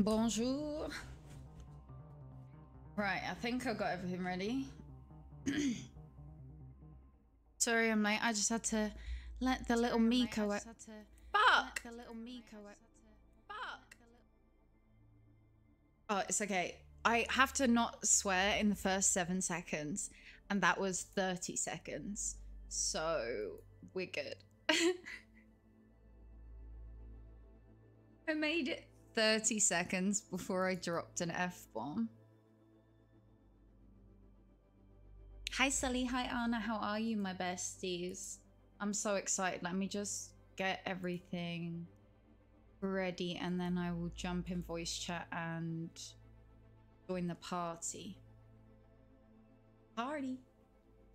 Bonjour. Right, I think I've got everything ready. Sorry, I'm late. I just had to let the little Miko out. Fuck! The little Miko out. Fuck! Oh, it's okay. I have to not swear in the first seven seconds, and that was 30 seconds. So, we're good. I made it 30 seconds before I dropped an F bomb. Hi, Sully. Hi, Anna. How are you, my besties? I'm so excited. Let me just get everything ready and then I will jump in voice chat and join the party. Party.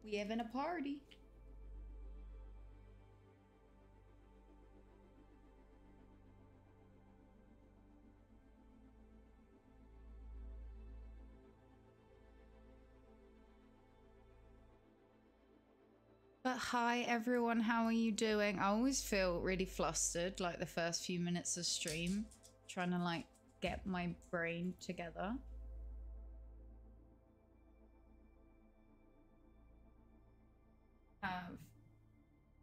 We having a party. But hi everyone, how are you doing? I always feel really flustered like the first few minutes of stream, trying to like get my brain together. Have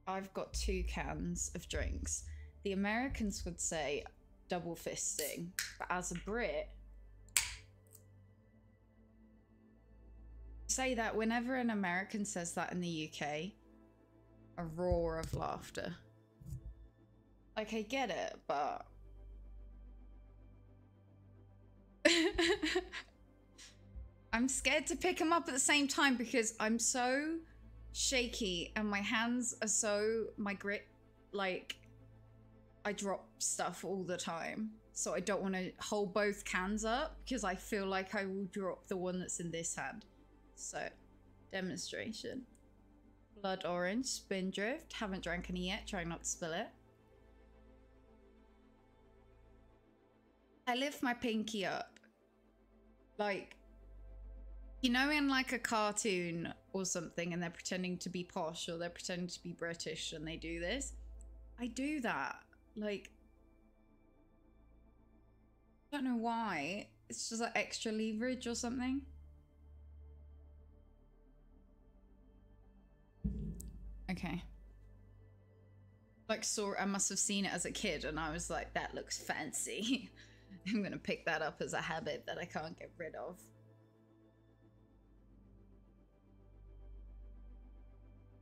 I've got two cans of drinks. The Americans would say double fisting, but as a Brit, say that whenever an American says that in the UK, a roar of laughter. Like, I get it, but. I'm scared to pick him up at the same time because I'm so shaky and my hands are so. My grip, like. I drop stuff all the time. So I don't want to hold both cans up because I feel like I will drop the one that's in this hand. So, demonstration. Blood orange, spindrift. Haven't drank any yet. Trying not to spill it. I lift my pinky up. Like, you know, in like a cartoon or something, and they're pretending to be posh or they're pretending to be British and they do this. I do that. Like, I don't know why. It's just like extra leverage or something. Okay. Like saw I must have seen it as a kid and I was like, that looks fancy. I'm gonna pick that up as a habit that I can't get rid of.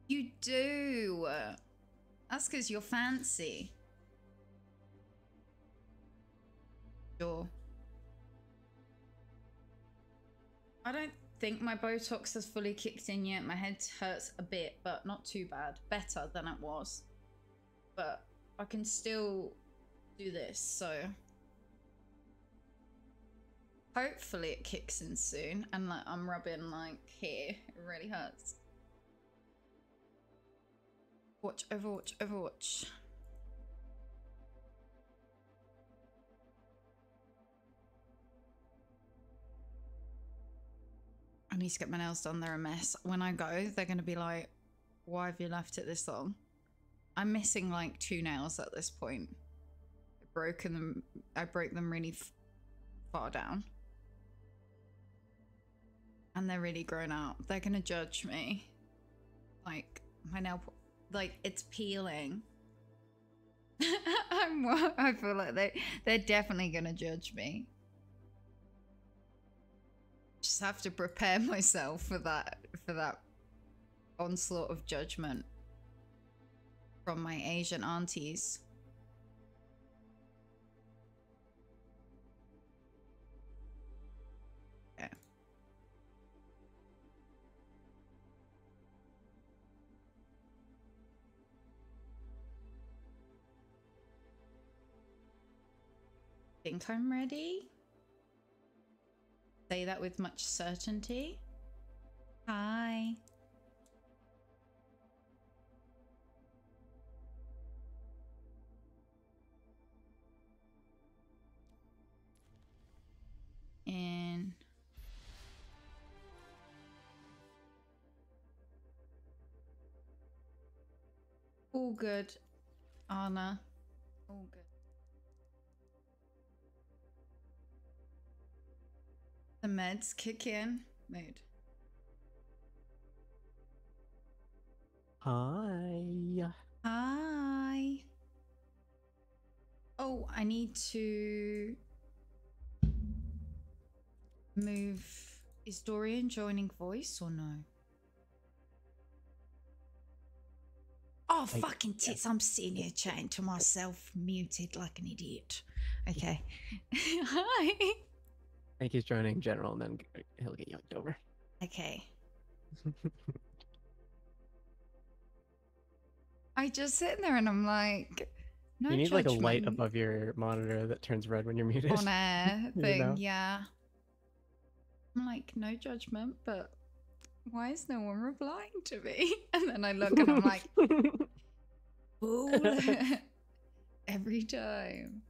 You do. That's because you're fancy. Sure. I don't think my Botox has fully kicked in yet. My head hurts a bit, but not too bad. Better than it was. But I can still do this, so... Hopefully it kicks in soon. And like I'm rubbing like here. It really hurts. Watch, Overwatch, Overwatch. I need to get my nails done. They're a mess. When I go, they're going to be like, why have you left it this long? I'm missing like two nails at this point. I broken them. I broke them really far down. And they're really grown out. They're going to judge me. Like, my nail, like, it's peeling. I'm, I feel like they, they're definitely going to judge me just have to prepare myself for that for that onslaught of judgment from my Asian aunties. Yeah. Think I'm ready? Say that with much certainty. Hi. And all good, Anna. All good. Meds kick in. Mood. Hi. Hi. Oh, I need to move. Is Dorian joining voice or no? Oh, I- fucking tits. I'm sitting here chatting to myself, muted like an idiot. Okay. Hi. I think he's joining general and then he'll get yanked over. Okay. I just sitting there and I'm like, no you need like a light above your monitor that turns red when you're muted. on air you thing. know? Yeah. I'm like, no judgment, but why is no one replying to me? And then I look and I'm like, fool. Every time.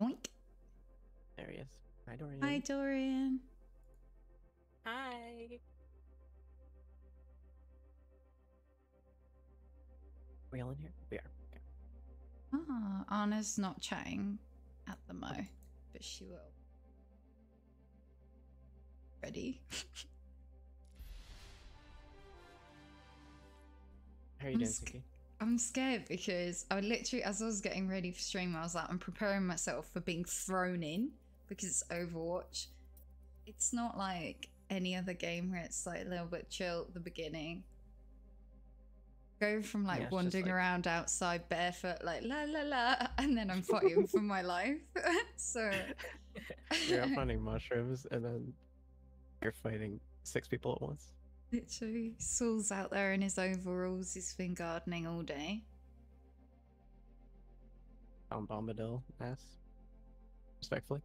Oink. There he is. Hi, Dorian. Hi, Dorian. Hi. we all in here? We are. Okay. Ah, Anna's not chatting at the mo, but she will. Ready? How are you I'm doing, Suki? I'm scared because I literally, as I was getting ready for stream, I was like, I'm preparing myself for being thrown in because it's Overwatch. It's not like any other game where it's like a little bit chill at the beginning. Go from like it's just wandering like- around outside barefoot, like la la la, and then I'm fighting for my life. so you're out finding mushrooms and then you're fighting six people at once. literally, Saul's out there in his overalls. He's been gardening all day. Found Bombadil ass. Respectfully.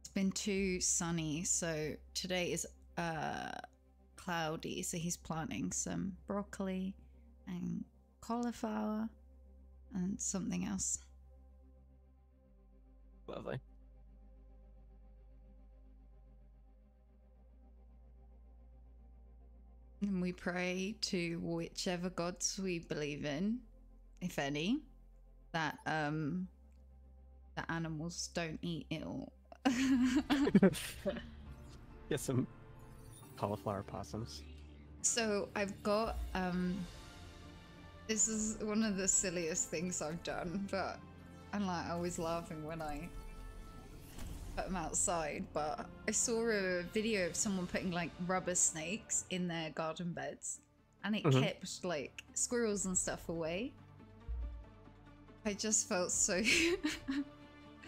It's been too sunny, so today is uh cloudy, so he's planting some broccoli and cauliflower and something else. Lovely. And we pray to whichever gods we believe in, if any, that um the animals don't eat it all. Get some cauliflower possums. So I've got um this is one of the silliest things I've done, but I'm like always laughing when I put them outside. But I saw a video of someone putting like rubber snakes in their garden beds, and it Mhm. kept like squirrels and stuff away. I just felt so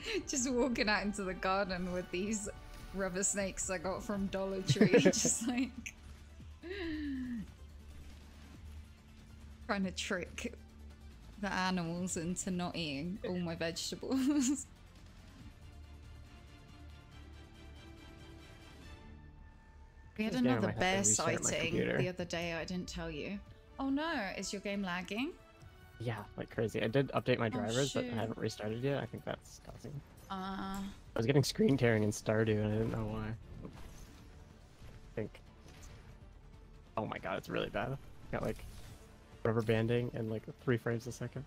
just walking out into the garden with these rubber snakes I got from Dollar Tree, just like trying to trick the animals into not eating all my vegetables. we had another might have to bear sighting the other day. I didn't tell you. Oh no! Is your game lagging? Yeah, like crazy. I did update my drivers, but I haven't restarted yet. I think that's causing. Uh, I was getting screen tearing in Stardew, and I didn't know why. I think. Oh my god, it's really bad. Got like rubber banding and like three frames a second.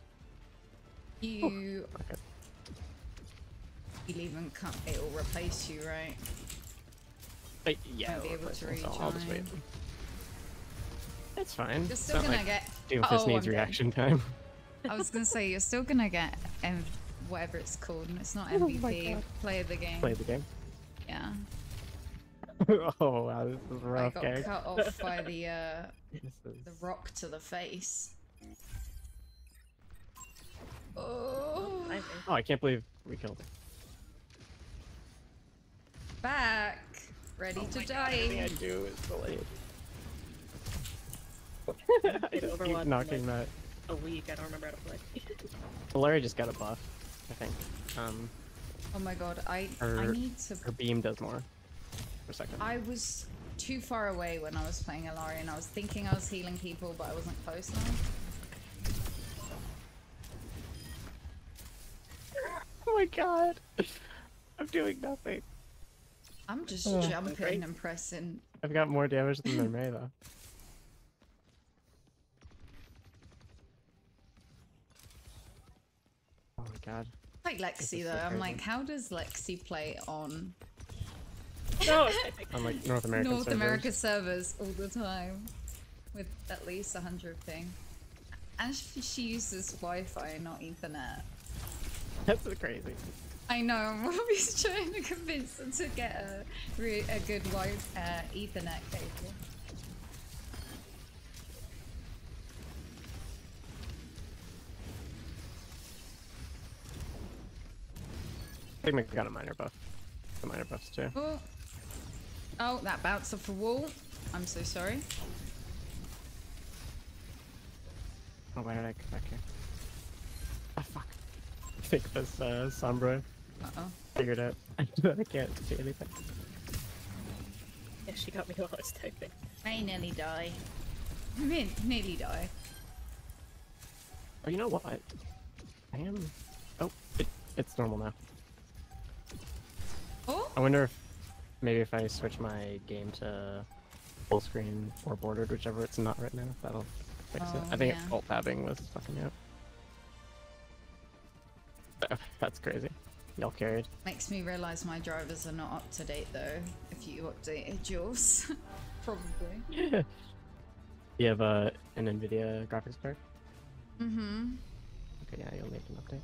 you Okay. you'll even cut. It'll replace you, right? But yeah, Won't be able to me, so I'll just wait. rejoin. It's fine. You're It's still not gonna like get. Doomfist Oh, needs I'm dead. reaction time. I was gonna say you're still gonna get um, whatever it's called, and it's not Oh MVP. God. Play of the game. Play the game. Yeah, oh wow, this is rough. I rough, got gang. cut off by the uh, This the rock to the face. Oh, I. Oh, I can't believe we killed Him. back, ready Oh to die. God, everything I die. do is delayed. I Played just keep knocking that. A week. I don't remember how to play. Larry just got a buff, I think. Um, Oh my god, I I need to. her beam does more. For a second. I was too far away when I was playing Illari, and I was thinking I was healing people, but I wasn't close enough. Oh my god! I'm doing nothing. I'm just Oh, jumping and pressing. I've got more damage than their Mei though. Oh my god. Like Lexi though, so I'm like, how does Lexi play on No, it's typing. on like North American North servers. America servers all the time with at least 100 ping. And she she uses Wi-Fi, not Ethernet. That's crazy. I know. I'm always trying to convince them to get a a good Wi uh, Ethernet cable. I think we got a minor buff. The minor buffs too. Oh, oh, that bounced off the wall. I'm so sorry. Oh, why did I come back here? Ah, fuck. I think this uh, Sombra Uh oh. figured out that I can't see anything. Yeah, she got me while I was typing. I nearly die. I mean, nearly die. Oh, you know what? I am. Oh, it, it's normal now. Oh, I wonder if maybe if I switch my game to full screen or bordered, whichever it's not right now, that'll fix it. Oh, I think yeah. alt tabbing was fucking up. That's crazy. Y'all carried. makes me realize my drivers are not up to date though. If you updated yours, probably. Yeah. you have uh, an NVIDIA graphics card? Mm-hmm. Okay, yeah, you'll need an update.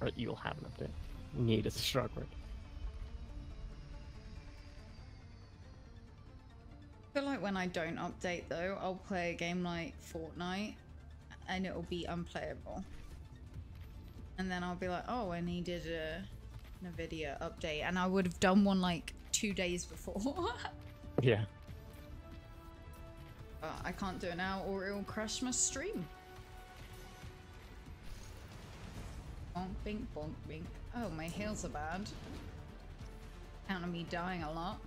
Or you'll have an update. Need is a strong word. Feel like when I don't update though, I'll play a game like Fortnite and it'll be unplayable. And then I'll be like, oh, I needed a NVIDIA update. And I would have done one like two days before. Yeah. but I can't do it now or it'll crash my stream. Bonk, bink, bonk, bink. Oh, my heals are bad. Count on me dying a lot.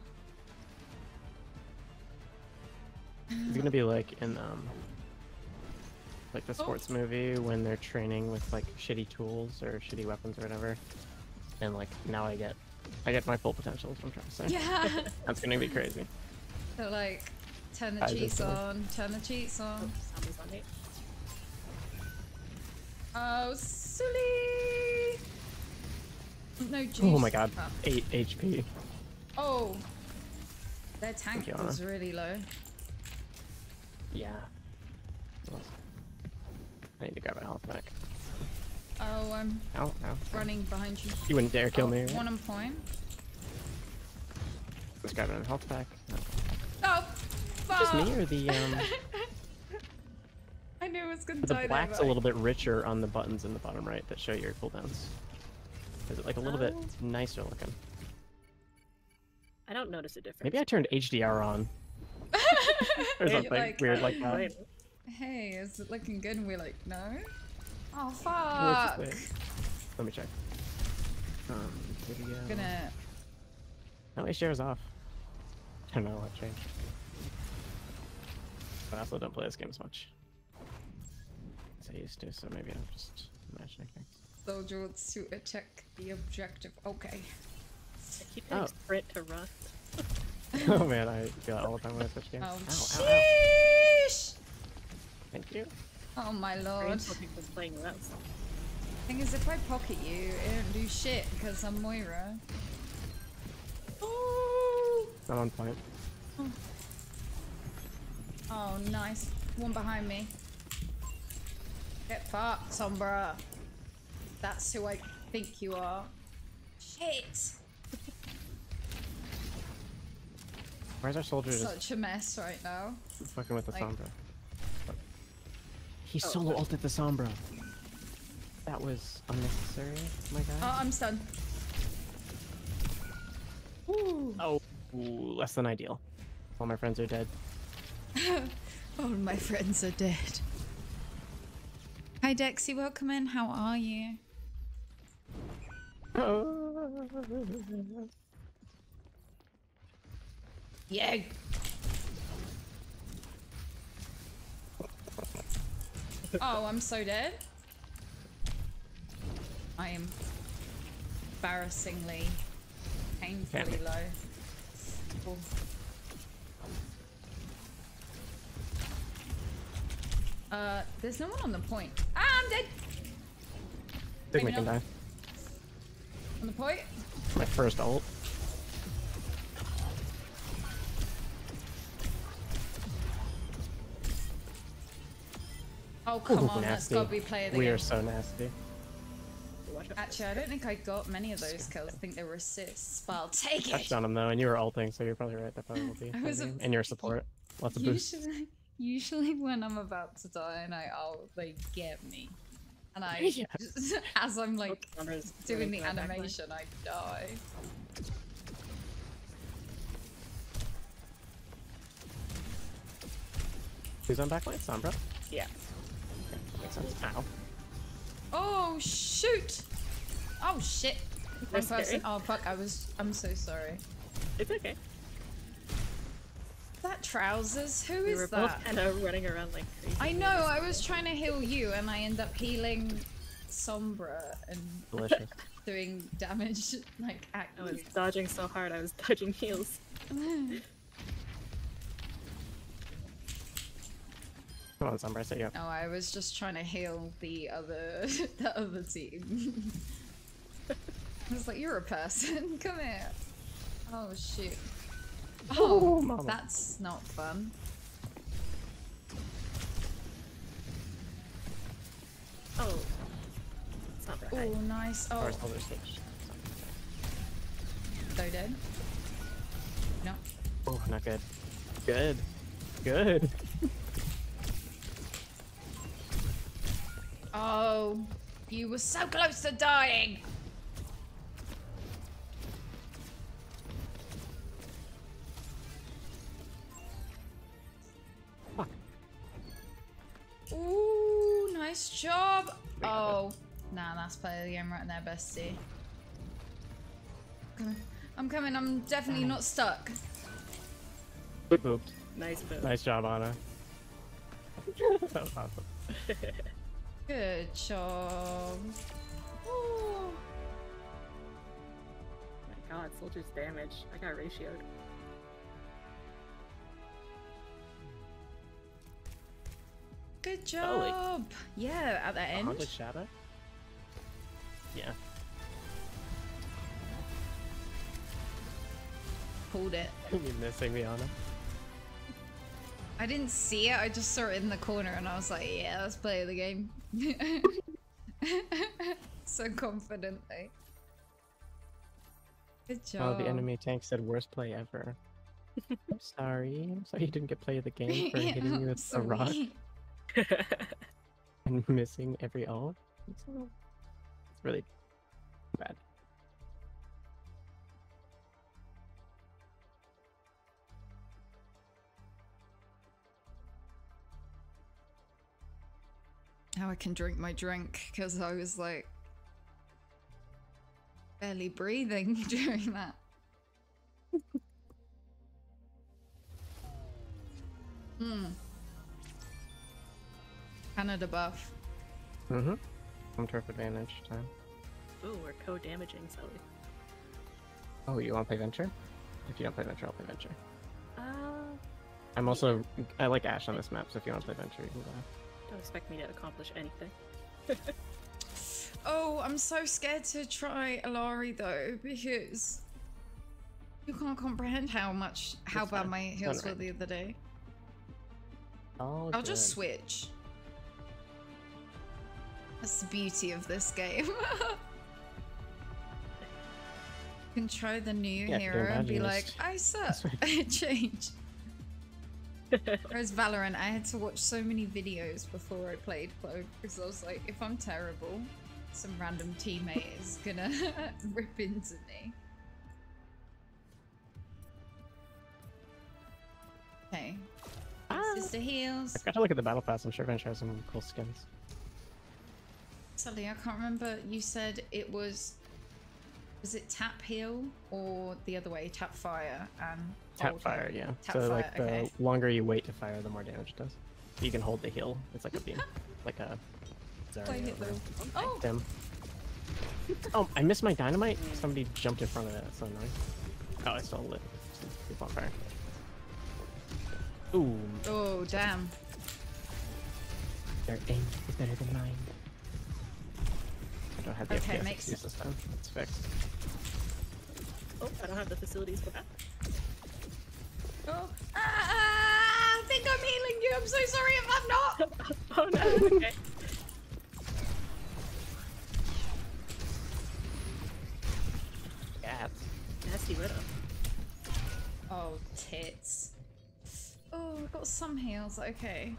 It's gonna be like in um like the Oh. sports movie when they're training with like shitty tools or shitty weapons or whatever. And like now I get I get my full potential is what I'm trying to say. Yeah. That's gonna be crazy. So like, turn the I cheats on, turn the cheats on. Oh, someone's on me. Oh, silly! No juice. Oh my god. 8 HP. Oh, their tank you, was really low. Yeah. I need to grab a health pack. Oh, I'm Ow, ow. running behind you. You wouldn't dare kill Oh, me. right? One on point. Let's grab a health pack. No. Oh, Just me or the um I knew I was gonna the die black's there. a little bit richer on the buttons in the bottom right that show your cooldowns. Is it like a little bit Oh. nicer looking? I don't notice a difference. Maybe I turned HDR on or Maybe something like- weird like that. Hey, is it looking good? And we're like, no. Oh Let's fuck! just wait. Let me check. Um, video. Gonna. No, HDR is off. I don't know what changed. But I also don't play this game as much as I used to, so maybe I'm just imagining things. Soldier wants to attack the objective. Okay. I keep hitting Oh. sprint to run. oh man, I feel that all the time when I switch games. Oh, ow, ow, ow. sheesh! Thank you. Oh my lord. Brains for playing without stuff. Thing is, if I pocket you, it don't do shit because I'm Moira. Oh! I'm on point. Oh, oh, nice. One behind me. Get fucked, Sombra. That's who I think you are. Shit! Where's our soldier Such a mess right now. fucking with the like- Sombra? He Oh, solo okay. ulted the Sombra. That was unnecessary, my guy. Oh, I'm stunned. Ooh. Oh, ooh, less than ideal. All my friends are dead. All my friends are dead. Hi, Dexy. Welcome in. How are you? Yeah. Oh, I'm so dead. I am embarrassingly, painfully Panic. low. Uh, there's no one on the point. Ah, I'm dead. Big Maybe can not. die. On the point. My first ult. Oh, oh come Ooh, on, that's nasty. gotta be player of the We game. are so nasty. Actually, I don't think I got many of those kills. I think they were assists, but I'll take it. Touched on them though, and you were ulting, so you're probably right. That probably will be. I was a- of the game. And your support. Lots of boosts. Usually, usually when I'm about to die and I oh they get me, and I Yeah. as I'm like Oh, doing the to my back line. animation, I die. Who's on backline? Sombra? Yeah. Makes sense. Ow. Oh shoot! Oh shit! One person. Oh fuck! I was. I'm so sorry. It's okay. That trousers? Who We is were that? both kind of running around like crazy. I know. I was trying to heal you, and I end up healing Sombra and Delicious. doing damage like I was dodging so hard, I was dodging heals. Come on, Sombra, I set you up. No, I was just trying to heal the other the other team. I was like, "You're a person. Come here." Oh shoot. Oh, Oh, mama. that's not fun. Oh. It's not right. Oh, nice. Oh, Or Elder Stage. so dead. No. Oh, not good. Good. Good. Oh, you were so close to dying. Ooh, nice job. Oh, nah, that's play the game right there, bestie. I'm coming. I'm definitely not stuck. Good booped. Nice move. Nice job, Anna. that was awesome. Good job. Oh my god, soldier's damage. I got ratioed. Good oh, job! Holy. job. Yeah, at the end. Hardly Shadow? Yeah. Pulled it. You're missing me, Anna. I didn't see it. I just saw it in the corner, and I was like, "Yeah, let's play the game." so confidently. Good job. Oh, the enemy tank said worst play ever. I'm sorry. I'm sorry you didn't get play of the game for hitting you with a rock and missing every ult. It's, uh, it's really bad. Now I can drink my drink because I was like barely breathing during that. Hmm. Canada buff. Mm-hmm. Home turf advantage time. Ooh, we're co-damaging Sully. Oh, you want to play Venture? If you don't play Venture, I'll play Venture. Uh, I'm also I like Ash on this map, so if you want to play Venture, you can go. Don't expect me to accomplish anything. Oh, I'm so scared to try Illari though because you can't comprehend how much how That's bad fine. my heals were the other day. Oh, I'll just switch. That's the beauty of this game. You can try the new Yeah, hero and be like, I suck. I change. Whereas Valorant, I had to watch so many videos before I played Clove because I was like, if I'm terrible, some random teammate is gonna rip into me. Okay. Ah. The heals. I've got to look at the battle pass. I'm sure Venture has some cool skins. Sully, I can't remember. You said it was. Was it tap heal or the other way? Tap fire and Tap fire, heal? yeah. Tap so fire. like the okay. longer you wait to fire, the more damage it does. You can hold the heal. It's like a beam, like a. I Zarya hit them. Oh, Oh, I missed my dynamite. Somebody jumped in front of it. That's so annoying. Oh, I still lit. Keep on fire. Ooh, oh, damn. their aim is better than mine. I don't have the Okay, FPS makes excuse this time. It's fixed. Oh, I don't have the facilities for that. Oh, ah, I think I'm healing you. I'm so sorry if I'm not. oh no. Okay. Cats. Nasty widow. Oh, tits. Oh, I've got some heals. Okay.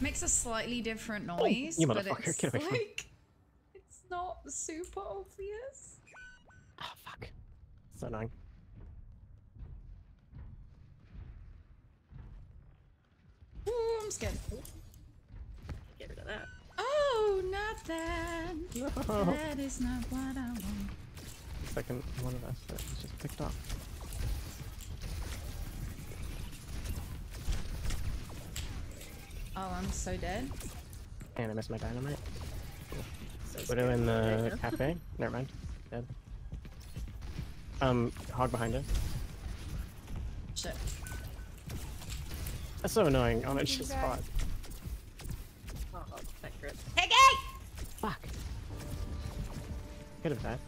Makes a slightly different oh, noise, you but motherfucker, it's get away from me. like it's not super obvious. Oh fuck. So annoying. Ooh, I'm scared. Get rid of that. Oh, nothing. No. That is not what I want. Second one of us that was just picked off. Oh, I'm so dead. And I missed my dynamite. So Widow in the Right cafe. Never mind. Dead. Um, hog behind us. Shit. That's so annoying on a just spot. Oh, that crit. Piggy! Fuck. Could have that.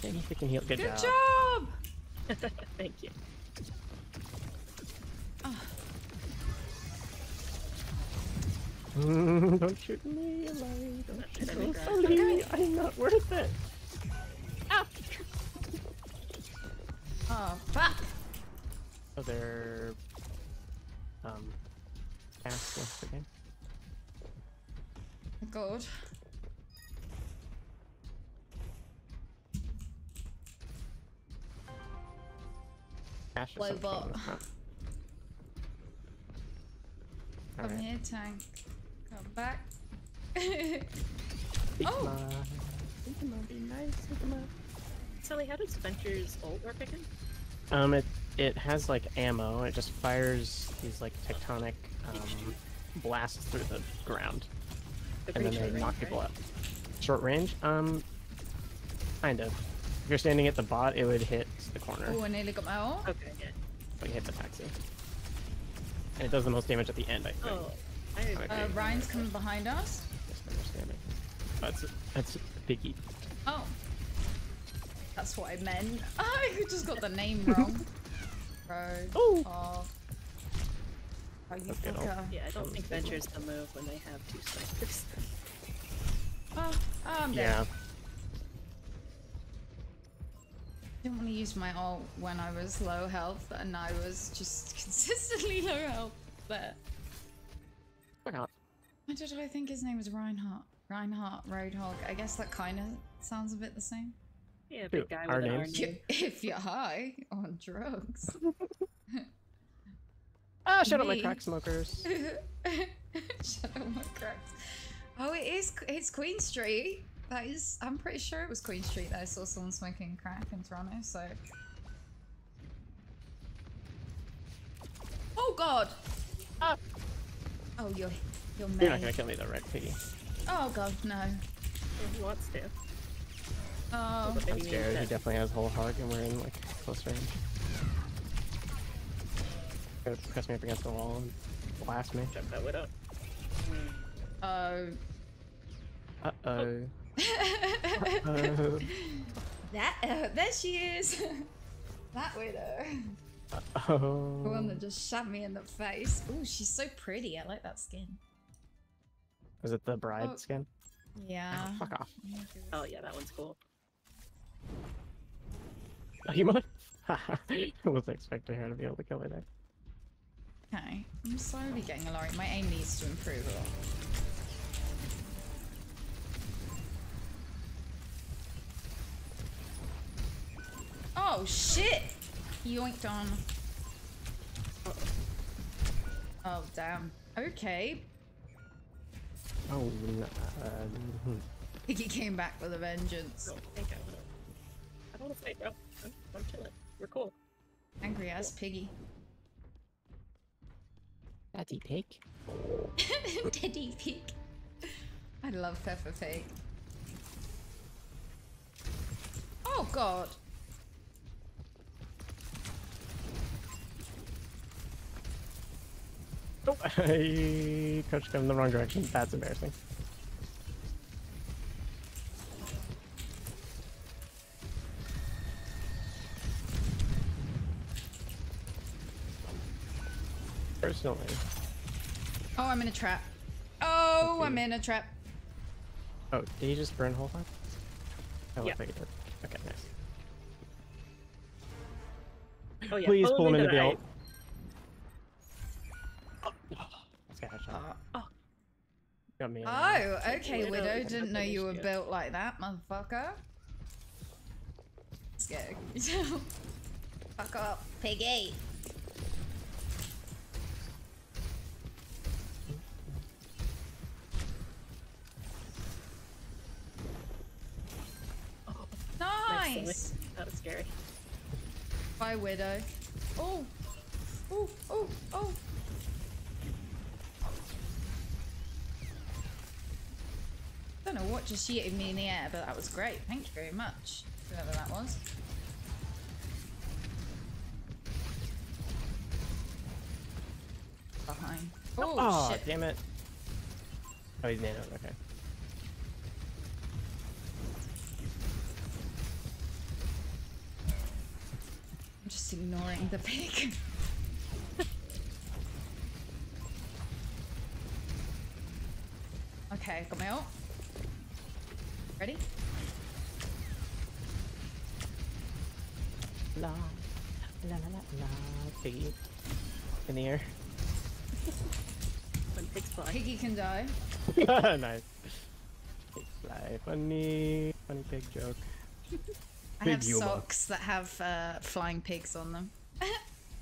Then he freaking healed. Good, Good job. job! Thank you. Don't shoot me, Ellie. Don't Shoot shoot me, me, Grab. Ellie. I'm not worth it. Oh, fuck! So they're um cast once again. God. Ash is Low something bot. in the front. Come Alright. here, tank. Come back. Sigma. Oh. Sigma, be nice, Sigma. Sully, how does Venture's ult work again? Um, it it has like ammo. It just fires these like tectonic um, blasts through the ground, They're and then they knock range, people right? up. Short range? Um, kind of. If you're standing at the bot, it would hit the corner, Oh, I nearly got my ult. Okay, yeah. but you hit the taxi. And it does the most damage at the end, I think. Oh, I Okay. Uh, Rein's coming behind us. Misunderstanding. That's that's piggy. Oh. That's what I meant. I just got the name wrong. Bro. Oh. Oh. Oh, you That's good Yeah, I don't think Venture's the move when they have two snipers. Oh, oh, I'm dead. Yeah. didn't want to use my ult when I was low health, and I was just consistently low health there. Forgot. Why did I think his name was Reinhardt? Reinhardt Roadhog. I guess that kind of sounds a bit the same. Yeah, big Who, guy our with an R names? name. If you're high on drugs. Ah, shut up, my crack smokers. Shut up, my cracks. Oh, it is. It's Queen Street. That is. I'm pretty sure it was Queen Street that I saw someone smoking crack in Toronto. So. Oh God. Ah. Oh, you're you're mad. You're not gonna kill me though, right, piggy? Oh God, no. Yeah, he wants to. Oh. But I'm scared. He definitely has a whole hog, and we're in like close range. Gonna press me up against the wall and blast me. Jump that widow. Oh. Uh oh. Uh that. Uh, there she is. that widow. Oh. The one that just shot me in the face. Ooh, she's so pretty. I like that skin. Is it the oh. bride Oh. skin? Yeah. Oh, fuck off. Oh yeah, that one's cool. Oh, you mother. I wasn't expecting her to be able to kill me there. Okay. I'm slowly getting Illari. My aim needs to improve a lot. Oh shit! Yoinked on. Oh damn. Okay. Oh, no. uh, Piggy came back with a vengeance. No, thank God. I don't want to fight, bro. I'm, I'm chilling. We're cool. Angry as Piggy. Daddy pig. Teddy Pig. I love Peppa Pig. Oh god. Oh, I coached him in the wrong direction. That's embarrassing. personally. Oh, I'm in a trap. Oh, Okay. I'm in a trap. Oh, did he just burn whole time? Oh, Yeah. like he did. Okay, nice. Oh yeah. Please follow pull him into to the I- ult. This guy headshot. Oh, Got me. Oh, okay, Widow Widow. Didn't know you were yet. built like that, motherfucker. Let's go. Fuck up, piggy. nice. Nice. That was scary. Bye, Widow. Oh, oh, oh, oh. I don't know what just yeeted me in the air, but that was great. Thank you very much, whoever that was. Behind. Oh, Oh, shit. damn it. Oh, he's nanoed. Okay. I'm just ignoring the pig. okay, got my ult. Ready? La, la, la, la, la. Piggy. In the air. When pigs fly. Piggy can die. nice. Pig fly. Funny, funny pig joke. I Big have Yuma. socks that have uh, flying pigs on them.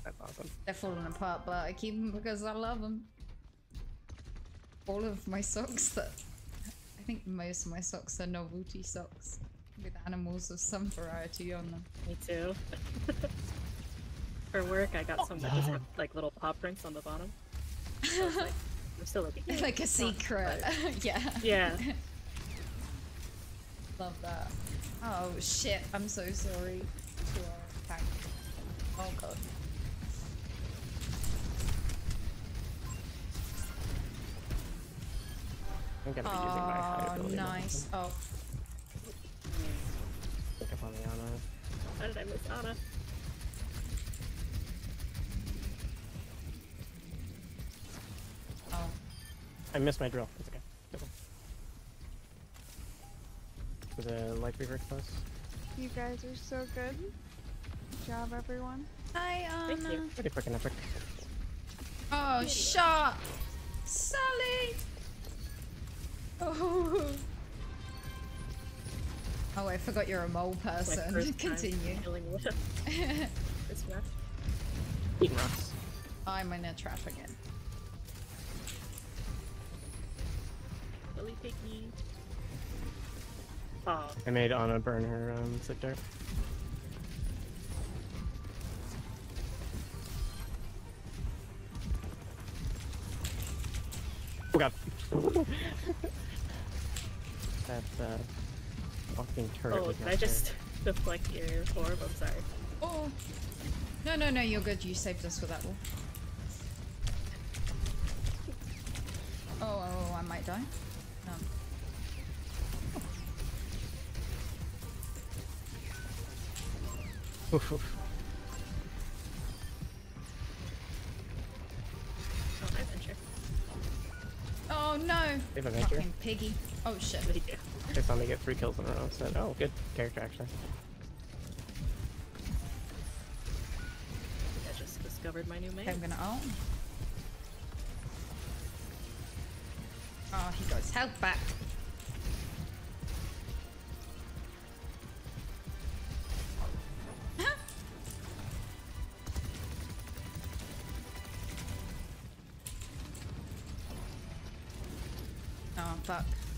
That's awesome. They're falling apart, but I keep them because I love them. All of my socks that I think most of my socks are novelty socks with animals of some variety on them. Me too. For work, I got some that just have like little paw prints on the bottom. So it's like, I'm still like, "Yeah, like a it's not secret. yeah. Yeah. Love that. Oh shit, I'm so sorry to our attack. Oh god. I'm gonna using my high Oh, ability. nice. Oh, Pick up on the Ana. How did I miss Anna? oh. I missed my drill. It's okay. It's okay. The light reaver close. You guys are so good. Good job, everyone. Hi, Thank Anna. you. Pretty freaking epic. Oh, shut! Sally! Oh. Oh, I forgot you're a mole My person. first Continue. Killing with this map. Eating rocks. I'm in a trap again. Billy Piggy. Oh, I made Anna burn her um, zip dart. Oh god. that uh, walking turret. oh was did I just deflect your orb? I'm sorry. Oh. No, no, no, you're good. You saved us with that wall. Oh, oh, oh, I might die. Um, fair. Oof, oof. Oh, oh no! They have a venture. Fucking piggy. Oh shit. What do you? They saw me get three kills in a row. Said, "Oh, good character actually." I think I just discovered my new main. Okay, I'm gonna ult. Oh, he goes his health back.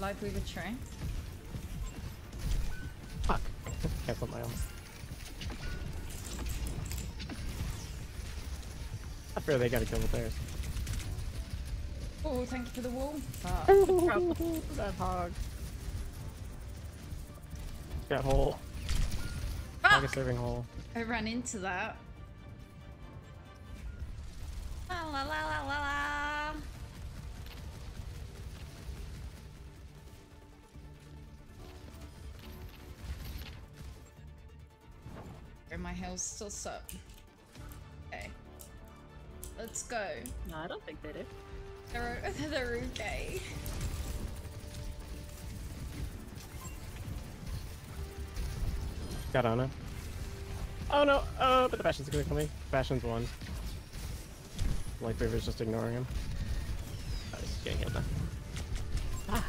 Fuck. Lifeweaver train. Fuck. Own. I feel they got a kill with theirs. Oh, thank you for the wall. Fuck. that hog. That hole. Hog is Fuck! serving hole. I ran into that. Still suck. Okay. Let's go. No, I don't think they do. They're, they're okay. Got on it. Oh no! Oh, but the Bastion's gonna kill me. Bastion's one. Lifeweaver's just ignoring him. Oh, he's getting healed now. Fuck.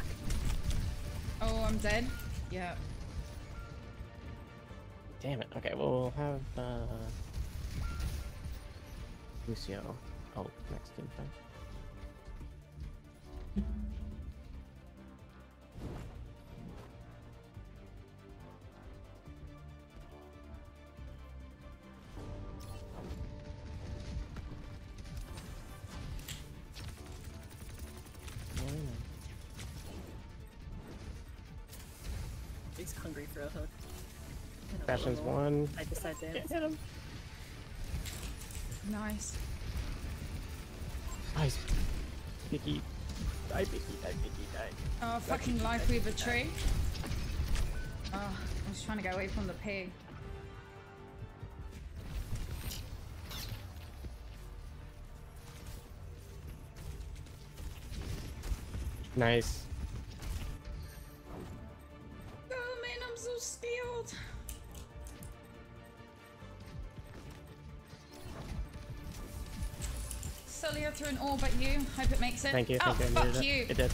Oh, I'm dead. Yeah. Damn it. Okay, well, we'll have uh, Lucio Oh, next team fight. I Hit him. Nice. Nice. Picky. Die, picky, die, picky, die. Oh, fucking Lifeweaver tree. Oh, I was trying to get away from the pig. Nice. Hope it makes it. Thank you, Oh, you. Fuck needed it. you. It did.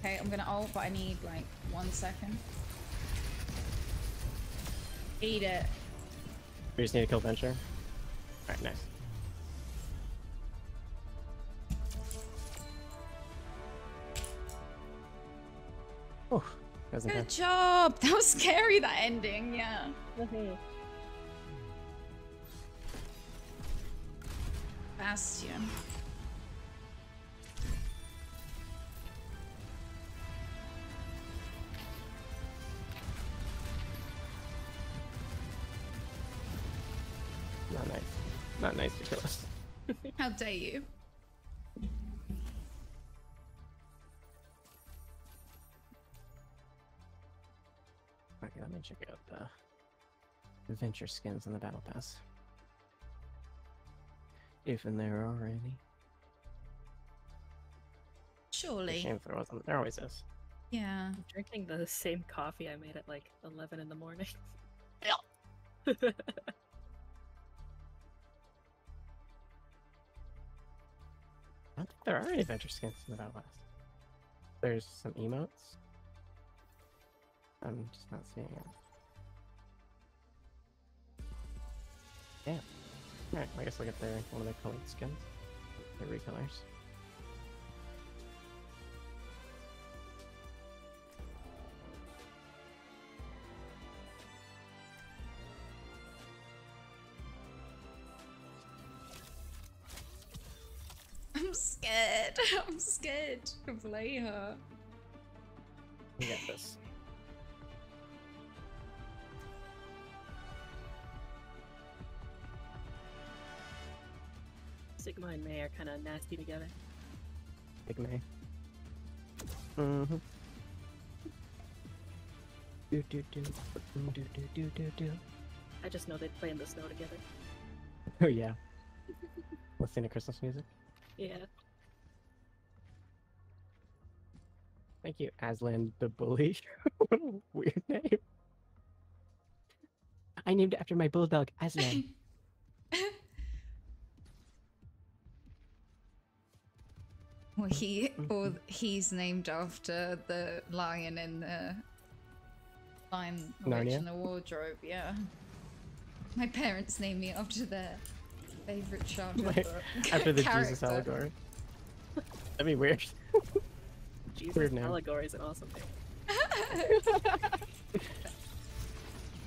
Okay, I'm gonna ult, but I need like one second. Eat it. We just need to kill Venture. Alright, nice. Oh, Good intense. job. That was scary. That ending. Yeah. Bastion. Not nice. Not nice to kill us. How dare you? Okay, let me check out the adventure skins in the battle pass. If and there are any. Surely. Shame if there wasn't. There always is. Yeah. I'm drinking the same coffee I made at like 11 in the morning. Yeah. I don't think there are any adventure skins in the battle pass. There's some emotes. I'm just not seeing it. Damn. Alright, I guess look get their one of their colored skins. Their recolors. I'm scared. I'm scared to play her. We got this. Sigma and Mei are kind of nasty together. Take Mei. Mm-hmm. Do do do do do do do do. I just know they'd play in the snow together. Oh yeah. Listening to Christmas music. Yeah. Thank you, Aslan the Bully. what a weird name. I named it after my bulldog, Aslan. Well, he or he's named after the lion in the Lion the Witch Narnia? in the Wardrobe. Yeah. My parents named me after their favorite childhood Like, after the Jesus allegory. That'd be weird. Jesus Weird name. allegory is an awesome thing.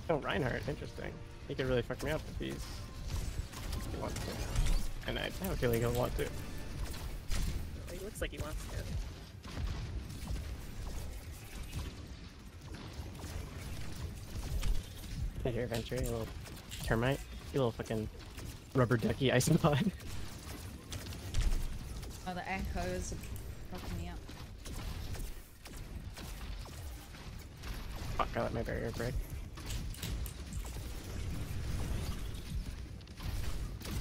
Oh, Reinhardt, interesting. He could really fuck me up if he's. If he wants to. And I have a feeling he'll want to. He looks like he wants to. Right here, Venture, you little termite. You little fucking rubber ducky isopod. Oh, the echoes are fucking me up. Fuck, I let my barrier break.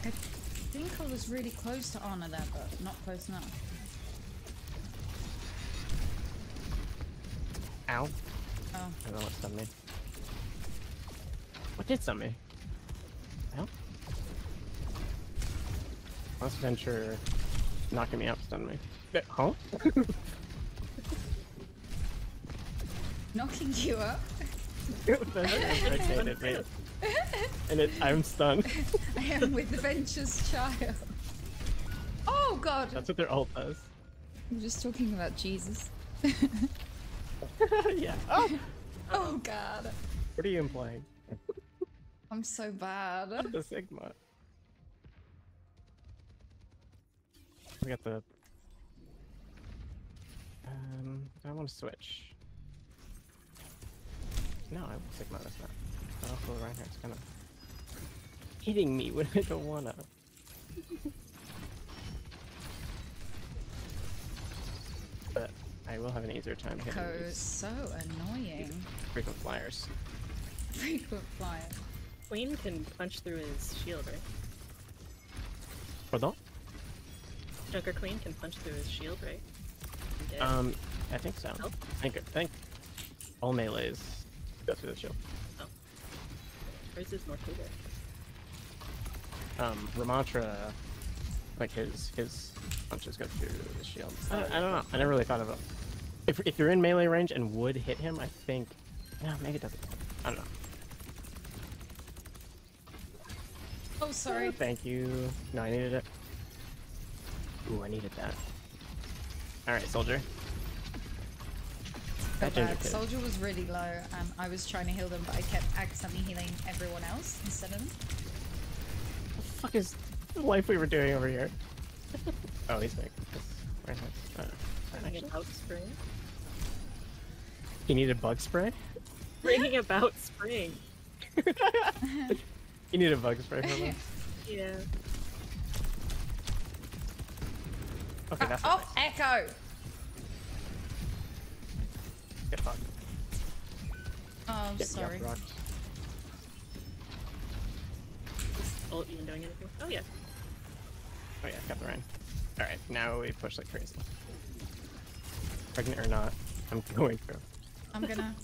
I think I was really close to honor there, but not close enough. Ow. Oh, I don't know what stunned me. What did stun me? Ow. Last venture knocking me out stunned me. Huh? knocking you up. Venture rotated me. And it, I'm stunned. I am with the Venture's child. Oh god! That's what their ult does. I'm just talking about Jesus. yeah. Oh! Oh god. What are you implying? I'm so bad. The Sigma. We got the. Um, I want to switch. No, I want Sigma. That's not. here. It's kind of hitting me when I don't wanna. but I will have an easier time hitting Echo is these so annoying. frequent flyers. Frequent flyer. Queen can punch through his shield, right? Pardon? Junker Queen can punch through his shield, right? Um, I think so. Oh. I think, I think all melees go through the shield. Oh. Where's his more cooler? um, Ramattra, like his his punches go through the shield. I don't, I don't know. I never really thought of it. If if you're in melee range and would hit him, I think. No, maybe it doesn't. I don't know. Oh, sorry. Oh, thank you. No, I needed it. Ooh, I needed that. All right, soldier. Go That ginger kid. Soldier was really low, and I was trying to heal them, but I kept accidentally healing everyone else instead of him. What the fuck is the Lifeweaver doing over here? oh, he's like. Right, uh, Bringing actually, about spring. He a bug spray. Bringing about spring. you need a bug spray from us. Yeah. Okay, that's uh, oh, nice. Echo! Get fucked. Oh, I'm Get me off sorry. the rocks. Is ult even doing anything? Oh yeah. Oh yeah, I got the rain. Alright, now we push like crazy. Pregnant or not, I'm going through. I'm gonna,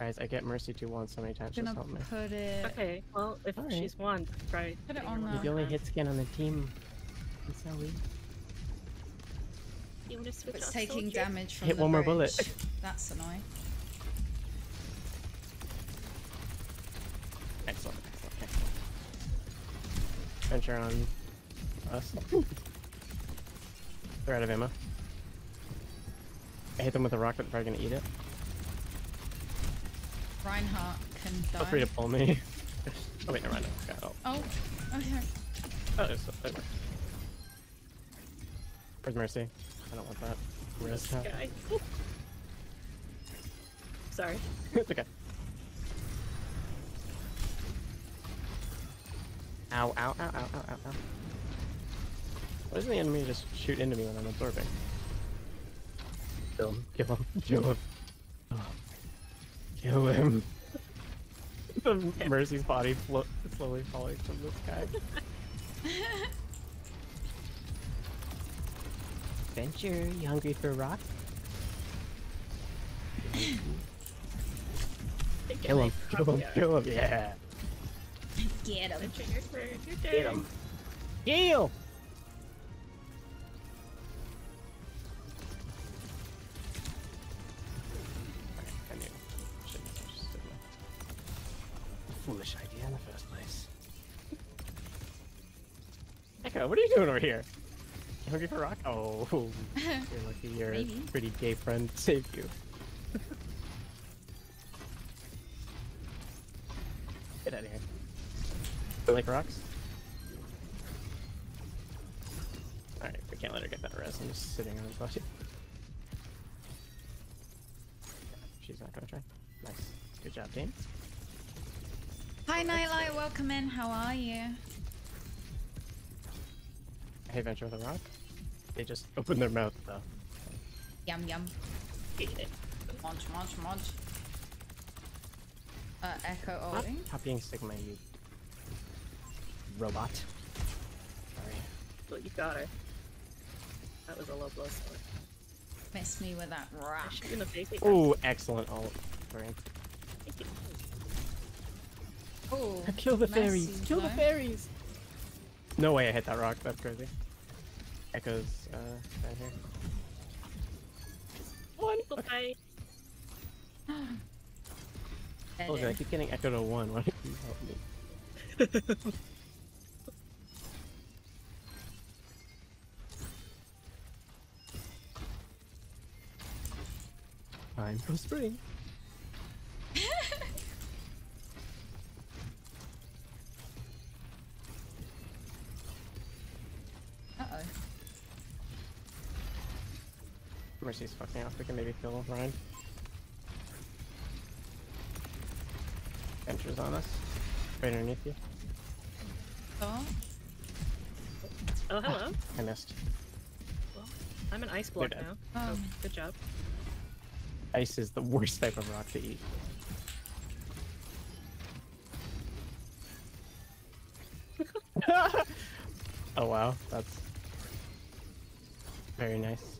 Guys, I get Mercy 2 once so many times, just help me. put it. Okay, well, if Alright. she's one, try. Put it on her the- He's the only hitscan on the team. He's so weak. You want to switch It's taking soldier? damage from Hit the one more bullet. That's annoying. Excellent, excellent, excellent. Venture on us. They're out of ammo. I hit them with a rock, but they're probably gonna eat it. Reinhardt can die. Feel free to pull me. oh wait, never mind. Okay, oh, Oh, okay. oh there's, there we go. Where's Mercy? I don't want that. Risk. Guy. Sorry. it's okay. Ow, ow, ow, ow, ow, ow, ow. Why doesn't the enemy just shoot into me when I'm absorbing? Kill him, kill him, kill him. Kill him. the Mercy's body flo slowly falling from the sky. Venture, you hungry for a rock? Kill him, kill him, kill him, yeah. Get him. Venture your turn. Your turn. Get him. What are you doing over here? You hungry for rock? Oh, you're lucky your Maybe. pretty gay friend saved you. Get out of here. You like rocks? Alright, we can't let her get that rest. I'm just sitting on his body. She's not gonna try. Nice. Good job, team. Hi, Nightlight. Welcome in. How are you? Hey, Venture with a rock. They just opened their mouth though. Yum yum. Eat it. Munch munch munch. Uh, Echo Stop ulting. copying Sigma, you robot. Sorry. But you got her. That was a low blow sword. Miss me with that rock. She's gonna fake it. Oh, excellent ult. Sorry. Thank you. Oh, Kill the fairies! mercy, Kill the fairies! No way I hit that rock. That's crazy. Echoes uh, down here. One. People fight. Dead Oh, I end. keep getting echo to one. Why don't you help me? Time for spring. Uh-oh. Mercy's fucking off. We can maybe kill Rein. Ventures on us. Right underneath you. Oh, Oh, hello. Ah, I missed. I'm an ice block now. Oh. Oh, good job. Ice is the worst type of rock to eat. oh wow, that's very nice.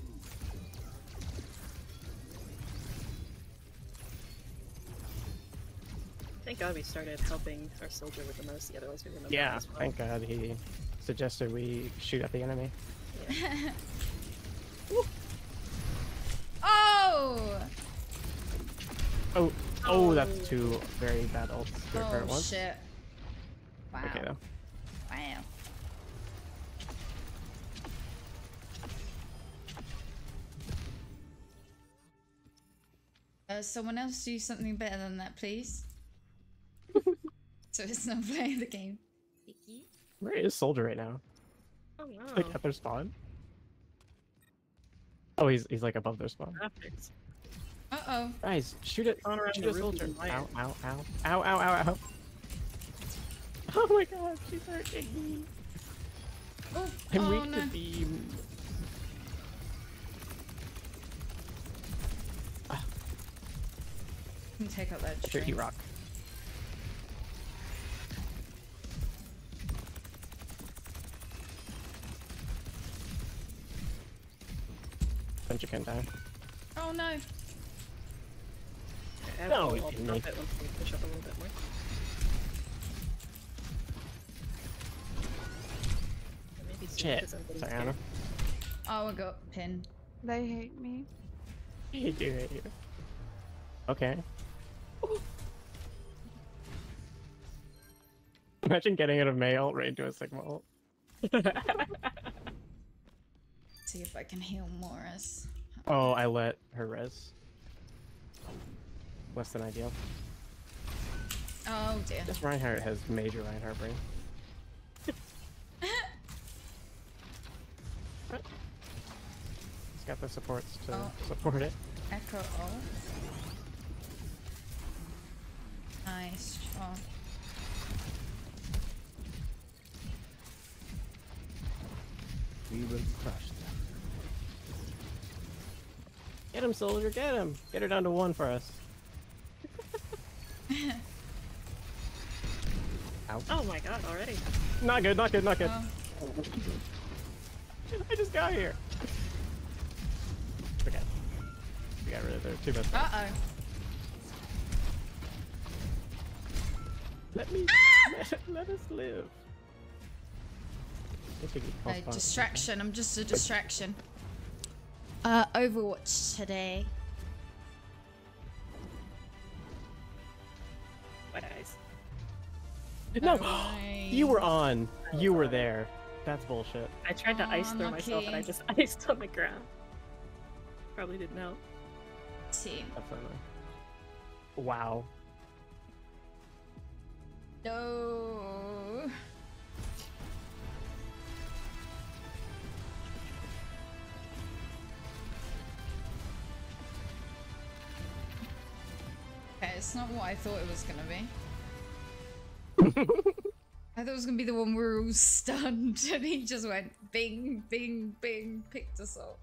Thank God we started helping our soldier with the most. Otherwise, we wouldn't have Yeah, as well. thank God he suggested we shoot at the enemy. oh, Oh, oh, that's Oh. two very bad ults to occur oh once. shit! Wow, Okay though. wow. Uh, someone else do something better than that, please. so it's not playing the game. Where is Soldier right now? Oh no. Like at their spawn? Oh, he's he's like above their spawn. Graphics. Uh oh. Guys, shoot it! On around Shoot the a soldier! Ow! Ow! Ow! Ow! Ow! Ow! Ow! Oh my God, she's hurting me. Oh, I'm oh weak no. to beam. Can take out that Tricky tree. rock. Bunch of can die. Oh no. Okay, No, I'll, we I'll didn't drop make- it once we push up a little bit more. Or Maybe soon, Shit. 'cause I'm getting Sorry, scared. Anna. Oh, I got pin. They hate me. You do hate you. Okay. Imagine getting out of Mei ult right into a Sigma ult. See if I can heal Morris. Oh, I let her res. Less than ideal. Oh dear. This Reinhardt has major Reinhardt brain. He's got the supports to Oh. support it. Echo ult. Nice shot. We will crush them. Get him, soldier, get him! Get her down to one for us. Ow. Oh my god, already. Not good, not good, not good. Oh, I just got here. Okay. We got rid of their two best friends. uh oh. Let me let, let us live. I think we can No pulse bot. distraction. I'm just a distraction. Uh, Overwatch today. White eyes. No, Alright. you were on. You were there. That's bullshit. I tried to ice throw myself and I just iced on the ground. Probably didn't help. Team. Definitely. Wow. No. That's not what I thought it was gonna be. I thought it was gonna be the one where we were all stunned and he just went bing, bing, bing, picked us up.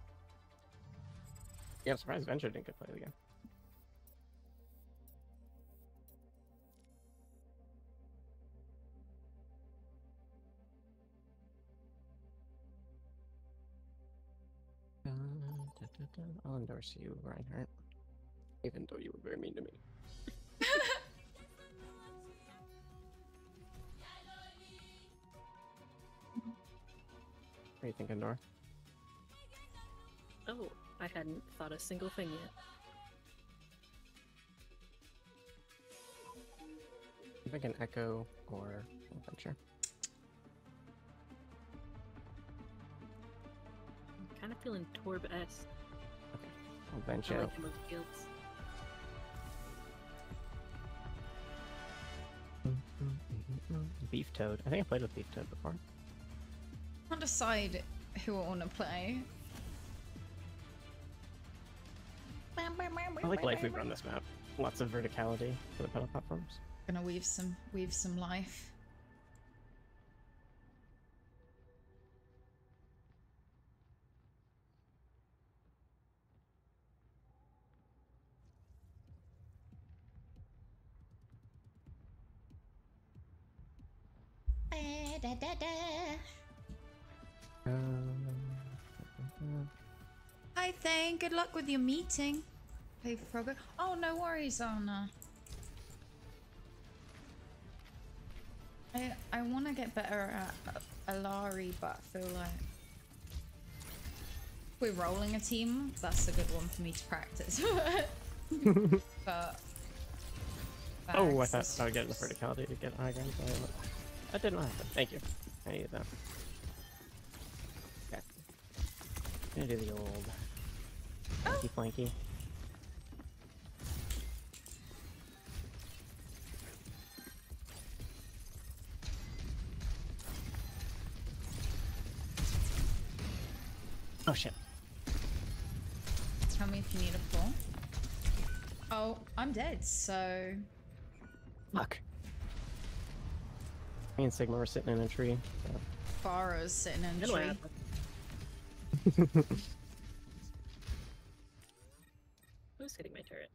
Yeah, I'm surprised Venture didn't get played again. Uh, I'll endorse you, Reinhardt. Even though you were very mean to me. What are you thinking, Nora? Oh, I hadn't thought a single thing yet. I'm thinking Echo or Adventure. I'm kind of feeling Torb S. I Adventure. like him guilds. Beef Toad. I think I played with Beef Toad before. I Can't decide who I want to play. I like life we've run this map. Lots of verticality for the petal platforms. Gonna weave some weave some life. Um, Hi Thane, good luck with your meeting. Hey Frogger. Oh no worries, Anna. I I want to get better at Illari, but I feel like we're rolling a team. That's a good one for me to practice. but oh, I thought I would get the verticality to get high ground. But That didn't happen. Thank you. I needed that. Okay. Gonna do the old flanky oh. flanky. Oh shit. Tell me if you need a pull. Oh, I'm dead, so Fuck. Me and Sigma were sitting in a tree. so- Pharah's sitting in a Good tree. Who's hitting my turret?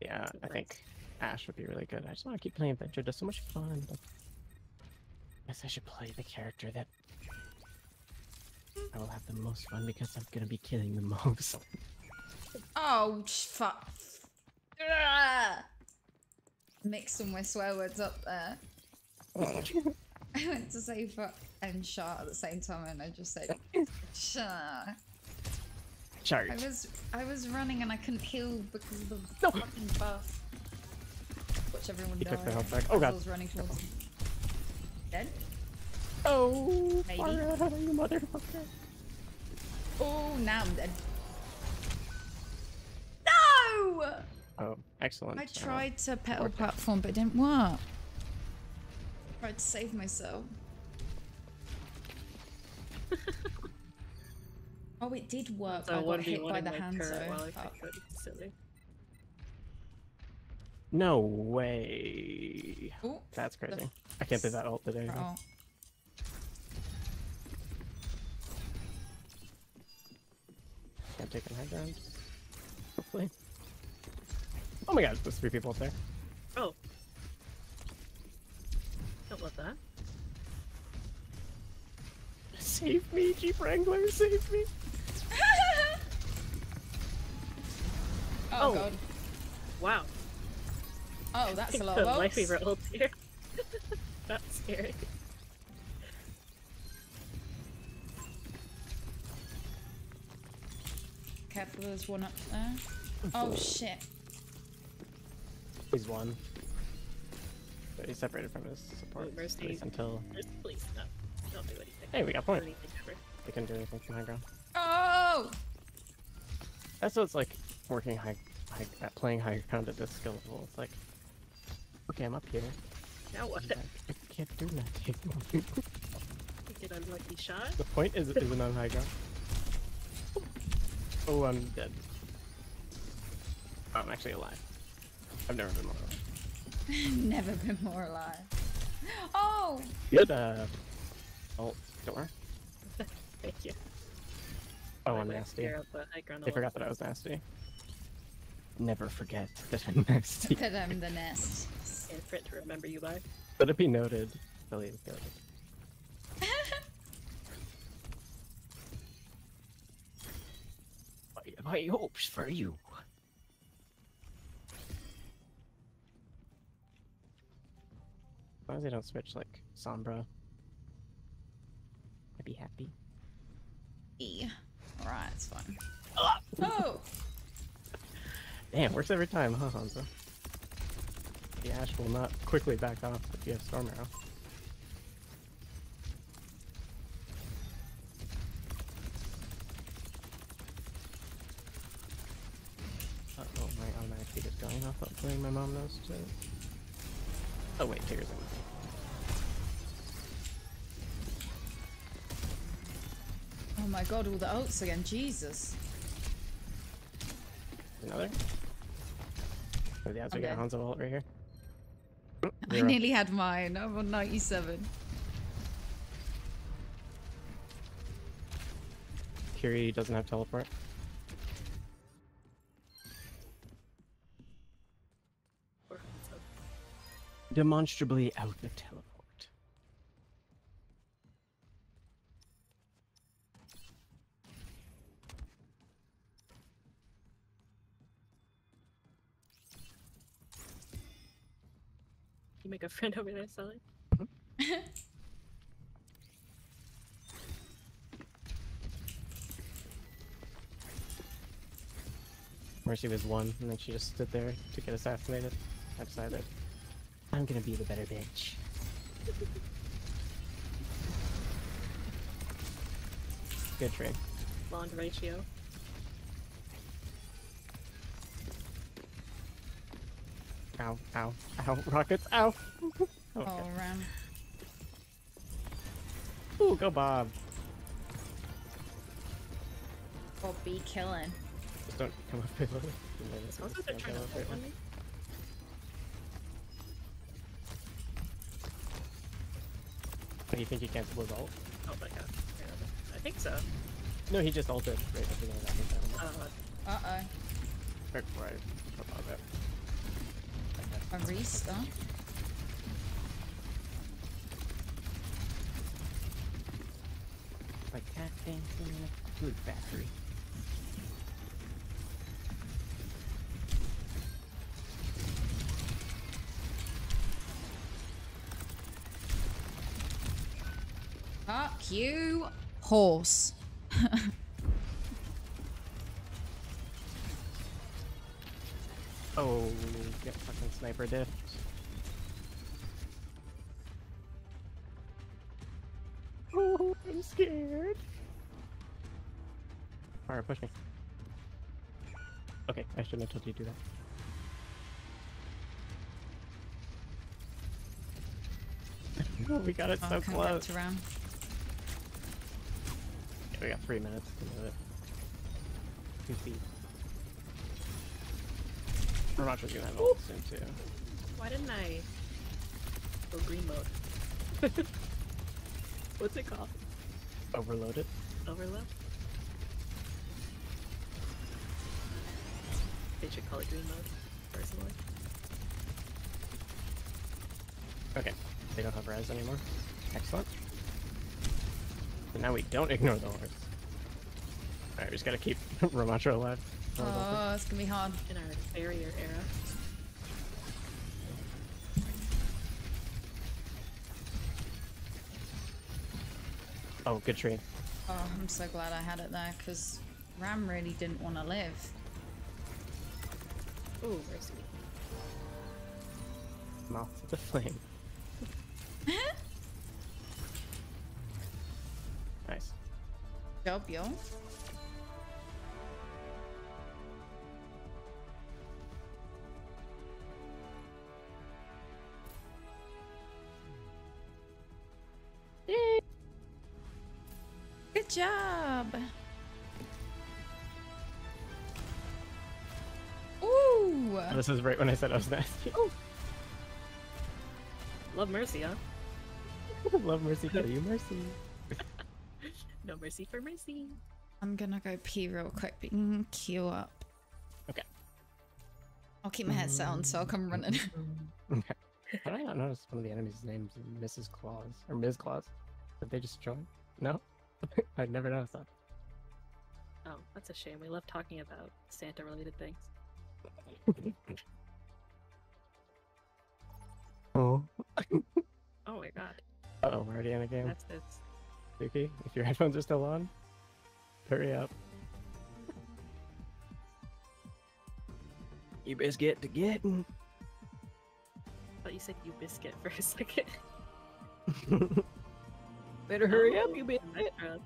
Yeah, I Nice. think Ash would be really good. I just want to keep playing Adventure. Just so much fun. But I guess I should play the character that I will have the most fun because I'm gonna be killing the most. Oh, fuck. Ah! Mix some all my swear words up there. I went to say fuck and shot at the same time, and I just said shut. Charge. I was I was running and I couldn't heal because of the No. fucking buff. Watch everyone He die. took the health back. Oh, as I God. was running towards him. Dead? Oh, Maybe. Pharah, you motherfucker. Oh, now I'm dead. No! Oh, excellent. I tried to petal platform, but it didn't work. Tried to save myself. oh, it did work. So I got hit by the my hand turret while I zone. could. Silly. no way. Oh, That's crazy. I can't do that ult today. though. oh. Can't take a high ground. Hopefully. Oh my god, there's three people up there. Oh. Don't love that. Save me, Jeep Wrangler, save me. oh, Oh. god. Wow. Oh, that's a lot of up my favorite ult here. That's scary. Careful, there's one up there. Oh shit. He's one. But he's separated from his support. Mercy. at least until Just please, no. Don't do anything. Hey, we got Do point. anything ever. They couldn't do anything from high ground. Oh! That's what it's like working high, high at playing high ground at this skill level. It's like, okay, I'm up here. Now what? and I, I can't do nothing. Get unlucky shot? the point is isn't on high ground. Oh, I'm dead. Oh, I'm actually alive. I've never been more alive. Never been more alive. Oh! Good. Uh, ult door. Thank you. Oh, I I'm went nasty. the They forgot that I was nasty. Never forget that I'm nasty. Look at him, the nest. lot, And for it to remember you by. Let it be noted. Billy is good. Oh, yeah. hopes for you. Long as they don't switch like Sombra, I'd be happy. E. Alright, it's fine. Oh! Damn, works every time, huh, Hanzo? The Ash will not quickly back off if you have Storm Arrow. Uh oh, my automatic feed is going off. Hopefully my mom knows too. Oh wait, Tigger's in. Oh my god, all the ults again. Jesus. Another? Oh, yeah, so I'm we got. Hanzo ult right here. I zero. nearly had mine. I'm on 97. Kiri doesn't have teleport. Demonstrably out of teleport. You make a friend over there, Sully? Mercy was one, and then she just stood there to get assassinated. I decided, I'm gonna be the better bitch. Good trade. Blonde ratio. Ow, ow, ow, rockets, ow! okay. Oh, Ram. Ooh, go Bob. Or be killing. Just don't come up with it. Sounds like they're trying to hold on me. Do you think he cancelled his ult? Oh my god. I think so. No, he just ulted right at the beginning of that. Uh, Uh-oh. Right before I put Bob out. A restart. Like cat dancing in a food factory. Fuck you, horse. Oh, get fucking sniper diff. Oh, I'm scared. Alright, push me. Okay, I shouldn't have told you to do that. Oh, we got it I'll so close. We got three minutes to do it. Two feet. Ramattra's gonna have ult soon too. why didn't I go green mode? What's it called? Overload it. Overload? They should call it green mode, personally. Okay, they don't have res anymore. Excellent. So now we don't ignore the horse. Alright, we just gotta keep Ramattra alive. Oh, don't Oh, it's gonna be hard. In our barrier era. Oh, good tree. Oh, I'm so glad I had it there because Ram really didn't want to live. Ooh, very sweet. Mouth to the flame. Job, yo. Good job. Ooh. This is right when I said I was nasty. Oh, Love Mercy, huh? love mercy for you, mercy. No mercy for Mercy. I'm gonna go pee real quick, but you can queue up. Okay. I'll keep my headset on so I'll come running. Okay. How did I not notice one of the enemies' names is Mrs. Claus or Ms. Claus? Did they just join? No? I'd never noticed that. Oh, that's a shame. We love talking about Santa related things. Oh. Oh my god. Uh-oh, we're already in a game. That's it's Suki, if your headphones are still on, hurry up. You best get to getting. I thought you said you biscuit for a second. Better hurry up, you bitch. Metro.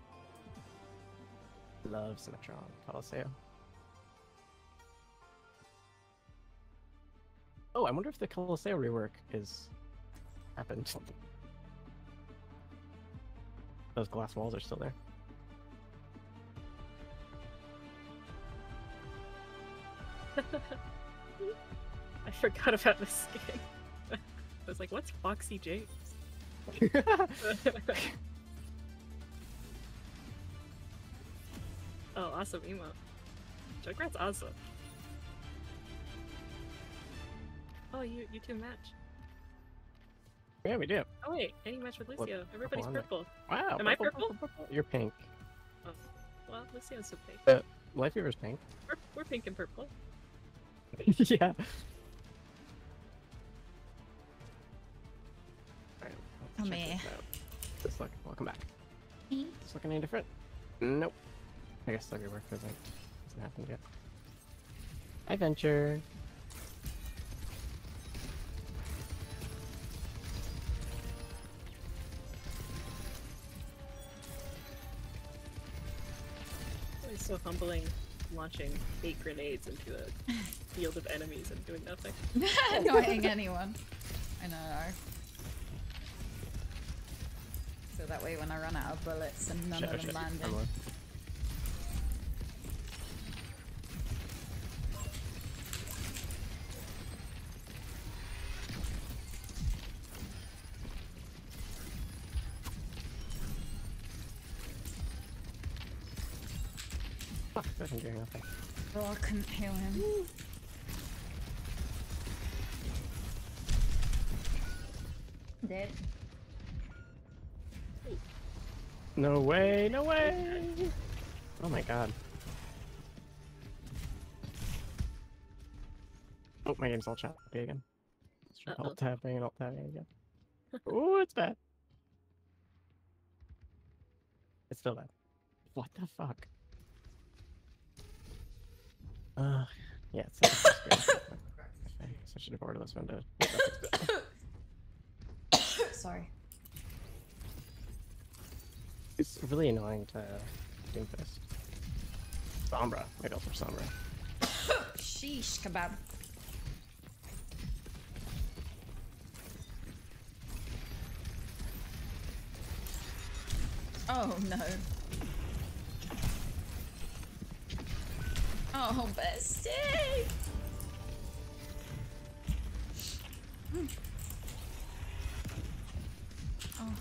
Love Symmetron, Colosseo. Oh, I wonder if the Colosseo rework is happened. Those glass walls are still there. I forgot about this game. I was like, what's Foxy James? oh, awesome emote. Junkrat's awesome. Oh, you you two match. Yeah, we do. Oh wait, any match with What Lucio. Everybody's on purple. Wow. Am I purple? You're pink. Well, Lucio's so pink. Uh, Lifeweaver's pink. We're, we're pink and purple. yeah. Alright, let's Come check here. this. Just look. Welcome back. Me? Just looking any different? Nope. I guess the rework hasn't hasn't happened yet. Hi, Venture. So humbling launching eight grenades into a field of enemies and doing nothing. Not hitting anyone. I know. So that way when I run out of bullets and none Shit, oh, of them shit, land in. Nothing. Oh, I couldn't heal him. Dead. No way, no way! Oh my god. Oh, my game's all choppy again. Let's Uh-oh. alt tapping and alt tapping again. Oh, it's bad. It's still bad. What the fuck? Uh, yeah, it's not the screen. Okay, Switch it over to this window. Sorry. It's really annoying to Doomfist. Sombra. Maybe I'll switch Sombra. Sheesh kebab. Oh no. Oh, bestie! Hmm. Oh.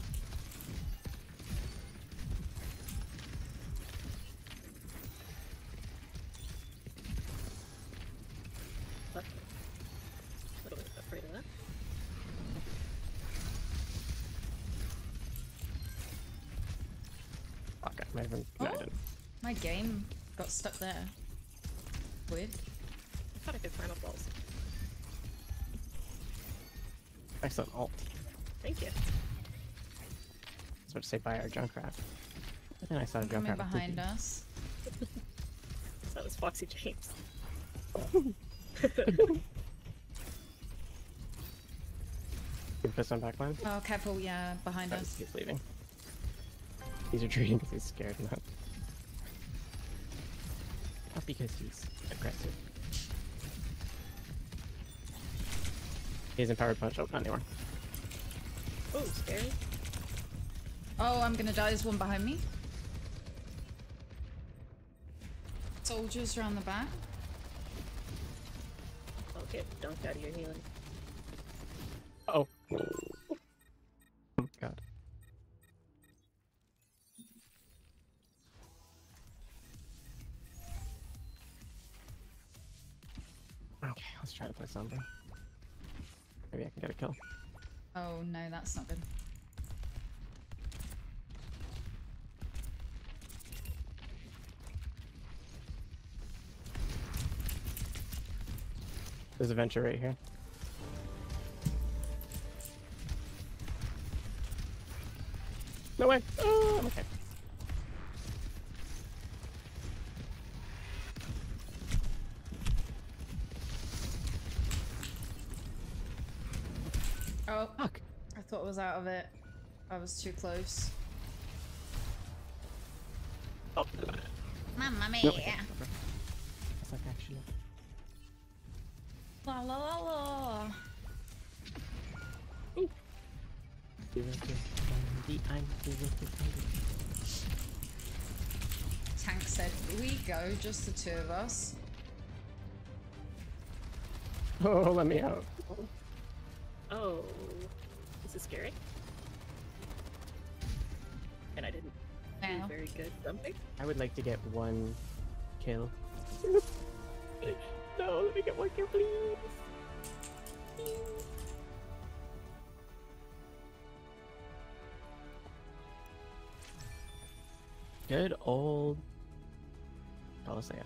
Fuck. A little bit afraid of that. Fuck, I. No, I Oh. My game got stuck there. Weird. I thought I could final balls. Excellent alt. Thank you. I was about to say buy our Junkrat. But then I saw I'm coming Junkrat. with behind us. That was Foxy James. Doomfist on backline. Oh, careful, yeah, behind Oh, us. he's leaving. He's retreating because he's scared, not. Not because he's aggressive. He's empowered punch. Oh, not anymore. Oh, scary. Oh, I'm gonna die. There's one behind me. Soldiers around the back. I'll get dunked out of your healing. something. Maybe I can get a kill. Oh no, that's not good. There's a venture right here. Was out of it. I was too close. Oh. Mamma mia! No, okay. That's like actually. La la la la. Tank said, we go, just the two of us. Oh, let me out. Oh, this is scary. And I didn't do very good jumping. I would like to get one kill. no, let me get one kill, please. Good old Palisade.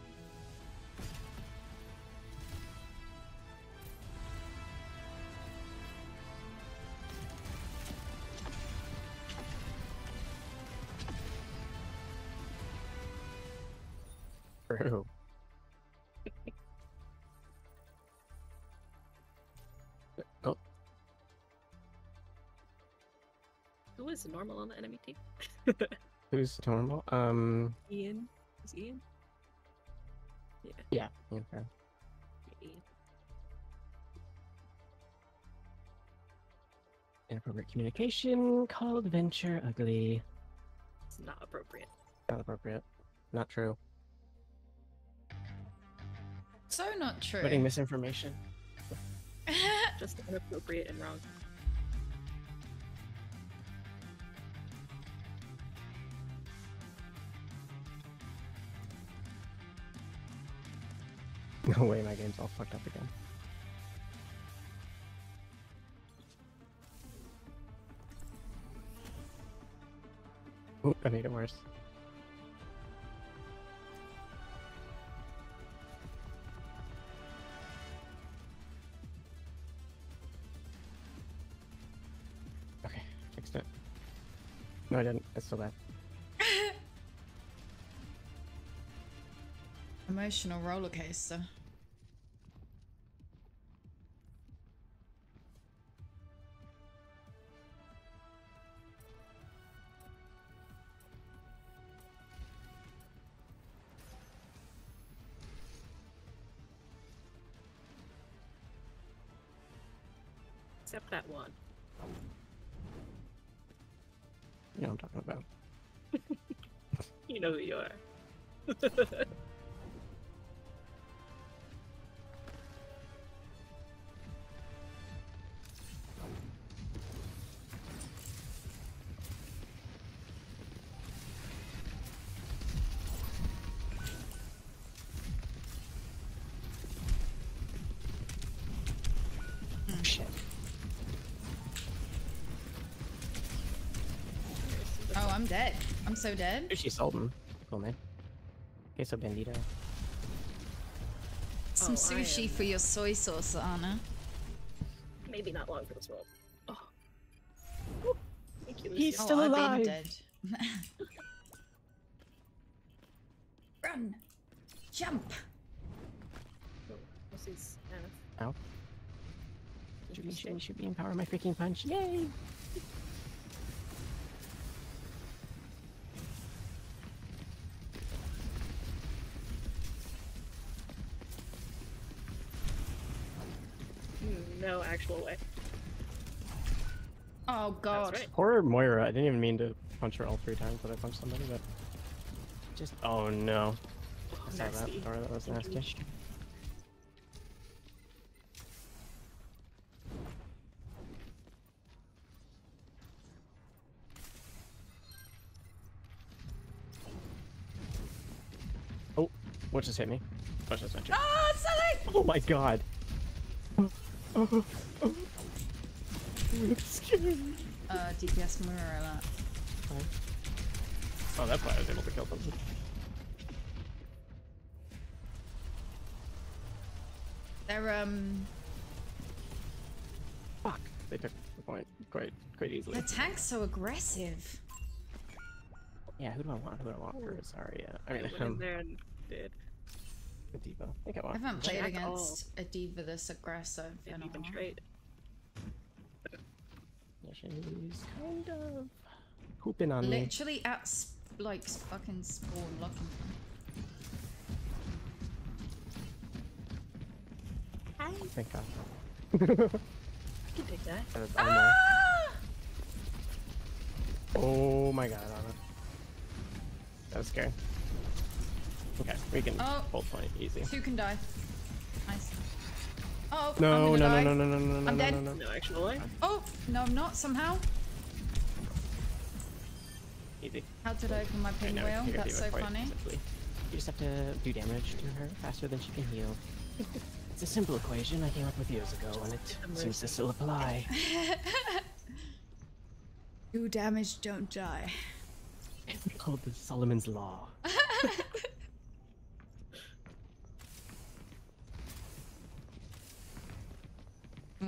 Is normal on the enemy team? who's normal? Um, Ian? Is Ian? yeah, Yeah. okay. Ian. Inappropriate communication called Venture Ugly. It's not appropriate. Not appropriate. Not true. So not true. Putting misinformation. Just inappropriate and wrong. No way, my game's all fucked up again. Oop, I made it worse. Okay, fixed it. No, I didn't. It's still bad. Emotional roller that one. You know what I'm talking about. You know who you are. so dead. Sushi Sultan. Cool, man. Queso Bandito. Some Oh, sushi for your soy sauce, Anna. Maybe not long for this world. Oh. Woo. Thank you, He's Lucia. still oh, alive. dead. Run. Jump. Oh, Lucy's Anna. Ow. Should be, shoot me, shoot me, empower my freaking punch. Yay! Actual way. Oh god. right. Poor Moira. I didn't even mean to punch her all three times that I punched somebody, but just oh no. I saw that. Nasty. Or that was nasty. Oh, what just hit me? Oh, just venture. Ah, Sally! Oh my god. Oh. It's scary. Uh, DPS mirror alert. Oh, that's why I was able to kill them. They're um Fuck. They took the point quite quite easily. The tank's so aggressive. Yeah, who do I want? Who do I want Sorry, Zarya? I mean, went in um, there and did. The D.Va. I think I I haven't played Jack against a D.Va this aggressive in And a even while. trade. Yeah, she's kind of hooping on me. Literally at s- like fucking spawn looking. Hi. Thank God. I can take that. That is. Ah! Oh my God, Anna. That was scary. Okay, we can Oh. hold point easy. Two can die. Nice. Oh, No, I'm no, gonna no, die. no, no, no, no, no, I'm no, dead. no, no. No actual way. Oh, no, I'm not somehow. Easy. How did I open my Okay, pin now we can wheel? take our That's so quite funny. simply. You just have to do damage to her faster than she can heal. it's a simple equation I came up with years ago, and it seems to still apply. Do damage, don't die. It's called the Solomon's Law.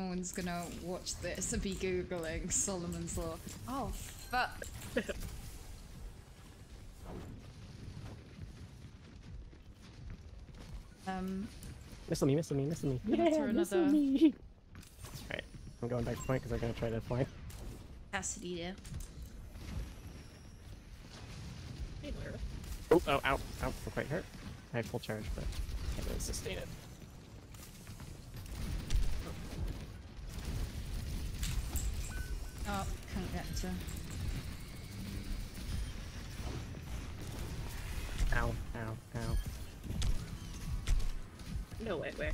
Someone's gonna watch this and be googling Solomon's Law. Oh, fuck. Um, Missile me, missile me, missile me. Yeah, throw missile me. Alright, I'm going back to point because I'm gonna try to flank. Cassidy there. Hey, Lyra. Oh, oh, ow, ow, I'm quite hurt. I have full charge, but can't really sustain it. Oh, can't get to. Ow, ow, ow. No way, where?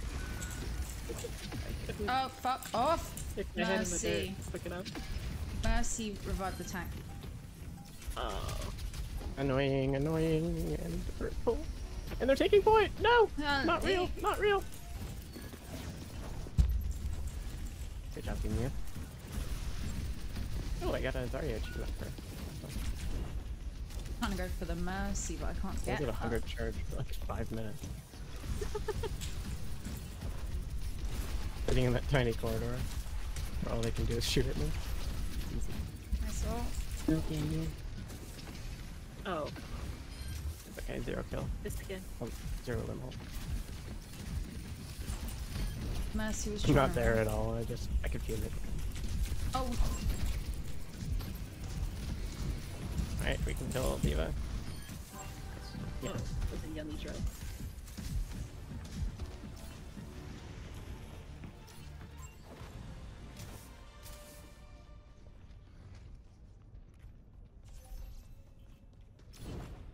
Oh, fuck off! Stick my head in Mercy. quick. Mercy revived the tank. Oh. Annoying, annoying, and hurtful. And they're taking point! No! Uh, not they- real, not real! Good job, Team Mia. Oh, I got a Zarya achievement for trying to go for the Mercy, but I can't I get did a up. hundred charge for like five minutes. Sitting in that tiny corridor, where all they can do is shoot at me. Easy. I saw. Okay, Oh. It's okay, zero kill. This again. Oh, zero zero limb hold. Mercy was I'm not there at all, I just, I can feel it. Oh, Alright, we can kill D.Va. Yeah. Oh, a yummy drug.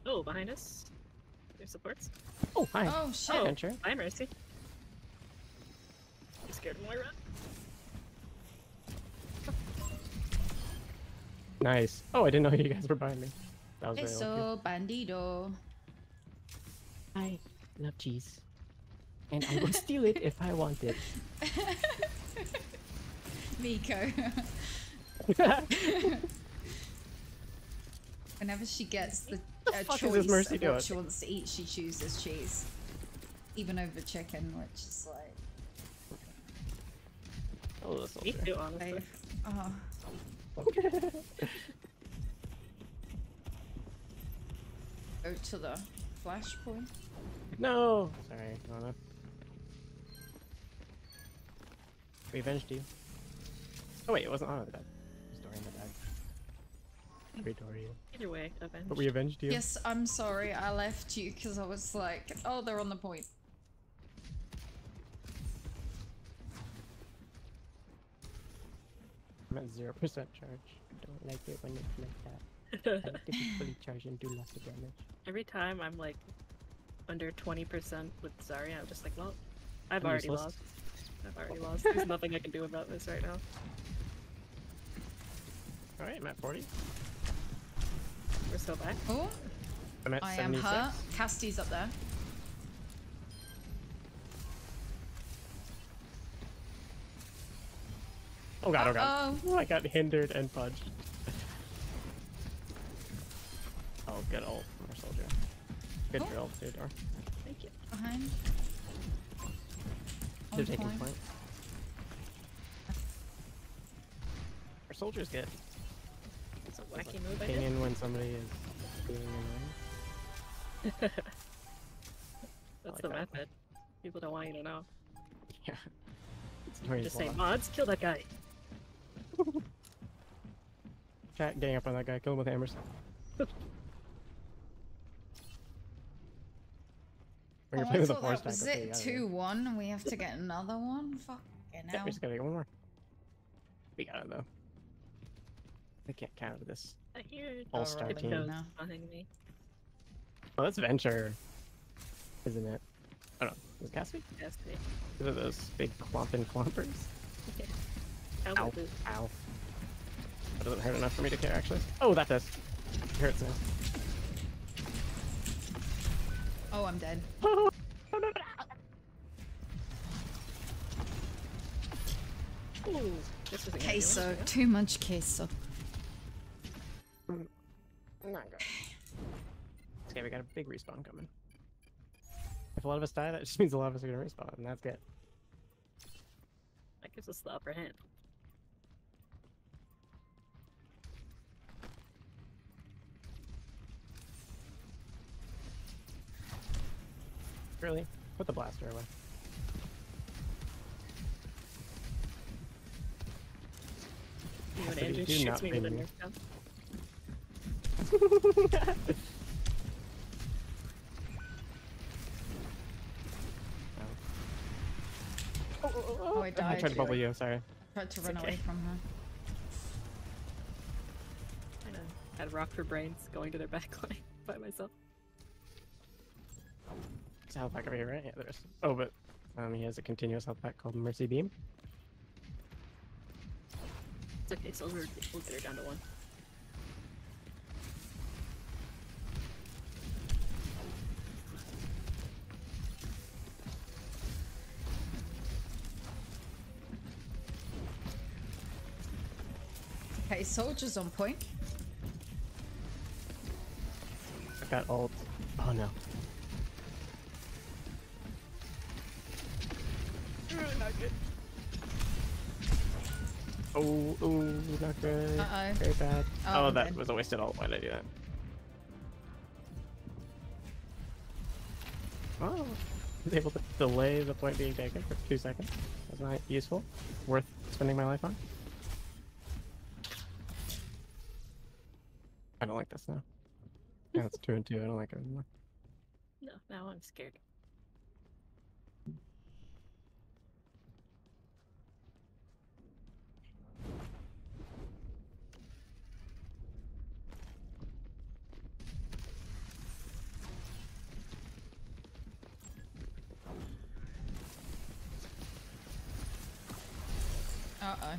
Oh, behind us. There's supports. Oh, hi. oh shit. Oh, Adventure. hi, Mercy. You scared of Moira? Nice. Oh, I didn't know you guys were behind me. That was very. Eso bandido. I love cheese. And I will steal it if I want it. Miko. Whenever she gets the, a fuck choice this Mercy of doing? what she wants to eat, she chooses cheese. Even over chicken, which is like, Oh, the Me soldier. too, honestly. I, oh, go to the flash pool. no! Sorry, Lana. We avenged you. Oh wait, it wasn't on the died. It was Dorian that died. Sorry, Dorian. Either way, avenged. But we avenged you. Yes, I'm sorry, I left you because I was like, oh, they're on the point. I'm at 0% charge. I don't like it when it's like that. I like to be fully charged and do lots of damage. Every time I'm like under 20% with Zarya, I'm just like, well, I've I'm already useless. lost. I've already lost. There's nothing I can do about this right now. Alright, I'm at 40. We're still back. Oh, I'm at I am 76. her. Cassidy's up there. Oh god, oh god. Uh-oh. Oh, I got hindered and punched. oh, good ult from our soldier. Good Oh. drill, Theodore. Thank you. Behind. They're On taking point. point. Our soldiers get It's a There's wacky move, I guess. opinion when somebody is being annoying. That's like the that. method. People don't want you to know. Yeah. It's very Just say, mods, kill that guy. Chat, gang up on that guy, kill him with hammers. We're gonna I play with a thought four that was it. Two one. and We have to get another one. Fucking Yeah, hell. we just gotta get one more. We got it though. They can't counter this. I hear All Oh, star rolling team. now. Behind me. Oh, that's Venture, isn't it? Oh no, is it Cassie? Yes, me. Those those big clomping clompers. How Ow, about this? ow. That doesn't hurt enough for me to care, actually. Oh, that does. It hurts now. Oh, I'm dead. Oh, no, no, no. Ooh, this isn't gonna do Queso. anything. Too much queso. Not good. Okay, we got a big respawn coming. If a lot of us die, that just means a lot of us are gonna respawn, and that's good. That gives us the upper hand. Really? Put the blaster away. You and Andrew do shoots not me with a nerf gun. Oh, oh, oh, oh, I I died. tried to bubble you, sorry. Tried to It's run okay. away from her. Kinda had rock for brains going to their backline by myself. There's a health pack over here, right? Yeah, there's. Oh, but um, he has a continuous health pack called Mercy Beam. It's okay, so we'll, we'll get her down to one. Okay, soldiers on point. I've got ult. Oh no. Oh, oh, not good. Uh-oh. Very bad. Oh, Oh, that dead. was a wasted ult. Why did I do that? Oh, I was able to delay the point being taken for two seconds. That's not useful. Worth spending my life on. I don't like this now. Yeah, it's two and two. I don't like it anymore. No, now I'm scared. Uh-oh.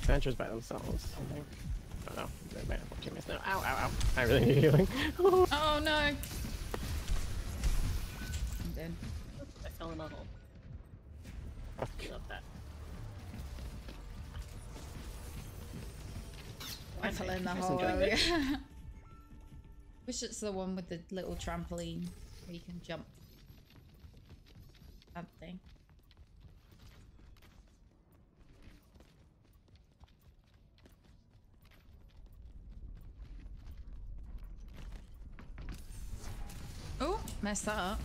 Adventures by themselves, I think. Oh no, they might have more teammates now. Ow, ow, ow. I really need healing. Oh no! I'm dead. I fell in a hole. Love that. I fell in the hole. and Yeah. Wish it's the one with the little trampoline where you can jump. Something. Oh, messed that up.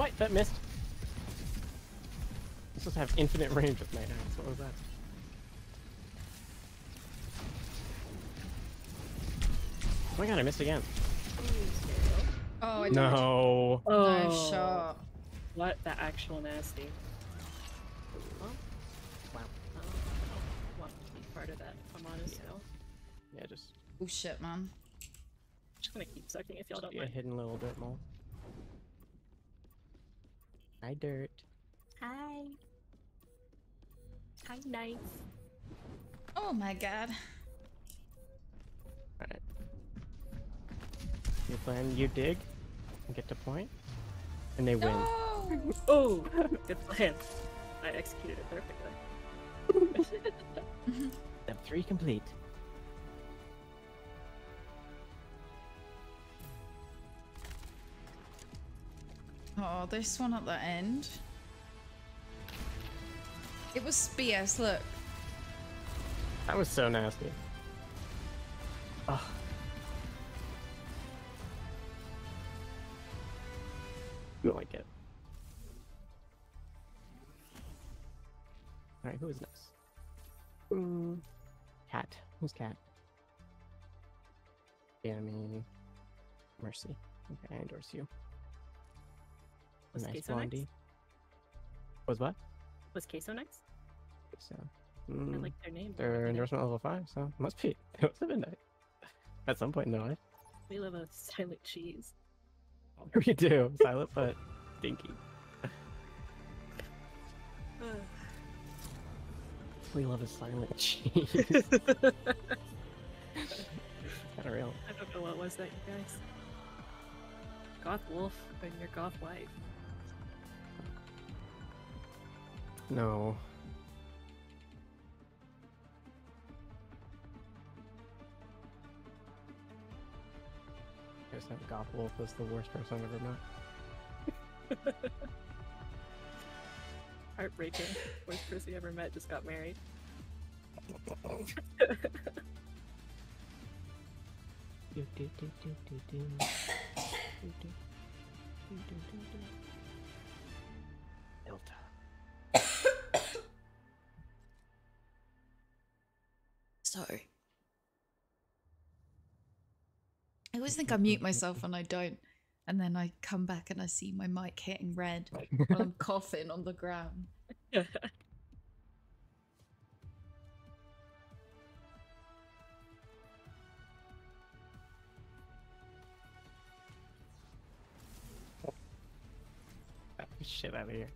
What? That missed. I'm supposed to have infinite range with my hands. What was that? Oh my god, I missed again. Oh, I died. No. No oh. shot. What? The actual nasty. Well, Wow. I don't want to be part of that, if I'm honest. Yeah. So Yeah, just, Oh shit, man. I'm just gonna keep sucking if y'all don't be a mind. hidden little bit mole. Hi, dirt. Hi. Hi, nice. Oh my god. Alright. You plan, you dig, and get to point, and they win. No! Oh, good plan. I executed it perfectly. Step three complete. Oh, this one at the end. It was BS, look. That was so nasty. Oh. You like it. Alright, who is next? Mm. Cat. Who's cat? Enemy. Mercy. Okay, I endorse you. Was nice Queso next? Was what? Was Queso next? So, I mm, like their name. they're endorsement level 5, so must be. It was a midnight. At some point in their life. We love a silent cheese. We do. Silent but stinky. We love a silent cheese. Kinda real. I don't know what was that, you guys. Goth Wolf and your Goth wife. No. I just think Goth Wolf was the worst person I've ever met. Heartbreaking. Worst person you ever met just got married. Do, do, do, do, do, do. Do, do. Do, do, do, do. Ilta. Sorry. I always think I mute myself and I don't. And then I come back and I see my mic hitting red while I'm coughing on the ground. Get Shit out of here.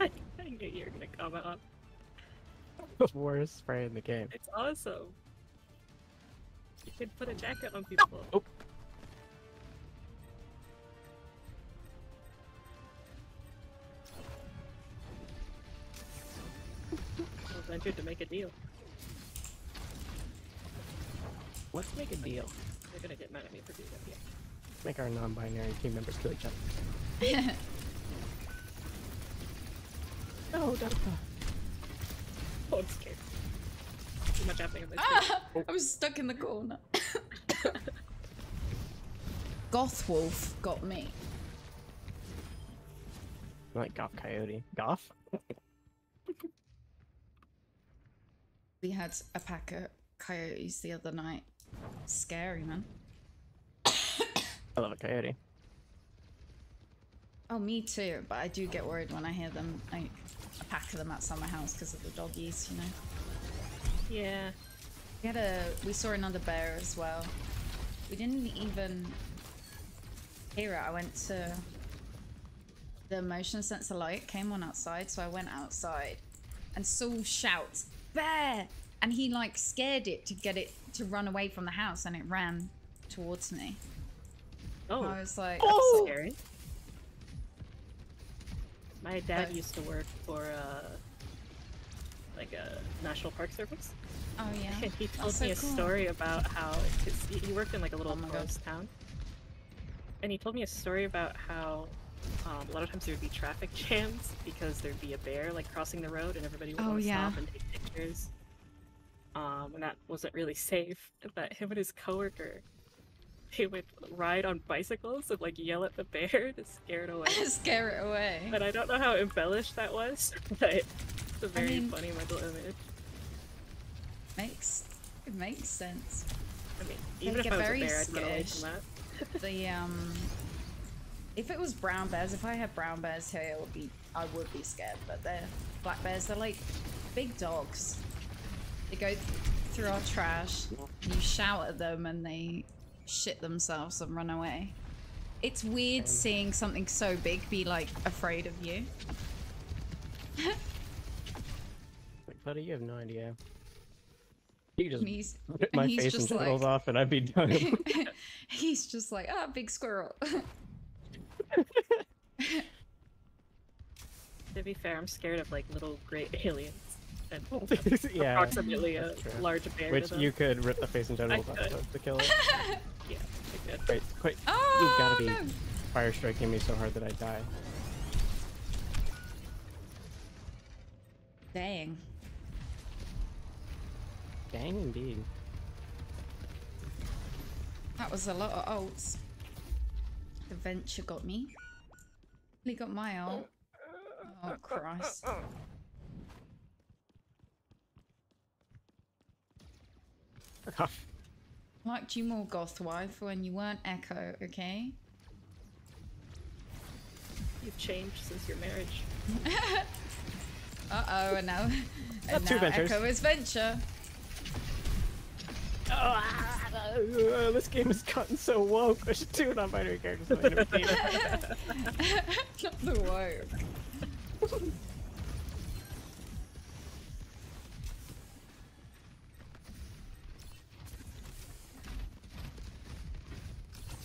I knew you were gonna comment on. The worst spray in the game. It's awesome. You could put a jacket on people. Oh. Well, ventured to make a deal. Let's make a deal. They're gonna get mad at me for doing that. Make our non-binary team members kill each other. No, oh, don't. Oh, I'm scared. Too much happening on my ah! I was stuck in the corner. Goth Wolf got me. Like Goth Coyote. Goth? We had a pack of coyotes the other night. Scary, man. I love a coyote. Oh, me too, but I do get worried when I hear them, like, a pack of them outside my house because of the doggies, you know? Yeah. We had a, we saw another bear as well. We didn't even hear it. I went to, the motion sensor light came on outside, so I went outside and Saul shouts, bear! And he like scared it to get it to run away from the house and it ran towards me. Oh, I was like, oh! that's oh! scary. My dad used to work for uh, like a National Park Service, Oh yeah. and he told That's so me a cool. story about how cause he, he worked in like a little Oh forest town, and he told me a story about how um, a lot of times there would be traffic jams because there'd be a bear like crossing the road, and everybody would Oh, want to yeah. stop and take pictures. Um, and that wasn't really safe. But him and his coworker, they would ride on bicycles and like yell at the bear to scare it away. Scare it away. But I don't know how embellished that was, but it's a very mean- funny mental image. Makes it makes sense. I mean, even if I was a bear, I'd run away from that. The um, if it was brown bears, if I had brown bears here, it would be I would be scared. But they're black bears. They're like big dogs. They go through our trash. You shout at them, and they shit themselves and run away. It's weird seeing something so big be like afraid of you. Like, buddy, you have no idea. You just And he's rip my he's face and just like- off, and I'd be done. he's just like, ah, big squirrel. To be fair, I'm scared of like little great aliens. And yeah. approximately a true. large bear. to Which them. you could rip the face and genitals off could. to kill it. Yeah, I could. Wait, quit. oh, gotta be- no. Fire striking me so hard that I die. Dang. Dang indeed. That was a lot of ults. The venture got me. He got my ult. Oh, Christ. Liked you more, Gothwife, when you weren't Echo, okay? You've changed since your marriage. Uh oh, and now, and two now ventures. Echo is Venture. Uh, this game has gotten so woke. I should do non-binary characters. in the game. Not the woke.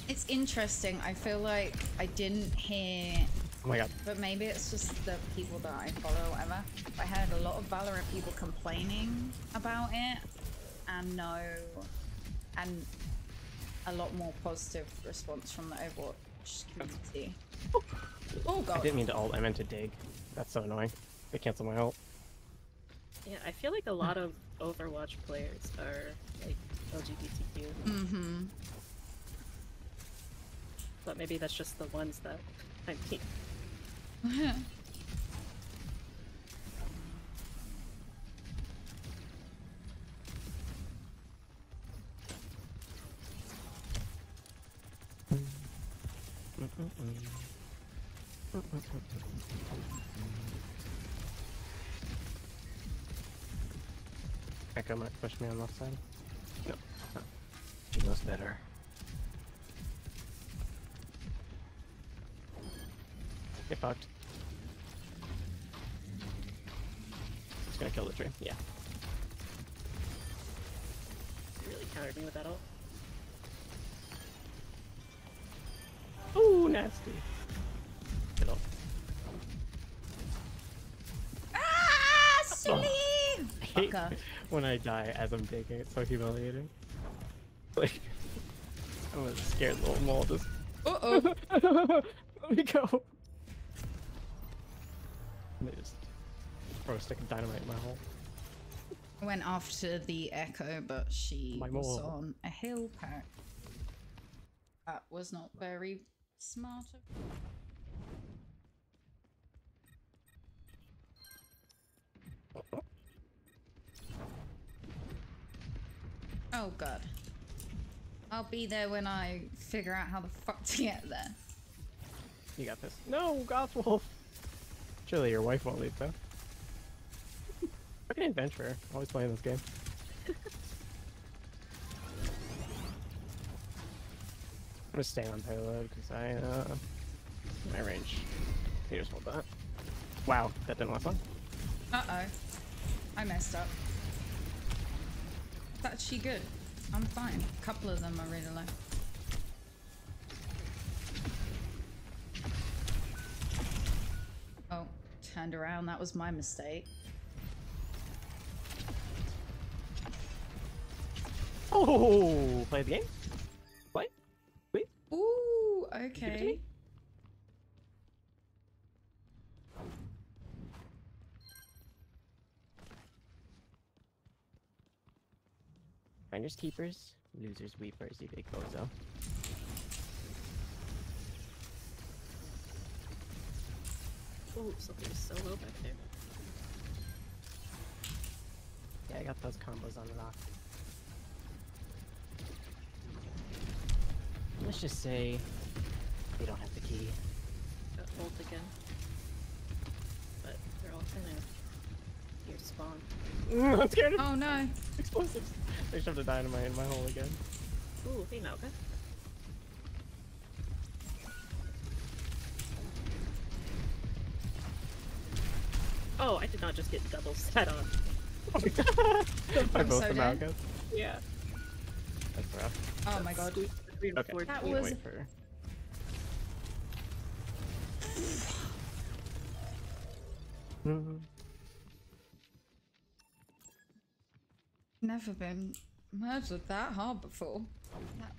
It's interesting. I feel like I didn't hear, oh my god. but maybe it's just the people that I follow or whatever. I heard a lot of Valorant people complaining about it, and no, and a lot more positive response from the Overwatch community. Oh I god. didn't mean to ult. I meant to dig. That's so annoying. They cancel my ult. Yeah, I feel like a lot of Overwatch players are like LGBTQ, Mm-hmm. But maybe that's just the ones that I meet. Echo might push me on left side. No. no. She knows better. Get fucked. It's gonna kill the tree. Yeah. You really countered me with that ult. Ooh, nasty. Get off. ah, silly! I hate Fucker. when I die as I'm digging. It's so humiliating. Like, I'm a scared little mole just. Uh-oh. Let me go. They just throw a stick of dynamite in my hole. I went after the Echo, but she My was on a hill pack. That was not very smart of Oh god. I'll be there when I figure out how the fuck to get there. You got this. No, Gothwolf! Surely your wife won't leave though. Fucking adventurer. Always playing this game. I'm just staying on payload because I, uh, my range. Just hold that. Wow, that didn't last long. Uh-oh. I messed up. That's she good. I'm fine. A couple of them are really low. Oh, turned around. That was my mistake. Oh, play the game? Play? Wait. Ooh, okay. Finders keepers, losers weepers, you big bozo. Oh, something's so low back there. Yeah, I got those combos on lock. Let's just say they don't have the key. Got ult again. But they're all kind of near spawn. Mm, I'm scared of Oh no. explosives. They shoved a dynamite in my hole again. Ooh, hey Nauka. Oh, I did not just get double set on. By I'm both so the dead. Yeah. That's rough. Oh my god. Between Okay. four That was- Wait for. Never been murdered that hard before. That-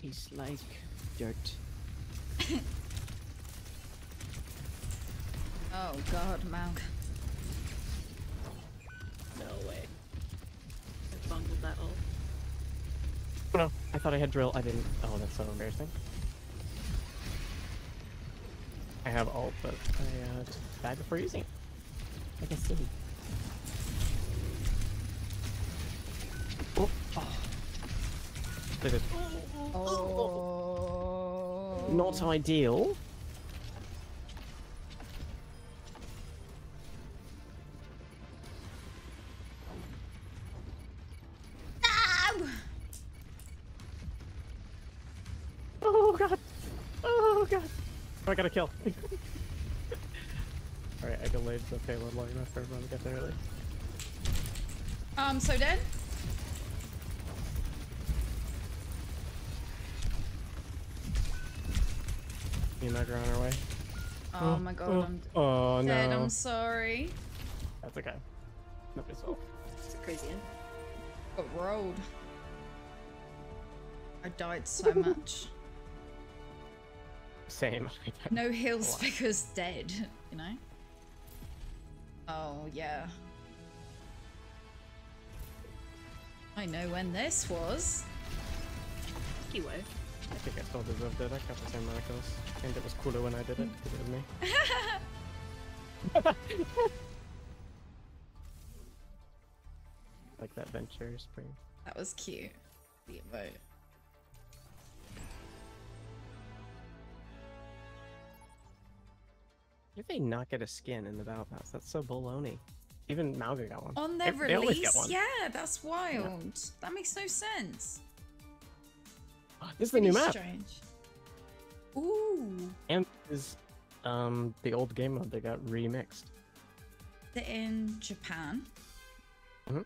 He's like dirt. Oh god, Malg. No way. I bungled that all. Oh no, I thought I had drill. I didn't. Oh, that's so embarrassing. I have ult, but I uh, just died before using it. Like a silly. Oh, oh. Did it. Oh. Not ideal. Got a kill. Alright, I delayed the payload long enough for everyone to get there early. Um, so dead? Me and Meg are on our way. Oh, my god, oh, I'm Oh dead. no. I'm sorry. That's okay. Nobody's fault. It's a crazy end. Got rolled. I died so much. Same. No heals because dead, you know? Oh, yeah. I know when this was. Anyway. I think I still deserved it. I got the same amount of kills. And it was cooler when I did it because it was me. like that venture spring. That was cute. The emote. Did they not get a skin in the battle pass? That's so baloney. Even Mauga got one. On their They- they always get release? one. Yeah, that's wild. That makes no sense. This is the new Pretty map. Strange. Ooh. And is um the old game mode they got remixed. They're in Japan. Good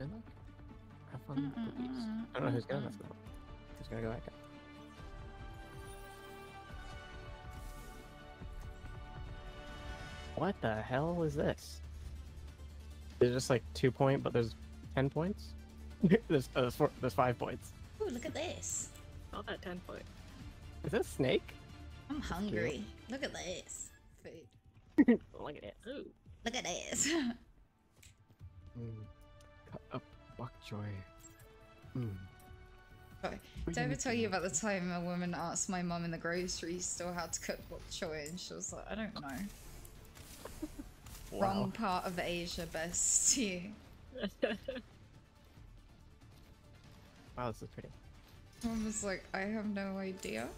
luck. Have fun. cookies. I don't know who's gonna mess it up. Who's gonna go back up? What the hell is this? There's just like two point, but there's ten points. there's uh, there's, four, there's five points. Ooh, look at this. Not that 10 point. Is that a snake? I'm hungry. Look at this. Food. Look at it. Ooh. Look at this. Mm. Cut up bok choy. Mm. Sorry. Did I ever tell you about the time a woman asked my mum in the grocery store how to cook bok choy and she was like, I don't know. Wow. Wrong part of Asia, best you. Wow, this is pretty. Mum was like, I have no idea.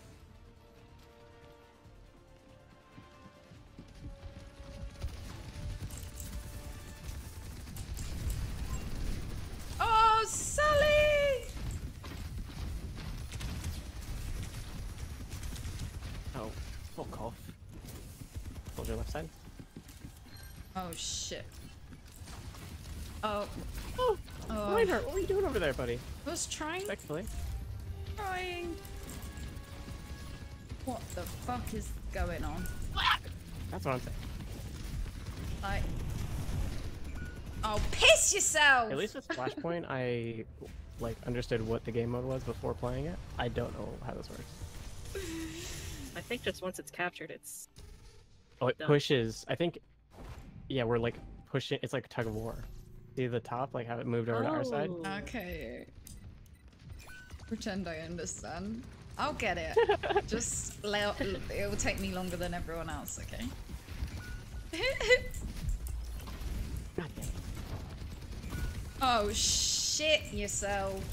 Oh shit. Oh, Oh, oh Reinhardt, what are you doing over there, buddy? I was trying, Respectfully. trying. What the fuck is going on? That's what I'm saying. Like, oh, piss yourself! At least with Flashpoint, I like understood what the game mode was before playing it. I don't know how this works. I think just once it's captured, it's. Oh, it Done. pushes. I think. Yeah, we're like pushing. It's like tug of war. See the top, like how it moved over to our side. Oh. Okay. Pretend I understand. I'll get it. Just let, it will take me longer than everyone else, okay? God damn oh shit yourself.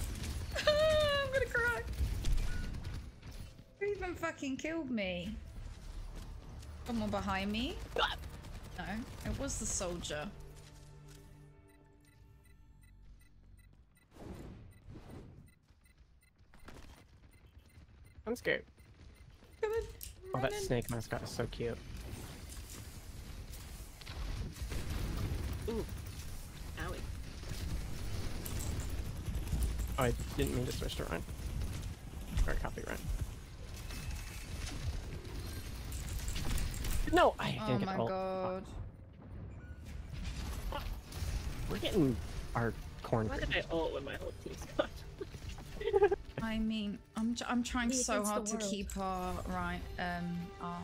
I'm gonna cry. Who even fucking killed me? Someone behind me? No, it was the soldier. I'm scared. Come on, oh, that in. snake mascot is so cute. Ooh. Owie. Oh, I didn't mean to switch to run. Or copy run. No, I Oh didn't get my ult. god. We're getting our corn. Why did. I ult when my whole team's gone? I mean, I'm tr- I'm trying Me so hard to keep our right um our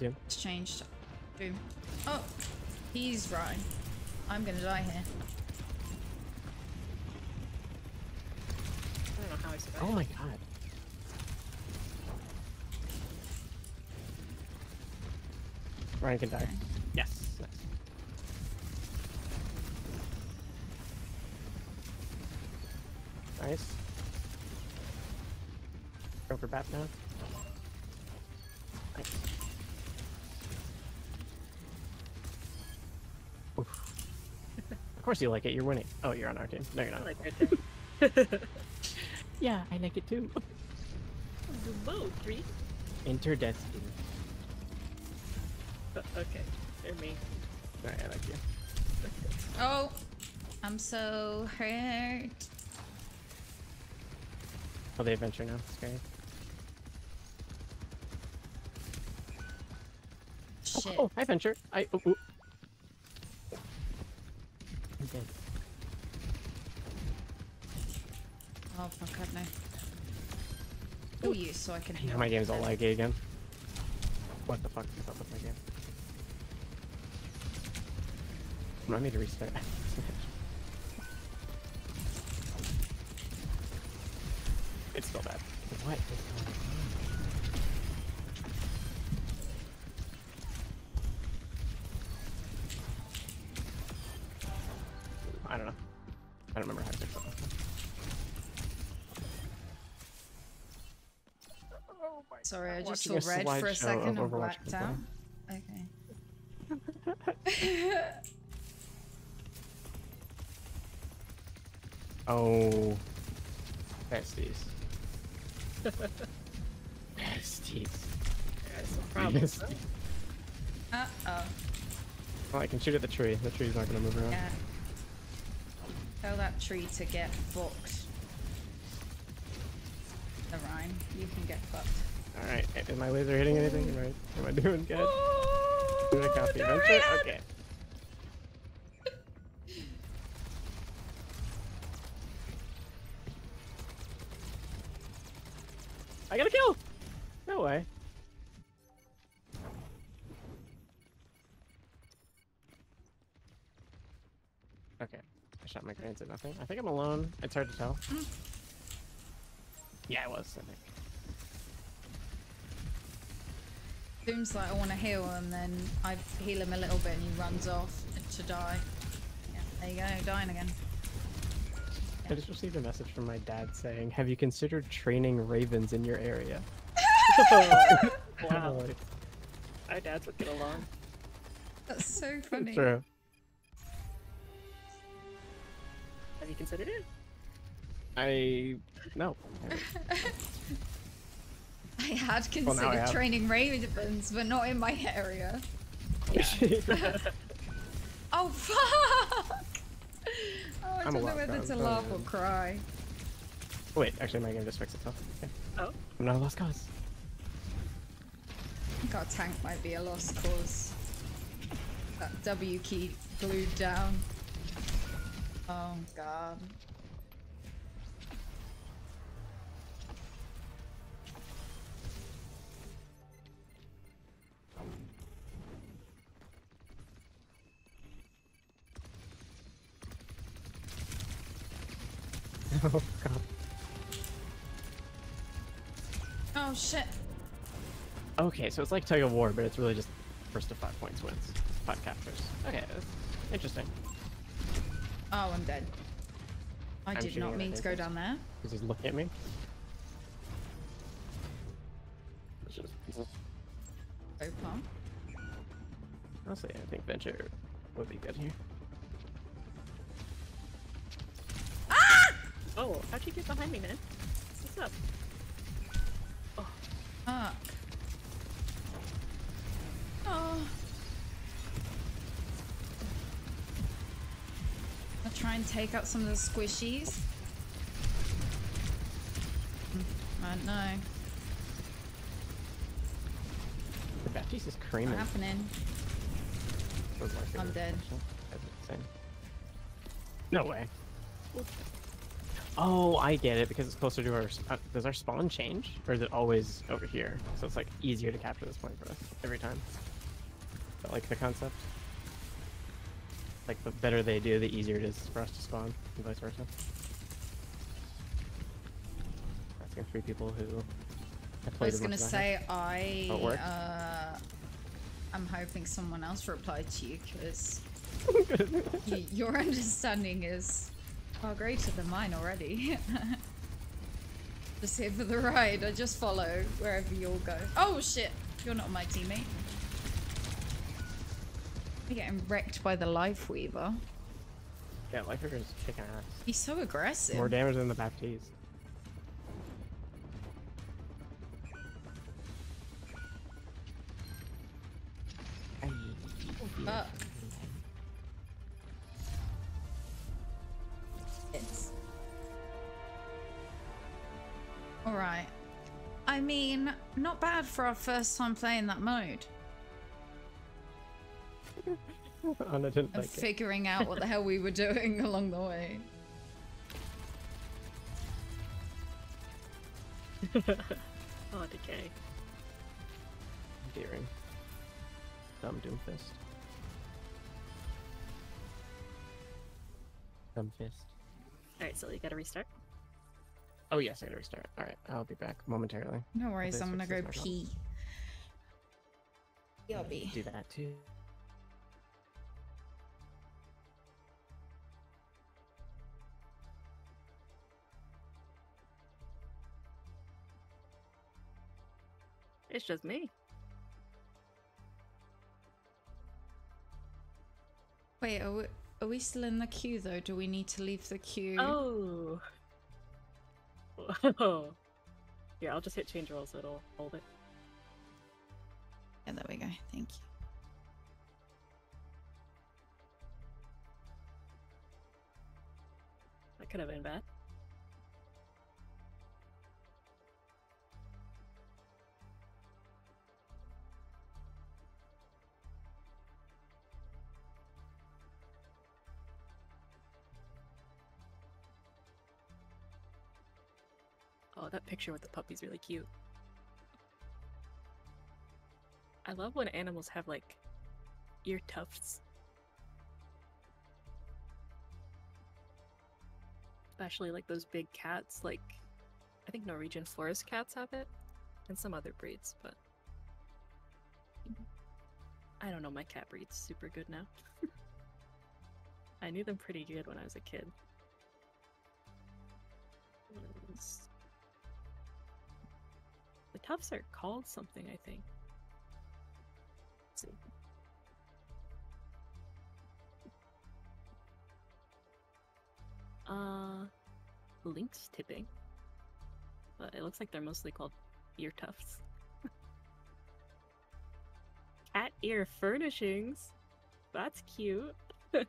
Doom? exchange. Boom. Oh, he's right. I'm gonna die here. I don't know how I survived. Oh my god. Ryan can die. Okay. Yes. Nice. Nice. Go for bat now. Nice. Oof. of course you like it. You're winning. Oh, you're on our team. No, you're I not. like right there. yeah, I like it too. Do both, three. Enter Destiny. Okay, they're me. Alright, I like you. Oh, I'm so hurt. Oh, they adventure now. Scary. Oh, Shit. Oh, I venture. I. Oh, oh. I'm dead. Oh fuck, God no. Kill you so I can heal. Now my game's all laggy again. What the fuck is up with my game? Remind me to restart. it's still bad. What is going on? I don't know. I don't remember how to fix it. Sorry, I just Watching saw red for a second and blacked out. Okay. Oh. Besties. Besties. There's some problems. Besties. Uh oh. Well, I can shoot at the tree. The tree's not gonna move around. Yeah. Tell that tree to get fucked. The rhyme. You can get fucked. Alright, is my laser hitting anything? Am I, am I doing good? Did I copy Dorian! adventure? Okay. I got a kill! No way. Okay. I shot my grenades at nothing. I think I'm alone. It's hard to tell. Yeah, I was, I think. Seems like I want to heal and then I heal him a little bit and he runs off to die. Yeah, there you go, dying again. I just received a message from my dad saying, "Have you considered training ravens in your area?" wow. Like, Our dads would get along. That's so funny. True. Have you considered it? I no. I had Well, I considered have. training ravens, but not in my area. Oh fuck! Oh, I I'm don't know allowed whether to- to I'm laugh or fine. cry. Oh, wait, actually, my game just fixed itself. Okay. Oh. I'm not a lost cause. I think our tank might be a lost cause. That W key glued down. Oh god. oh god. Oh shit. Okay, so it's like tug of war, but it's really just first to five points wins. Five captures. Okay, that's interesting. Oh, I'm dead. I I'm did not mean to go down there. He's just looking at me. So far. Honestly, I think venture would be good here. Oh, how'd you get behind me, man? What's up? Fuck. Oh. I'll try and take out some of the squishies. Hmm, I don't know. The Baptiste is What's happening? I'm dead. actually. No way. Oh, I get it because it's closer to our. Uh, does our spawn change, or is it always over here? So it's like easier to capture this point for us every time. Is that like the concept? Like the better they do, the easier it is for us to spawn, and vice versa. Asking three people who have I was gonna I say I Oh, worked? uh I'm hoping someone else replied to you because your understanding is far greater than mine already. just here for the ride. I just follow wherever you'll go. Oh shit! You're not my teammate. You're getting wrecked by the Lifeweaver. yeah, Lifer is kicking ass. He's so aggressive. More damage than the Baptiste. For our first time playing that mode. Anna didn't And like it. figuring out what the hell we were doing along the way. oh, decay. Deering. Dumb Doomfist. Dumb Fist. Alright, so you gotta restart. Oh yes, I gotta restart. Alright, I'll be back momentarily. No worries, I'm gonna go this back on. pee. Yobby. Do that too. It's just me. Wait, are we, are we still in the queue though? Do we need to leave the queue? Oh. Whoa. Yeah, I'll just hit change roll so it'll hold it. Yeah, there we go. Thank you. That could have been bad. That picture with the puppy's really cute. I love when animals have like ear tufts. Especially like those big cats, like I think Norwegian forest cats have it, and some other breeds, but I don't know my cat breeds super good now. I knew them pretty good when I was a kid. The tufts are called something, I think. Let's see. Uh, lynx tipping. But it looks like they're mostly called ear tufts. Cat ear furnishings. That's cute.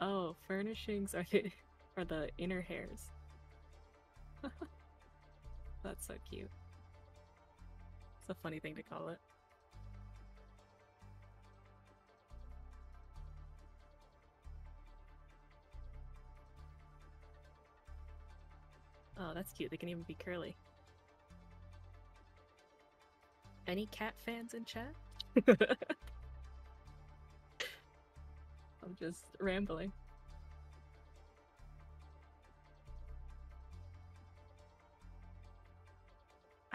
oh, furnishings are are the inner hairs. That's so cute. It's a funny thing to call it. Oh, that's cute. They can even be curly. Any cat fans in chat? I'm just rambling.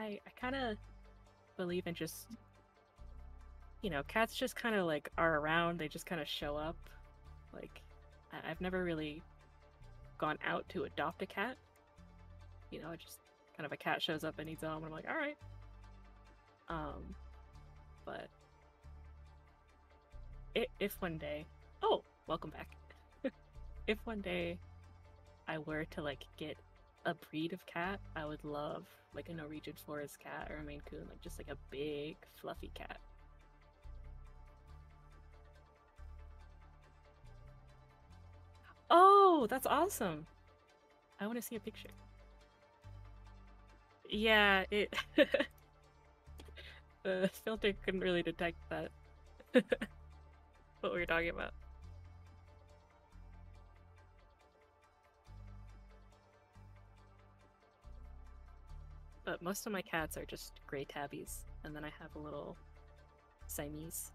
I I kind of believe in just you know, cats just kind of like are around, they just kind of show up. Like I- I've never really gone out to adopt a cat. You know, just kind of a cat shows up and needs home and I'm like, "All right." Um but if one day, oh, welcome back. if one day I were to like get a breed of cat, I would love like a Norwegian forest cat or a Maine Coon, like just like a big fluffy cat. Oh, that's awesome. I want to see a picture. Yeah, it the filter couldn't really detect that. what we were talking about. But most of my cats are just gray tabbies, and then I have a little Siamese.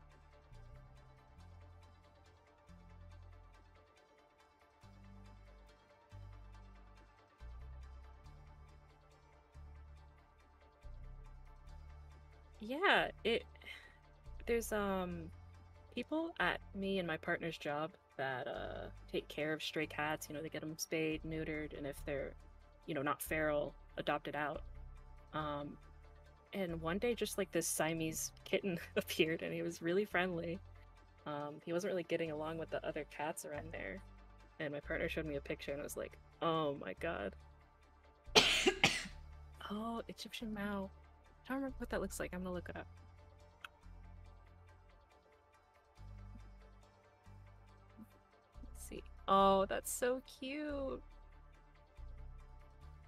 Yeah, it there's um people at me and my partner's job that uh take care of stray cats, you know, they get them spayed, neutered, and if they're, you know, not feral, adopted out. Um and one day just like this Siamese kitten appeared and he was really friendly. Um he wasn't really getting along with the other cats around there. And my partner showed me a picture and I was like, "Oh my god." oh, Egyptian Mau. I don't remember what that looks like. I'm gonna look it up. Let's see. Oh, that's so cute.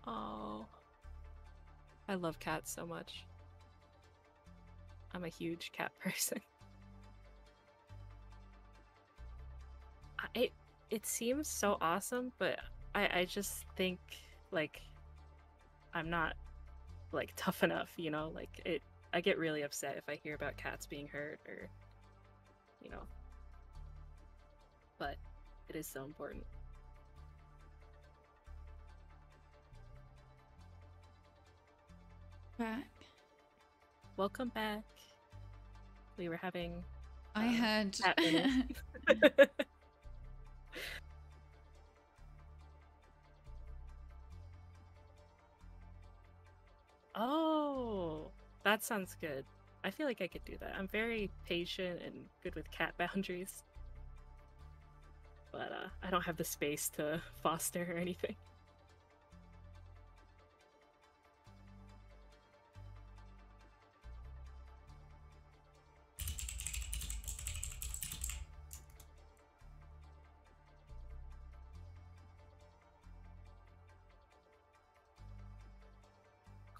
Oh. I love cats so much. I'm a huge cat person. It it seems so awesome, but I I just think like I'm not like tough enough, you know? Like it I get really upset if I hear about cats being hurt or you know. But it is so important. Back. Welcome back. We were having I heard. oh, that sounds good. I feel like I could do that. I'm very patient and good with cat boundaries. But uh, I don't have the space to foster or anything.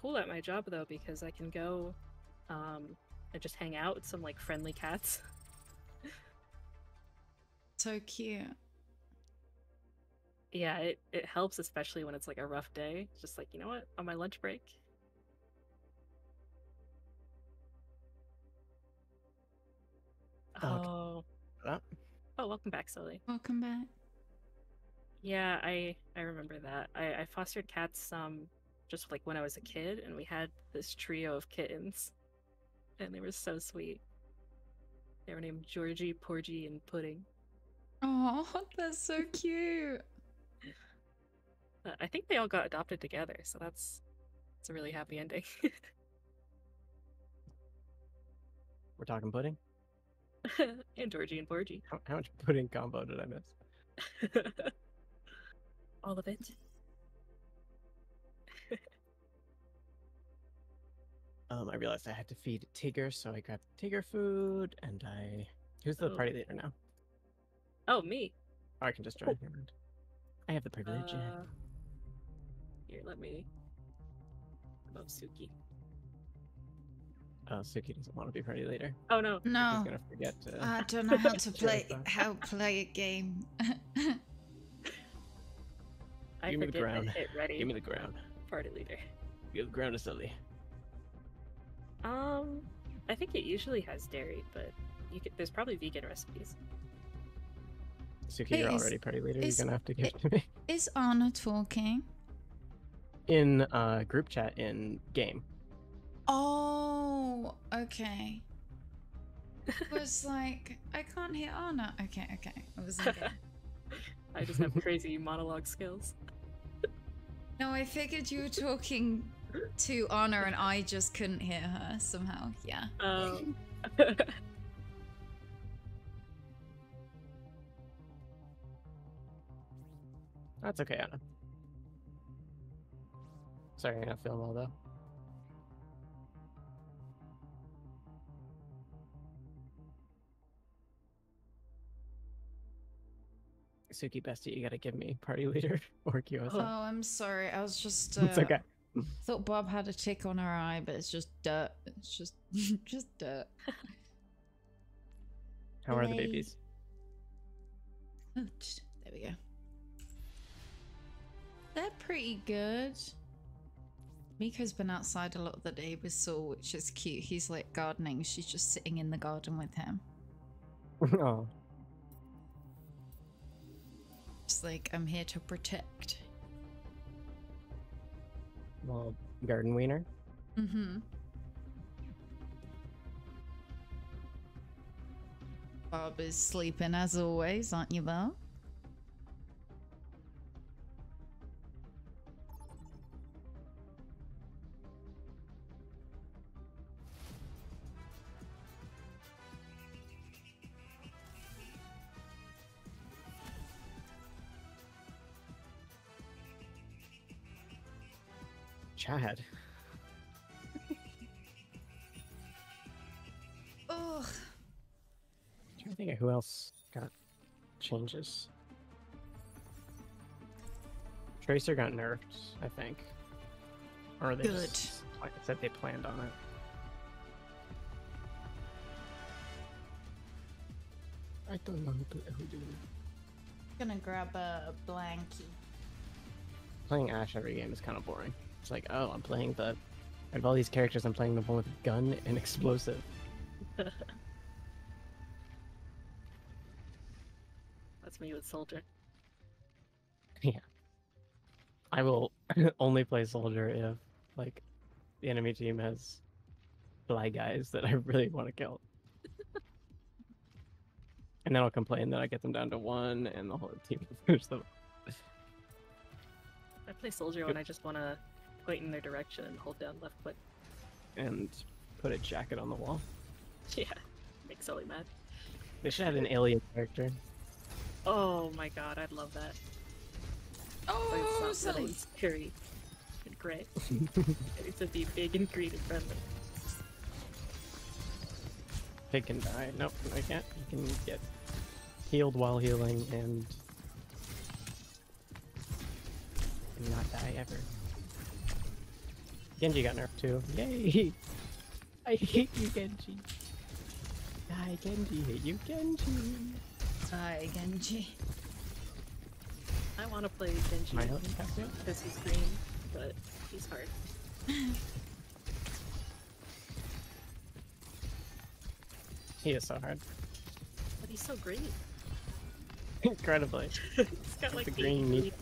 Cool at my job though because I can go um, and just hang out with some like friendly cats. so cute. Yeah, it, it helps especially when it's like a rough day. It's just like, you know what, on my lunch break. Oh. Oh. Oh, welcome back, Sully. Welcome back. Yeah, I I remember that. I, I fostered cats um just like when I was a kid and we had this trio of kittens. And they were so sweet. They were named Georgie, Porgy, and Pudding. Oh, that's so cute. Uh, I think they all got adopted together, so that's it's a really happy ending. We're talking pudding. and Georgie and Porgy. How, how much pudding combo did I miss? all of it. Um, I realized I had to feed Tigger, so I grabbed Tigger food, and I. Who's the Oh. party leader now? Oh, me. Or I can just join him. I have the privilege. Uh, here, let me. Above Suki. Oh, Suki doesn't want to be party leader. Oh no. No. She's No, gonna forget to. I don't know how to play up. how play a game. I Give me the ground. to hit ready. Give me the ground. party leader. Give the ground to Sully. Um, I think it usually has dairy, but you could, there's probably vegan recipes. Suki, Hey, you're is- already party leader. is- You're gonna have to give it- it to me Is Anna talking? in uh, group chat in game. Oh, okay. It was like, I can't hear Anna. Okay, okay. I was like, I just have crazy monologue skills. no, I figured you were talking to Anna and I just couldn't hear her somehow. Yeah. Um, That's okay, Anna. Sorry, I'm not feeling well though. Suki Bestie, you gotta give me party leader or QSO. Oh, I'm sorry. I was just. Uh, it's okay. I thought Bob had a tick on her eye, but it's just dirt. It's just, just dirt. How are the babies? Oh, there we go. They're pretty good. Miko's been outside a lot of the day with Saul, which is cute. He's like gardening. She's just sitting in the garden with him. oh, Just like, I'm here to protect. Well, garden wiener. Mm-hmm. Bob is sleeping as always, aren't you, Bob? Chad. Ugh. trying to think of who else got changes. Tracer got nerfed, I think. Or they Good. just pla- said they planned on it. I don't know who, who did it. Gonna grab a blankie. Playing Ash every game is kind of boring. It's like, oh, I'm playing the. Out of all these characters, I'm playing the one with gun and explosive. That's me with Soldier. Yeah. I will only play soldier if, like, the enemy team has fly guys that I really want to kill. and then I'll complain that I get them down to one and the whole team will finish them. I play Soldier when I just want to point in their direction and hold down left click. And put a jacket on the wall. Yeah, make Sully mad. They should have an alien character. Oh my god, I'd love that. Oh, but Oh, it's not Sully. really scary and great. It's to be big and green and friendly. Pig can die. Nope, I can't. You can get healed while healing and, and not die ever. Genji got nerfed too. Yay! I hate you, Genji. Die, Genji. Hate you, Genji. Hi, Genji. I want to play Genji My helicopter. because he's green, but he's hard. He is so hard. But he's so green. Incredibly. he's got like the eight green meat.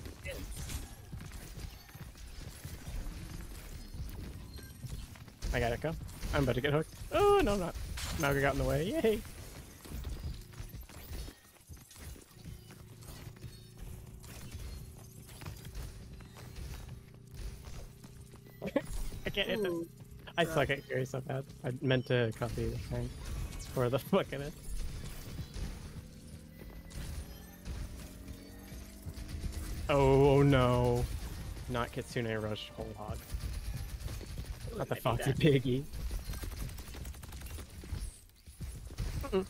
I gotta go. I'm about to get hooked. Oh, no, I'm not. Naga got in the way. Yay! I can't hit this. I suck at Gary so bad. I meant to copy the thing for the fuck fucking it. Oh, oh no. Not Kitsune Rush whole hog. Not the do Foxy. Piggy. Mm-mm.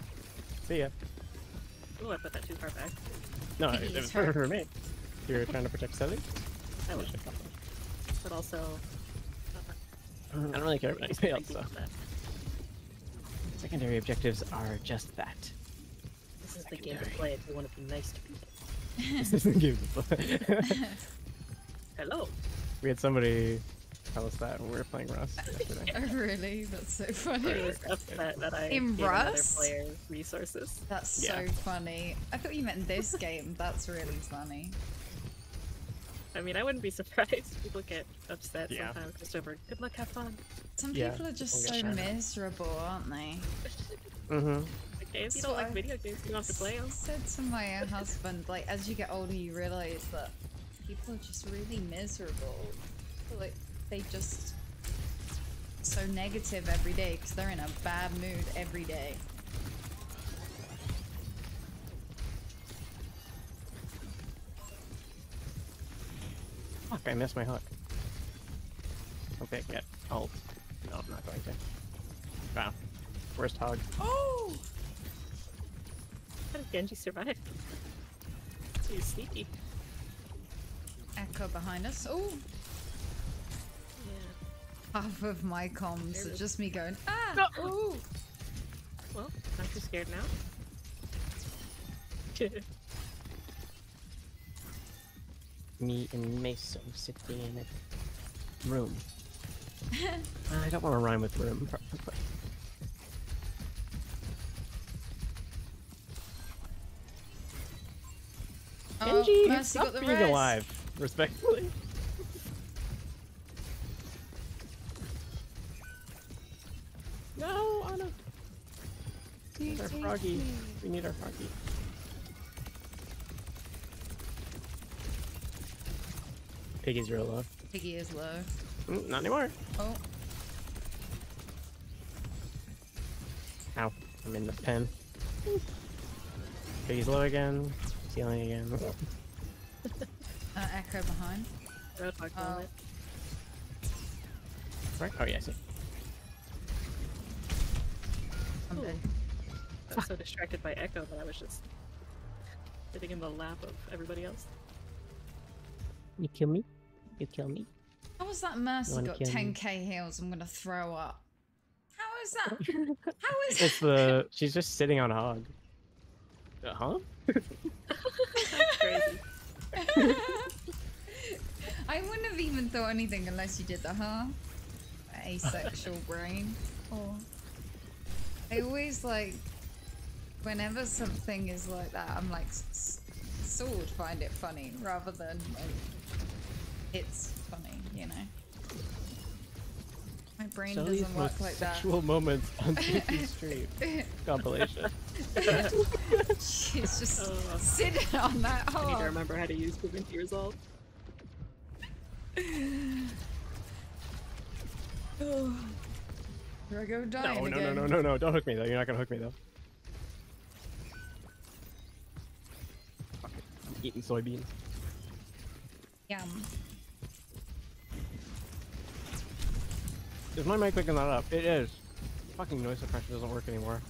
See ya. Ooh, I put that too far back. No, it, is was for, hurt. for me. You're trying to protect Sally? I I would, but also. Uh-huh. I don't really care about anybody else, I though. think that Secondary objectives are just that. This is the game to play if you want to be nice to people. this isn't game to play. Hello. we had somebody tell us that when we were playing Rust yesterday. Oh, really? That's so He funny. was upset that I In gave another Rust? player resources. That's Yeah. so funny. I thought you meant this game. That's really funny. I mean, I wouldn't be surprised. People get upset Yeah. sometimes just over good luck, have fun. Some Yeah, people are just so get shut miserable, aren't they? Mm-hmm. Okay, if you don't like I- video games, you don't have to play them. I said to my husband, like, as you get older, you realize that people are just really miserable. Like, they just so negative every day because they're in a bad mood every day. Fuck, I missed my hook. Okay, get ult. No, I'm not going to. Wow. Worst hog. Oh! How did Genji survive? He's sneaky. Echo behind us. Oh, Yeah. Half of my comms There are it is. just me going, ah! No. Ooh. Well, I'm too scared now. Me and Meso sitting in a room. I don't want to rhyme with room. Oh, Genji, Mercy stop got the being alive, respectfully. No, Anna. See, Our froggy. see. We need our froggy. Piggy's real low. Piggy is low. Mm, not anymore. Oh, Ow. I'm in the pen. Piggy's low again. Healing again. uh, Echo behind. Roadhog Oh. moment. Right? Oh, yeah, I see. I'm Ooh. dead. I was so distracted by Echo that I was just sitting in the lap of everybody else. You kill me? You kill me? How was that Mercy got 10k heals? I'm gonna throw up. How is that? How is It's the. She's just sitting on a hog. Uh huh? That's crazy. I wouldn't have even thought anything unless you did the huh? Asexual brain. Or I always like whenever something is like that, I'm like s- s- sort find it funny rather than like it's funny, you know. My brain Sully's doesn't work most like that. sexual moments on TV stream compilation. She's just Oh. sitting on that I need to remember how to use Divinity Resolve. Here I go dying No, no, again. no, no, no, no! Don't hook me though. You're not gonna hook me though. Fuck it. I'm eating soybeans. Yum. Is my mic picking that up? It is. Fucking noise suppression doesn't work anymore.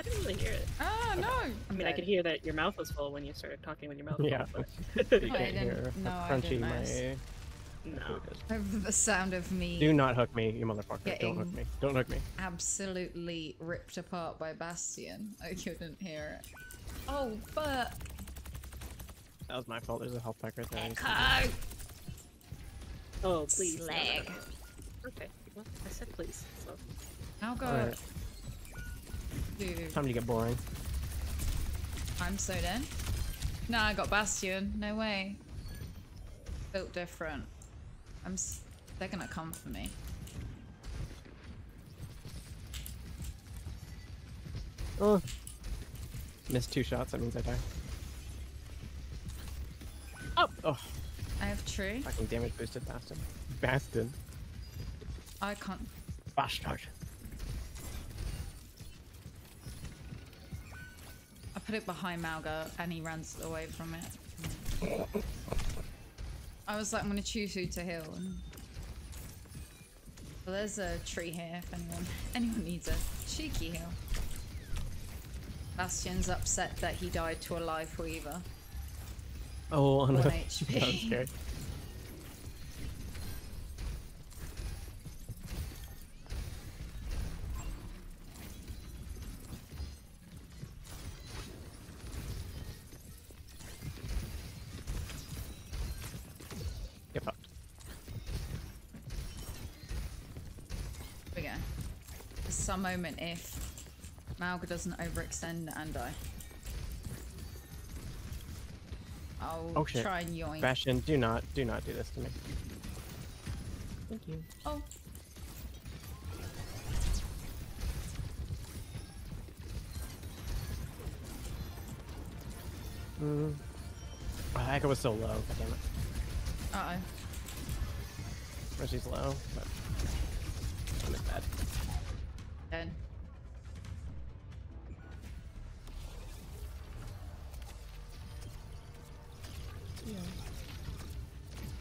I didn't really hear it. Ah no! I mean, I could hear that your mouth was full when you started talking with your mouth Yeah. full. You But I can't didn't- hear no, how crunchy didn't my notice. No. Over the sound of me Do not hook me, you motherfucker. Don't hook me. Don't hook me. absolutely ripped apart by Bastion. I couldn't hear it. Oh, but That was my fault. There's a health pack right there. Echo! Oh, please. Slag. Okay. Well, I said please. So Now go. Alright, Dude, time to get boring. I'm so dead. Nah, I got Bastion. No way. Built different. I'm. S- they're gonna come for me. Oh. Missed two shots, that means I die. Oh! Oh, I have tree. fucking damage boosted Bastion. Bastion. I can't. Bastard. I put it behind Mauga and he runs away from it. I was like, I'm gonna choose who to heal. And... Well, there's a tree here if anyone anyone needs a cheeky heal. Bastion's upset that he died to a Lifeweaver. Oh, on One. HP. that was scary. Get fucked. Here we go. Some moment if Mauga doesn't overextend and die. I'll Oh, shit. try and yoink. Bastion, do not, do not do this to me. Thank you. Oh, Mm. Oh, that Echo was so low. God damn it. uh oh. Mercy's low, but I'm in bad. Dead.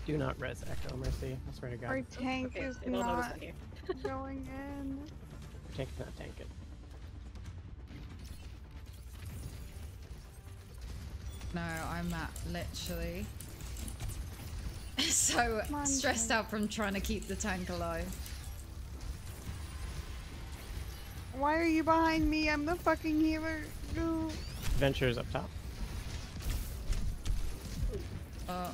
Do not res Echo, Mercy. I swear to God. Our tank okay, is don't know what's not in here. going in. Tank not tank it. no, I'm at literally so stressed out from trying to keep the tank alive. Why are you behind me? I'm the fucking healer. No. Ventures up top. Oh,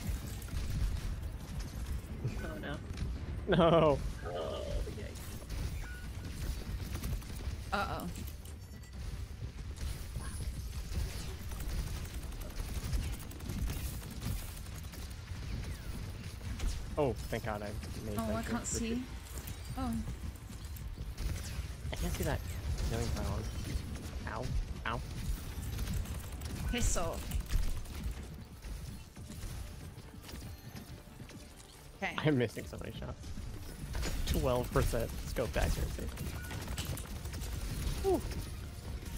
Oh no. No. Oh, yikes. uh oh. Oh, thank God I made Oh, I can't see. retreat. Oh, I can't see that killing pylon. Ow. Ow. piss off. Okay. I'm missing so many shots. 12% scope accuracy. Whew.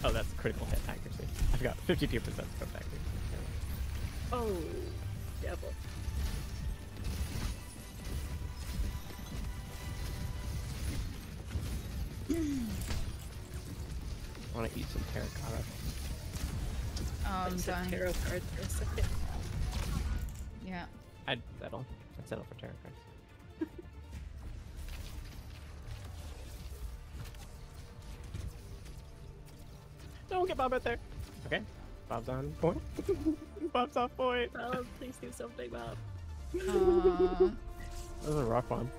Oh, that's critical hit accuracy. I've got 52% scope accuracy. Oh, devil. I want to eat some terracotta. Oh, I'm I said dying. tarot card for a second. Yeah. I'd settle. I'd settle for tarot cards. Don't get Bob out there. Okay. Bob's on point. Bob's on point. Oh, please do something, Bob. Aw. That was a rough one.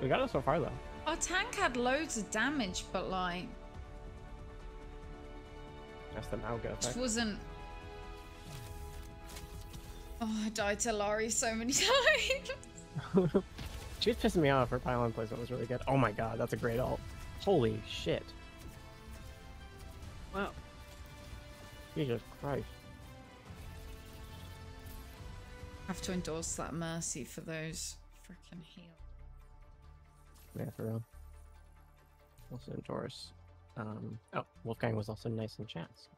We got it so far though. Our tank had loads of damage, but like, That's the Mauga it effect. wasn't. Oh, I died to Illari so many times. she was pissing me off. Her pylon placement was really good. Oh my god, that's a great ult. Holy shit. Wow. Jesus Christ. have to endorse that mercy for those freaking heal. Yeah, for real. Also endorse. Um, oh, Wolfgang was also nice in chats.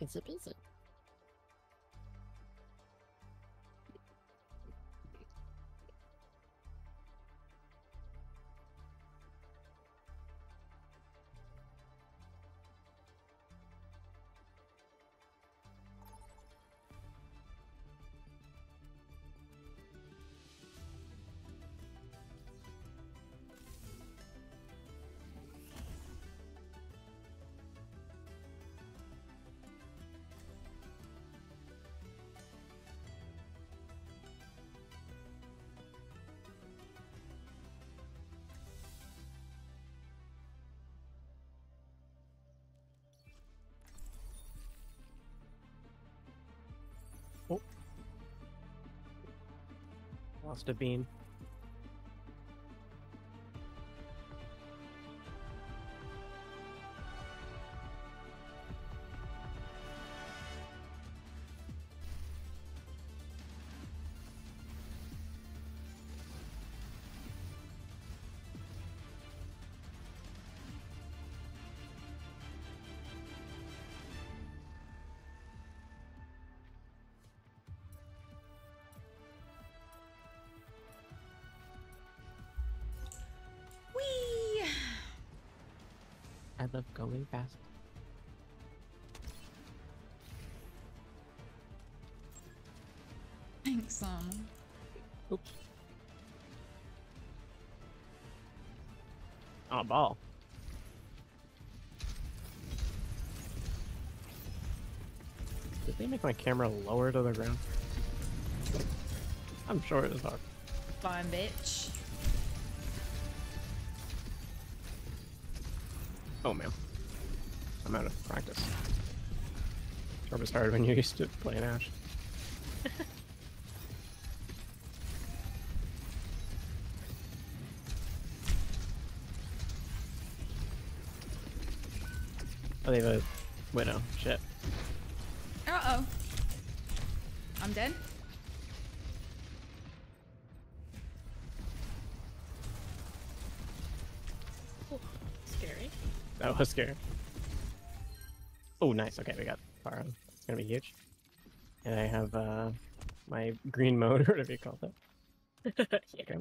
It's a busy. Lost a bean. Love going fast. Thanks, um. Oops. Oh, ball. Did they make my camera lower to the ground? I'm short as fuck. Fine, bitch. Oh man. I'm out of practice. Sure was hard when you're used to play an Ash. oh, they have a widow. Shit. Uh oh. I'm dead. That was scary. Oh, nice. Okay, we got far. It's gonna be huge. And I have uh, my green mode, or whatever you call it. yeah.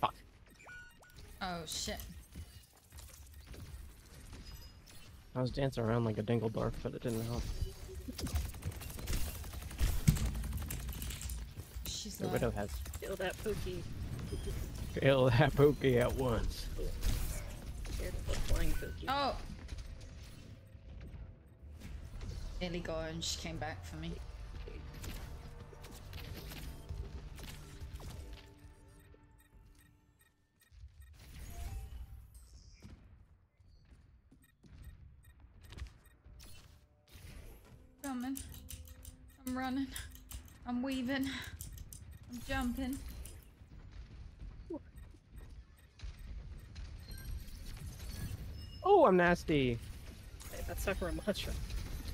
Fuck. Oh shit. I was dancing around like a Dingledorf, but it didn't help. She's The widow has Kill that Pookie. kill that pookie at once. Scared flying Pookie. Oh. Nearly gone, and she came back for me. Coming. I'm running. I'm weaving. I'm jumping. Oh, I'm nasty. Hey, that's not for a mantra.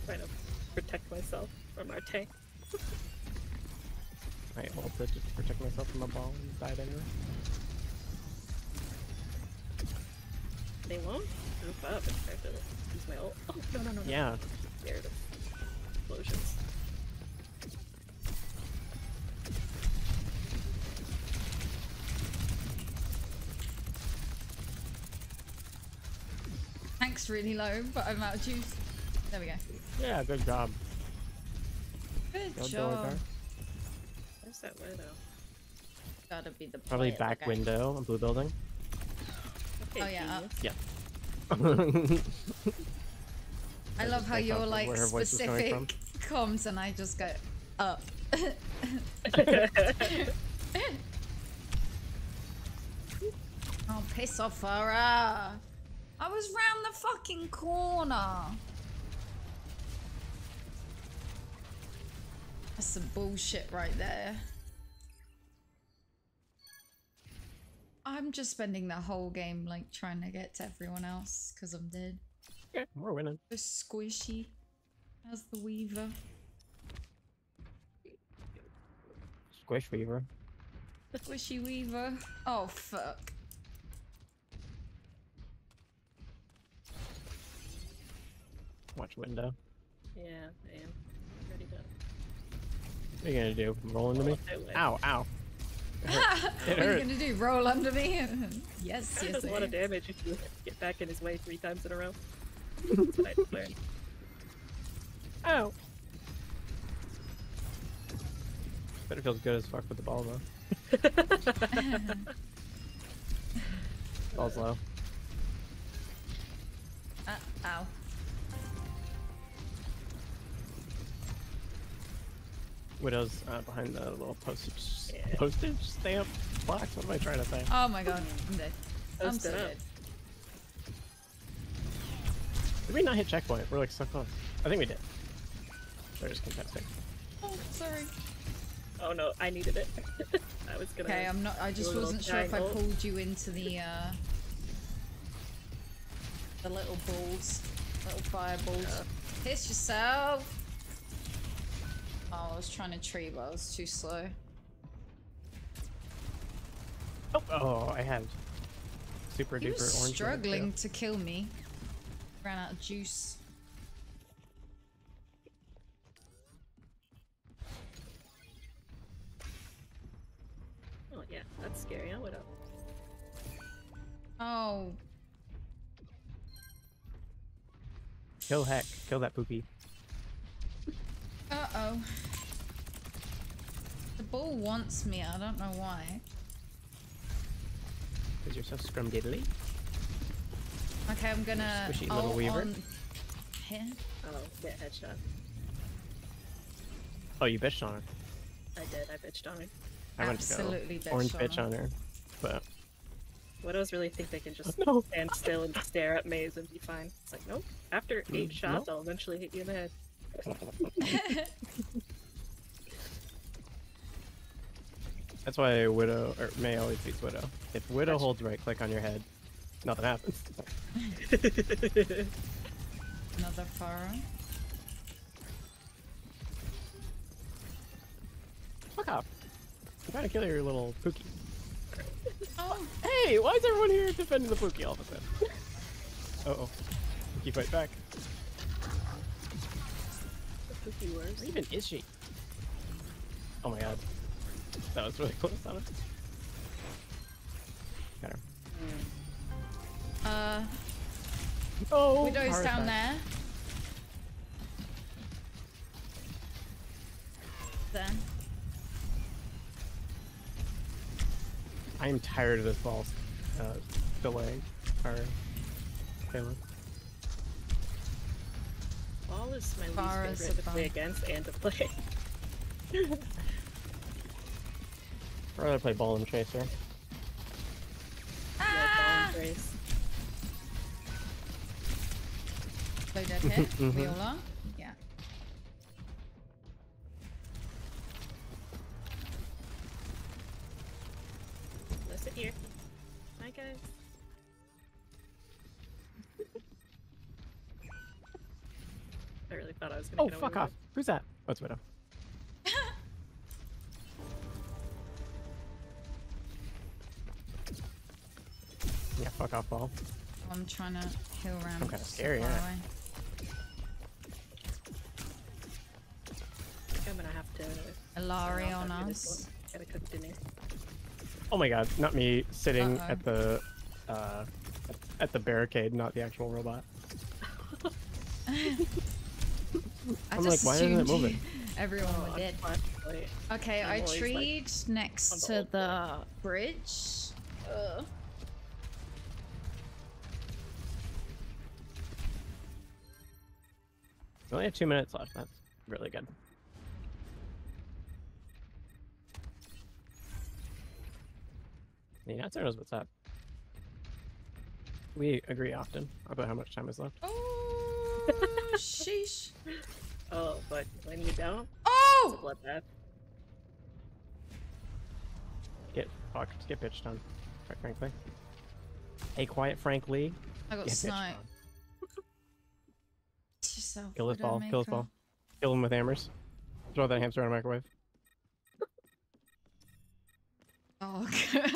Trying to protect myself from our tank. I ulted to protect myself from a ball and died anyway. They won't group up and try to use my ult. Oh, no, no, no, no. Yeah. I'm scared of explosions. Tank's really low, but I'm out of juice. There we go. Yeah, good job. Good Go job. Where's that widow? Gotta be the Probably back okay. window on blue building. Okay, Oh, yeah, up. genius. I I love how based you're like where her voice was coming specific comms and I just go up. oh, piss off, Pharah. I was round the fucking corner. That's some bullshit right there. I'm just spending the whole game like trying to get to everyone else because I'm dead. yeah, we're winning. The squishy as the weaver. Squish Weaver. The squishy weaver. Oh fuck. Watch window. yeah, I am. Ready to. What are you gonna do? Roll into me? Ow, ow. What are you gonna do? Roll under me? yes, yes. does a I lot of damage if you get back in his way three times in a row. That's what I learned. Ow. Bet it feels good as fuck with the ball though. Ball's low. Uh, ow. Widow's uh, behind the little postage Yeah. postage stamp box. What am I trying to say? Oh my god, I'm dead. I'm Post so it up. dead. Did we not hit checkpoint? We're like so close. I think we did. They're just contesting. Oh, sorry. Oh no, I needed it. I was gonna. Okay, I'm not. I just do a little wasn't sure if I pulled you into the uh, the little balls, little fireballs. Piss yourself. Oh, I was trying to tree, but I was too slow. Oh, oh I had super He duper was orange. struggling to kill me. Ran out of juice. Oh yeah, that's scary. I would have. Oh, Kill heck. Kill that pookie. Uh oh. The ball wants me. I don't know why. Because you're so scrum diddly. Okay, I'm gonna. Squishy little ult weaver. on Here. Oh, get headshot. Oh, you bitched on her. I did. I bitched on her. I went Absolutely to go orange on bitch her. on her. But Widows really think they can just no. stand still and stare at maze and be fine. It's like, nope. After eight Mm, shots, no. I'll eventually hit you in the head. That's why Widow or Mei always beats Widow. If Widow Gotcha. holds right click on your head, nothing happens. Another furrow. Fuck off. I'm trying to kill your little pookie. Oh, Hey, why is everyone here defending the pookie all of a sudden? Uh oh. Pookie fight back. Cookie Wars. Where even is she? Oh my god. That was really close on it. Got her. Uh, Oh, Widow's down attack. there. There. I am tired of this ball uh, delaying our payload. Ball is my Bar least favorite to a play against and to play. I'd rather play ball and chaser. Yeah, ball Ah! and race. Low dead hit. We Mhm. all are. Yeah. Let's sit here. Hi guys. I really thought I was gonna Oh, get away fuck with off. Who's that? Oh, it's Widow. yeah, fuck off, ball. I'm trying to heal around. I'm kinda scary, yeah. away. it. I think I'm gonna have to Illari turn on us. Gotta cook dinner. Oh my god, not me sitting Uh-oh. at the uh at the barricade, not the actual robot. I I'm like, just why isn't it assumed moving? Everyone Oh, were dead. Okay, I'm I always, like, treed next the to old the bridge. Ugh. We only have two minutes left. That's really good. The announcer knows what's up. We agree often about how much time is left. Oh, sheesh. Oh, but when you don't, oh! it's a Oh! bloodbath. Get fucked. Get bitched on, quite frankly. Hey, quiet Frank Lee. I got Get bitched sniped. on. Kill this ball. Kill this Widowmaker. ball. Kill him with hammers. Throw that hamster in a microwave. Oh, God.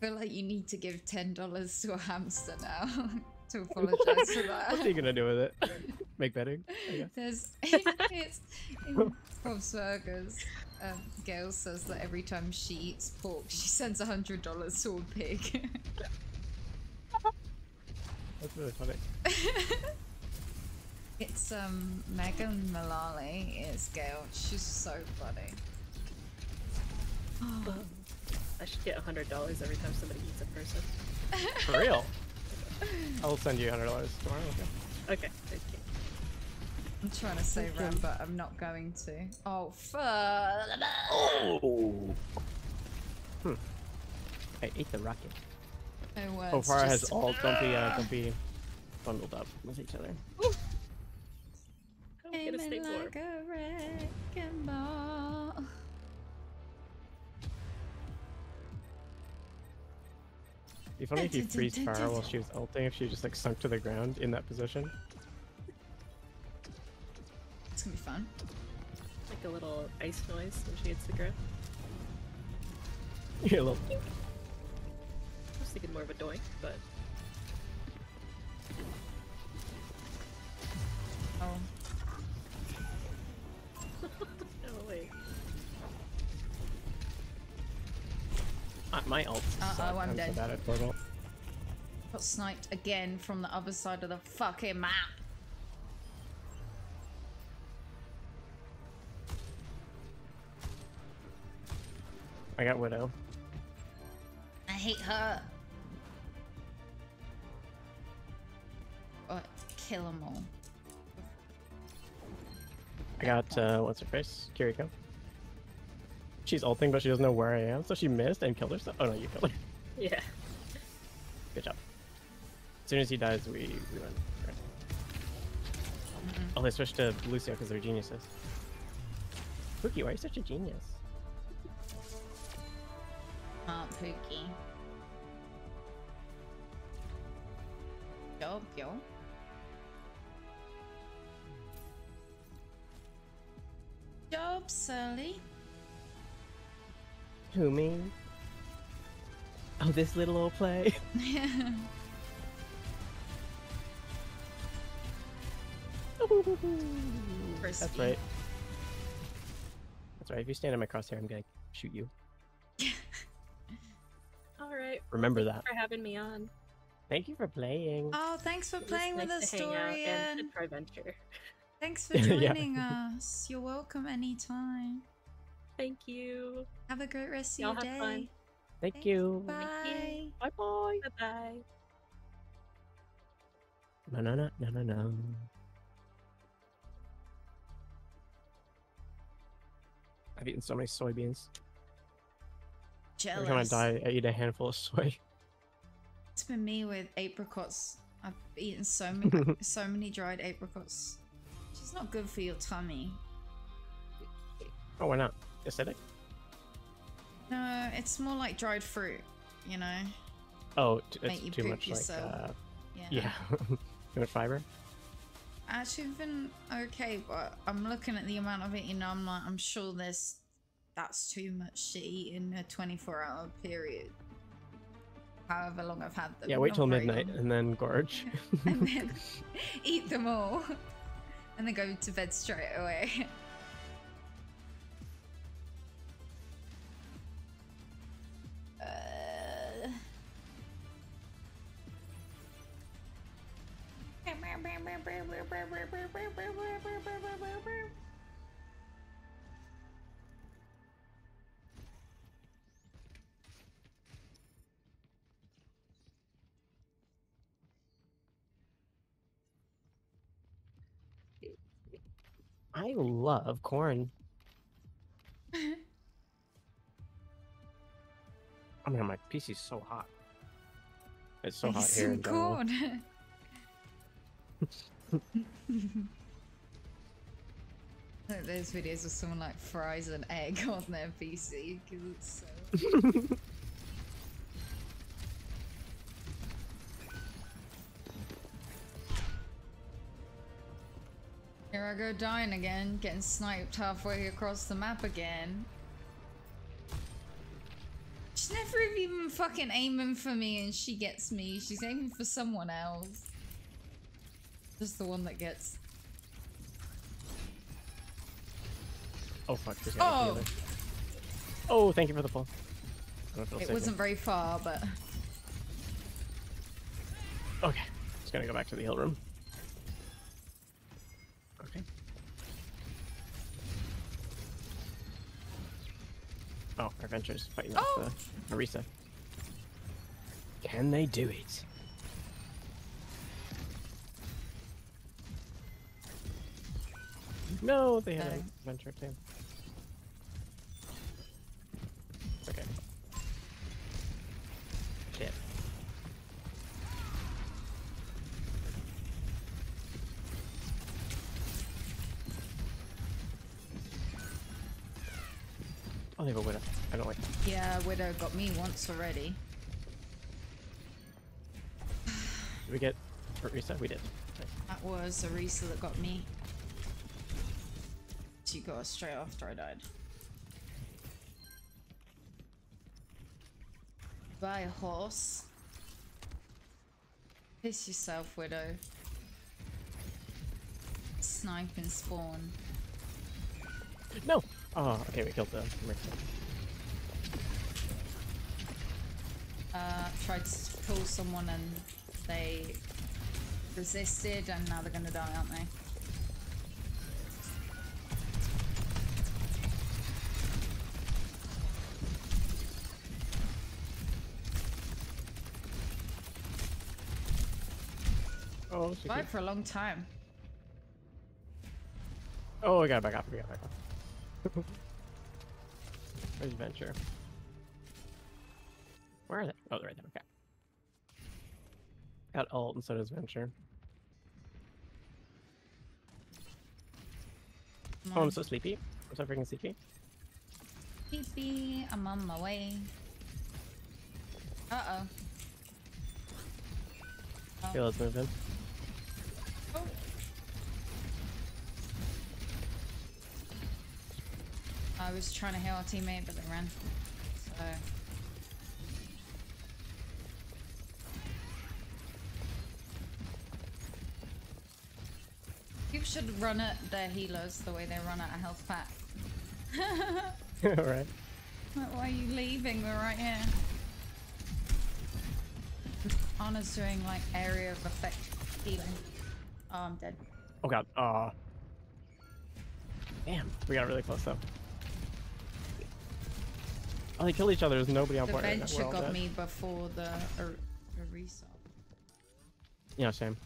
I feel like you need to give ten dollars to a hamster now to apologize for What's he that. gonna do with it? Make betting? There's it's in Bob's Burgers. Um, Gail says that every time she eats pork, she sends a hundred dollars to a pig. That's really funny. it's um Megan Mullally is Gail. She's so funny. Oh, I should get a hundred dollars every time somebody eats a person. For real? I'll send you $100 tomorrow. Okay. Okay, thank you. I'm trying to say Okay. Ram, but I'm not going to. Oh fuck! Oh. Hmm. I ate the rocket. No words. So far, has all Dumpy, uh, Dumpy bundled up with each other. Go get a Aiming steak war. like a be funny if you freeze Pharah while she was ulting, if she just like sunk to the ground in that position. It's gonna be fun. Like a little ice noise when she hits the ground. You're a little. I was thinking more of a doink, but Oh, my ult. Uh-oh. I'm so dead. bad at Torvald. got sniped again from the other side of the fucking map. I got Widow. I hate her. But kill them all. I got, uh, what's her face? Kiriko. She's ulting, but she doesn't know where I am, so she missed and killed herself. Oh no, you killed her. Yeah. Good job. As soon as he dies, we, we win. Right. Mm-hmm. Oh, they switched to Lucio because they're geniuses. Pookie, why are you such a genius? Oh, Pookie. Job, yo. Job, Sully. Who, me? Oh, this little old play. That's right. That's right. If you stand in my crosshair, I'm gonna shoot you. All right. Remember that. For having me on. Thank you for playing. Oh, thanks for It was playing with nice us, to hang out and adventure. Thanks for Yeah. joining us. You're welcome anytime. Thank you. Have a great rest of Y'all your have day. fun. Thank Thanks, you. Bye. you. Bye bye. Bye bye. No no no no no no. I've eaten so many soybeans. Jealous. Every time I Jealous. die, I eat a handful of soy. It's been me with apricots. I've eaten so many, so many dried apricots. Which is not good for your tummy. Oh, why not? Acidic? No, it's more like dried fruit. You know. Oh, Make it's you too much yourself. like uh, Yeah. yeah, too much fiber. Actually, been okay, but I'm looking at the amount of it. You know, I'm like, I'm sure there's that's too much to eat in a 24 hour period. However long I've had them. Yeah, wait till midnight long. and then gorge. and then eat them all, and then go to bed straight away. I love corn. Oh, I mean, my PC is so hot. It's so hot here. some in general. corn. Like those videos of someone like fries an egg on their PC because it's so. I go dying again, getting sniped halfway across the map again. She's never even fucking aiming for me and she gets me. She's aiming for someone else. Just the one that gets. Oh fuck! Oh! Oh, thank you for the pull. I don't feel It wasn't very far, but. Okay, just gonna go back to the hill room. Okay. Oh, our adventure's fighting Oh! off the Marisa. Can they do it? No, they had Okay. an adventure too. Yeah, Widow got me once already. Did we get Marisa? We did. That was Arisa that got me. She got us straight after I died. Buy a horse. Piss yourself, Widow. Snipe and spawn. No! Oh, okay, we killed the Marisa. Uh, tried to pull someone and they resisted and now they're gonna die, aren't they? Oh, Survived for a long time. Oh, we gotta back up. We gotta back up. Where's Venture? Where are they? Oh, they're right there. Okay. Got ult and so does Venture. Oh, I'm so sleepy. I'm so freaking sleepy. Pee I'm on my way. Uh oh. Okay, let's move in. Oh. I was trying to heal our teammate, but they ran. So. Should run at their healers the way they run at a health pack. Alright. Like, why are you leaving? We're right here. Anna's doing like area of effect healing. Oh, I'm dead. Oh god. Aw. Damn. We got really close though. Oh, they killed each other. There's nobody on The point right now. got dead. me before the er, Arisa. Yeah, same.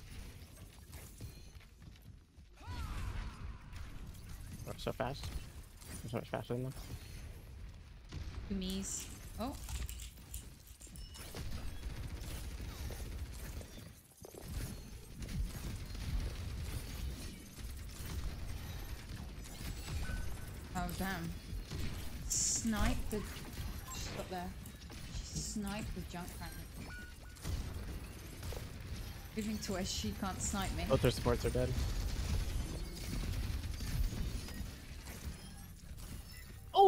Oh, so fast. We're so much faster than them. Me's. Oh. Oh damn. Snipe the got there. She sniped the junk fragment. Moving to where she can't snipe me. Both their supports are dead.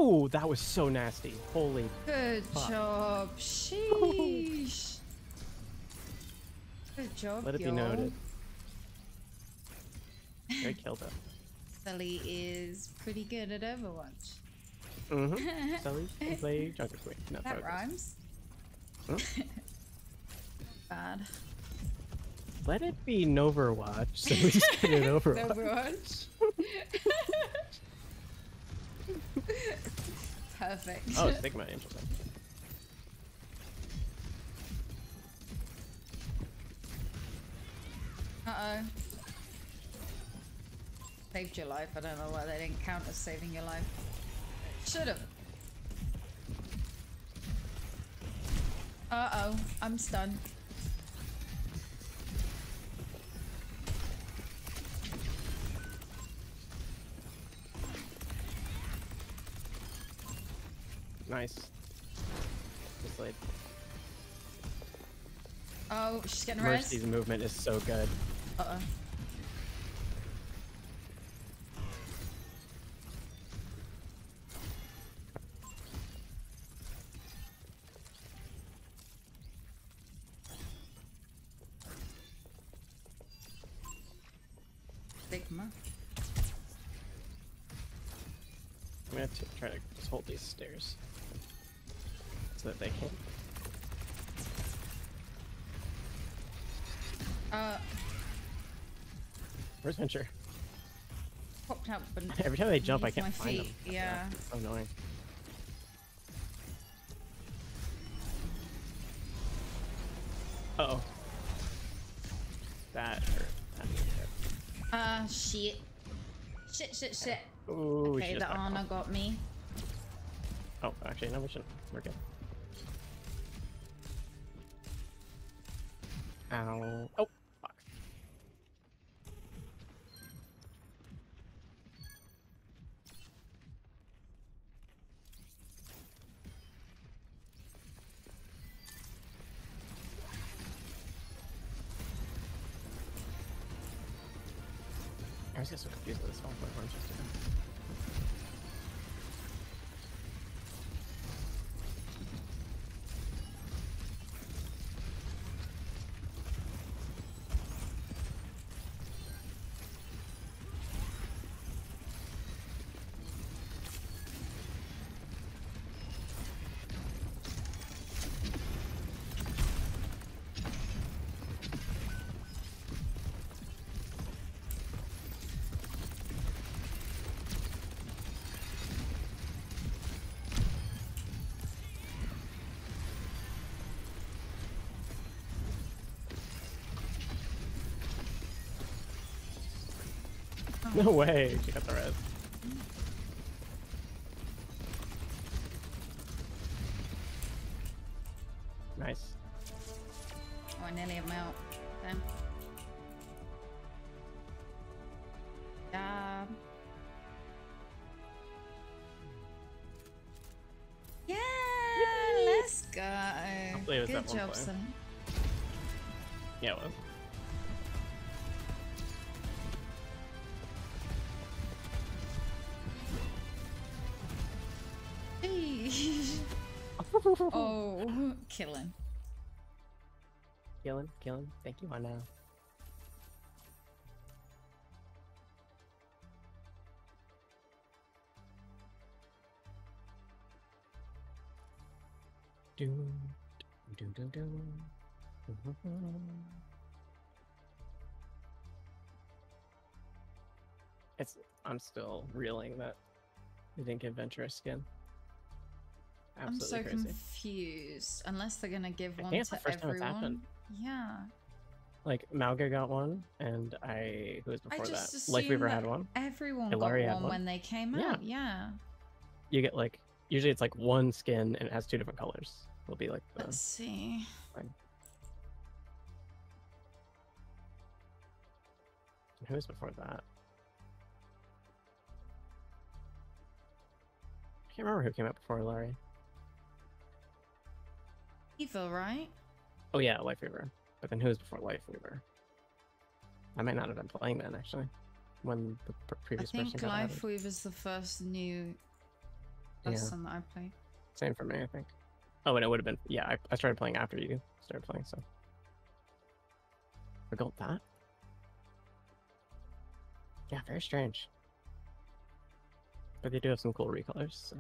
Oh, that was so nasty. Holy. Good Fuck. job. Sheesh. Good job, Let it be y'all. noted. They killed it. Sully is pretty good at Overwatch. Mm-hmm. Sully can play Junker Queen. No, That focus. rhymes. Huh? Bad. Let it be Noverwatch, so we just get it over with. Overwatch. Perfect. Oh, Sigma, interesting. Uh-oh. Saved your life. I don't know why they didn't count as saving your life. Should've. Uh-oh. I'm stunned. Nice. Just like Oh, she's getting res. Mercy's movement is so good. Uh-oh. Where's Venture? popped up, but Every time they jump, I can't find feet. them. Yeah. it's so annoying. Uh oh. That hurt. That hurt. Ah, shit. Shit, shit, shit. Ooh, Okay, should the just back Anna off. got me. Oh, actually, no, we shouldn't. We're good. Ow. Oh, I was just so confused with this one. I'm supposed to No way. She got the res. Nice. Oh, I nearly have out. Damn. Damn. Yeah, let's go. Hopefully it was Good job, son. Yeah, it was. Killing. Killing, killing. Thank you, Anna. Do, do, do, do. It's, I'm still reeling that we didn't get Ventura skin. I'm so crazy. confused. Unless they're gonna give I one think it's the to first time it's everyone. happened. Yeah. Like Mauga got one, and I who was before just that? Lifeweaver had one. Everyone Ilaria got one, one. when they came Yeah. out. Yeah. You get like usually it's like one skin and it has two different colors. Will be like the Let's see. who was before that? I can't remember who came out before Larry. Evil, right? Oh yeah, Lifeweaver. But then who was before Lifeweaver? I might not have been playing then actually, when the pr- I think person got added. Lifeweaver's the first new Yeah. person that I played. Same for me, I think. Oh, and it would have been yeah. I, I started playing after you started playing, so forgot that. Yeah, very strange. But they do have some cool recolors. So.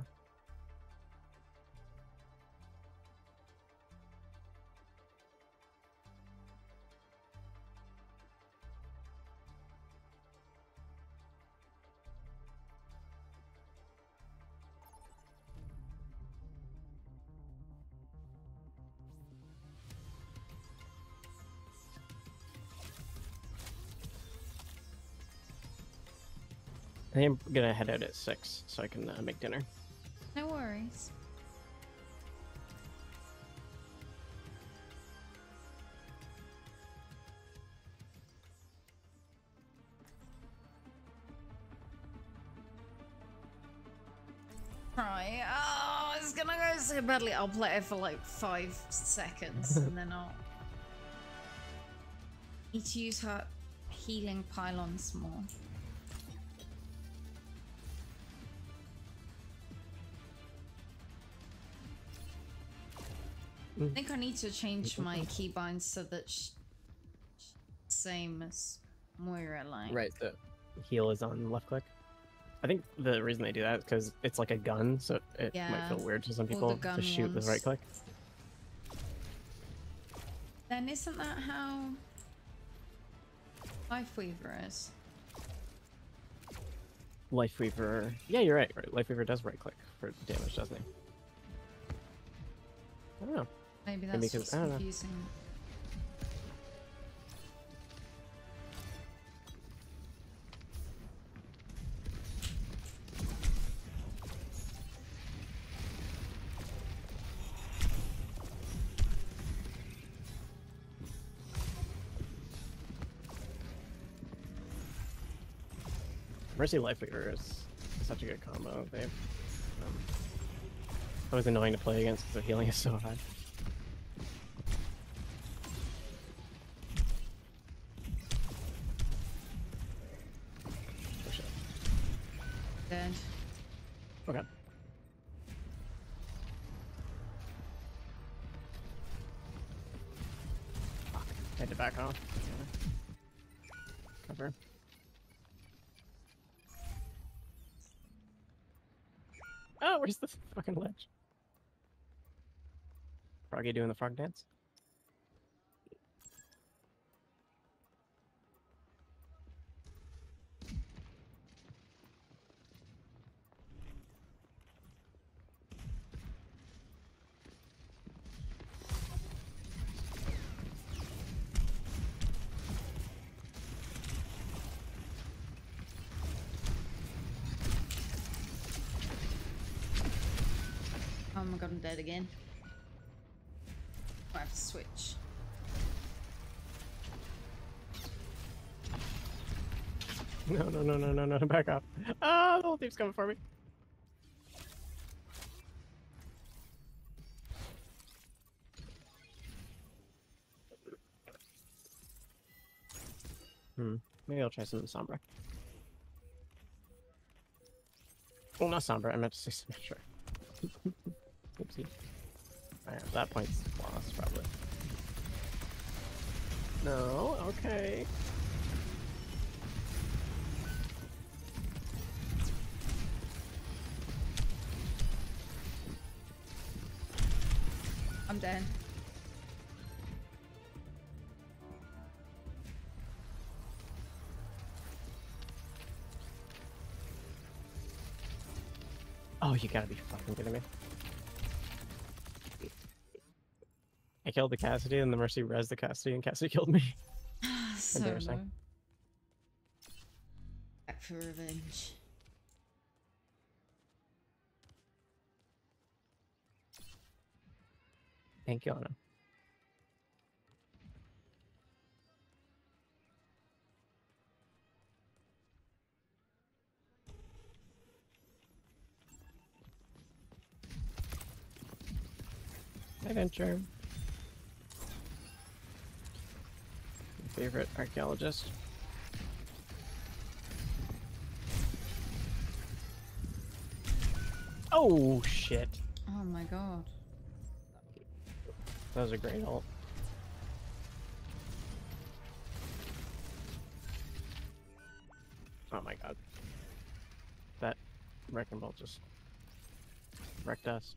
I think I'm gonna head out at six so I can uh, make dinner. No worries. Right. Oh, it's gonna go so badly. I'll play it for like five seconds and then I'll need to use her healing pylons more. Mm. I think I need to change mm-hmm. my keybinds so that sh- sh- same as Moira line. Right. The heal is on left click. I think the reason they do that is because it's like a gun, so it might feel weird to some people to shoot with right click. Then isn't that how Life Lifeweaver is? Life Lifeweaver. Yeah, you're right. Right. Lifeweaver does right click for damage, doesn't he? I don't know. Maybe that's that's 'cause- just I don't know. confusing. Mercy Lifeweaver is such a good combo. They um, always annoying to play against because their healing is so high. Where's the fucking ledge? Froggy doing the frog dance? No, no, no, no, back off. Ah, the whole team's coming for me. Hmm, maybe I'll try some Sombra. Well, not Sombra, I meant to say Symmetra. Oopsie. Alright, that point's lost, probably. No, okay. I'm dead. Oh, you gotta be fucking kidding me. I killed the Cassidy and the Mercy res the Cassidy and Cassidy killed me. so Embarrassing. low. Back for revenge. Thank you, Anna. Adventure. Favorite archaeologist. Oh shit. Oh my god. That was a great ult. Oh my god. That wrecking ball just wrecked us.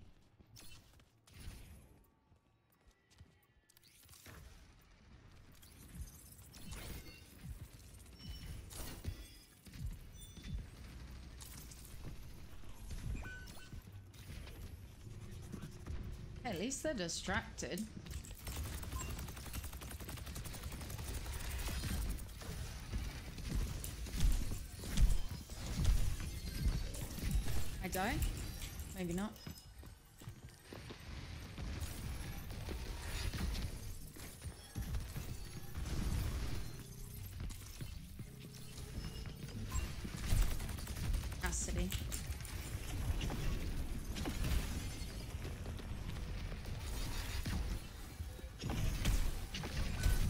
At least they're distracted. I die? Maybe not.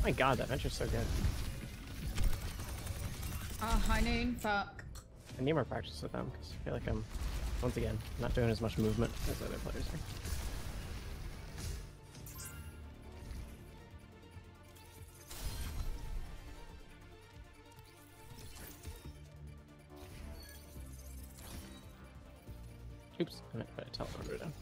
My god, that venture's so good. Ah, oh, high noon. Fuck. I need more practice with them because I feel like I'm, once again, not doing as much movement as other players are. Oops, I meant to put a teleporter down.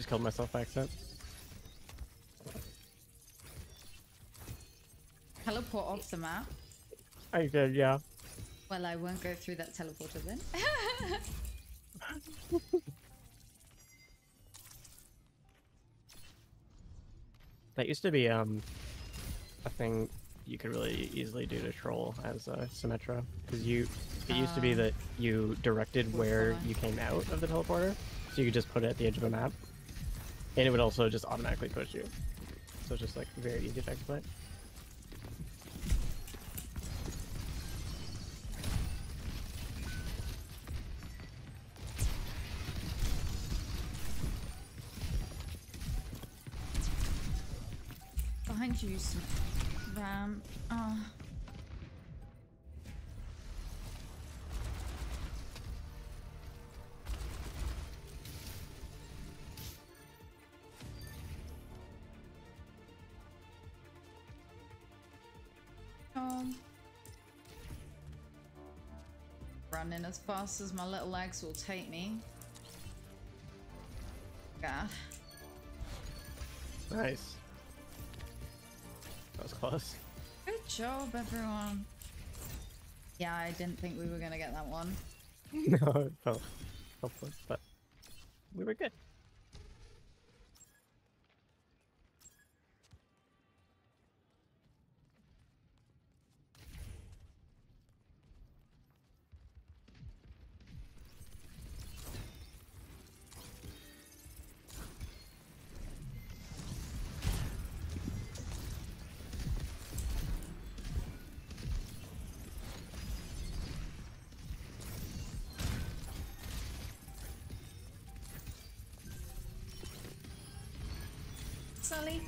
Just killed myself by accident. Teleport off the map. I did, yeah. Well, I won't go through that teleporter then. That used to be um a thing you could really easily do to troll as a Symmetra. Because you it used to be Um, that you directed where you came out of the teleporter. So you could just put it at the edge of a map. And it would also just automatically push you. So it's just like very easy to exploit. As fast as my little legs will take me. God. Nice. That was close. Good job, everyone. Yeah, I didn't think we were gonna get that one. no, it felt hopeless, but we were good.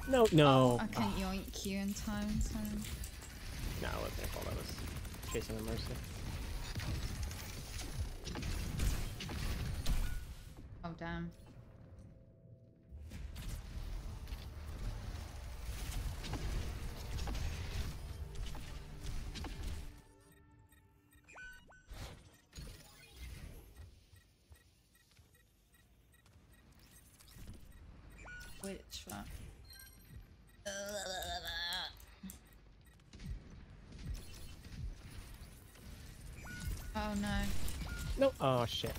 No, no. I couldn't yoink you in time, so. No, it wasn't fault. I was chasing a mercy. Shit.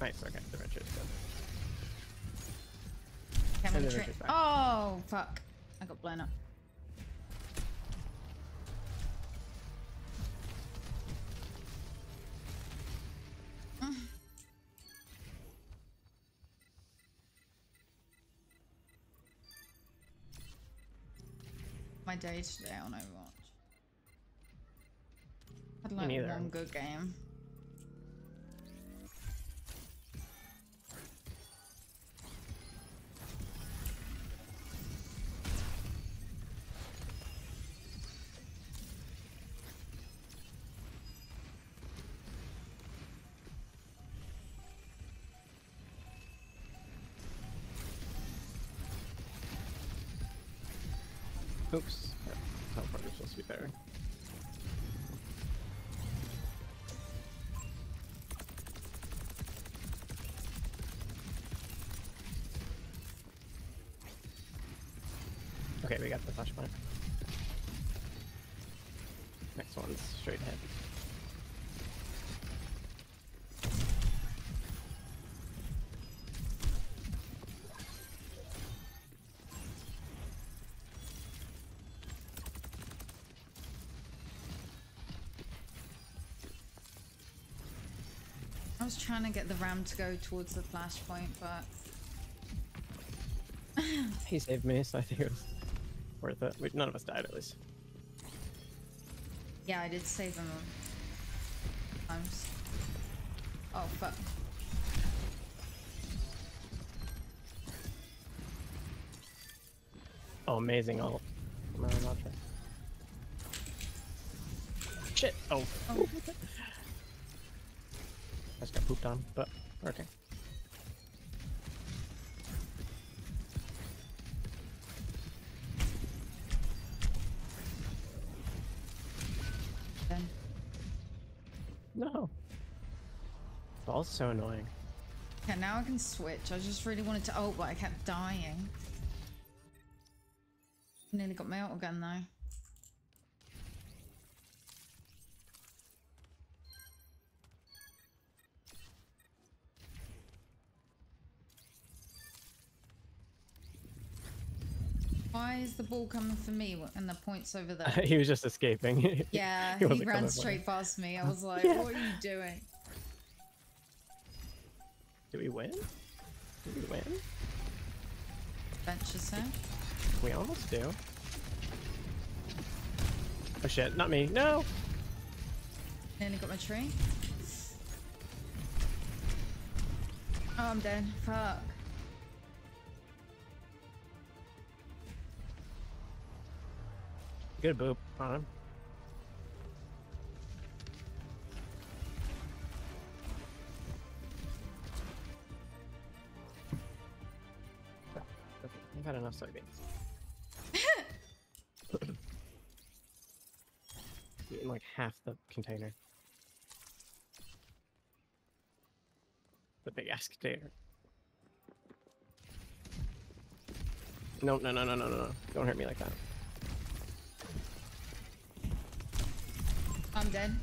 Nice. Okay, Can't And remember then tri- it goes back. Oh fuck! I got blown up. My day today on Overwatch. Had like one good game. Okay, we got the flashpoint. Next one's straight ahead. I was trying to get the ram to go towards the flashpoint, but He saved me, so I think it was worth it. We, none of us died, at least. yeah, I did save him times. Oh fuck. Oh, amazing ult. No, not sure. Shit! Oh. Oh. So annoying. Okay, now I can switch. I just really wanted to ult, but I kept dying. Nearly got my ult again though. Why is the ball coming for me and the point's over there? he was just escaping. Yeah, He he, ran coming for me. straight past me. I was like, Yeah. what are you doing? Win? We win? Bench eh? yourself. We almost do. Oh shit, not me. No! Nearly got my tree. Oh, I'm dead. Fuck. Good boop on him. Enough soybeans. Eating like half the container. The big ass container. No, no, no, no, no, no, no. Don't hurt me like that. I'm dead.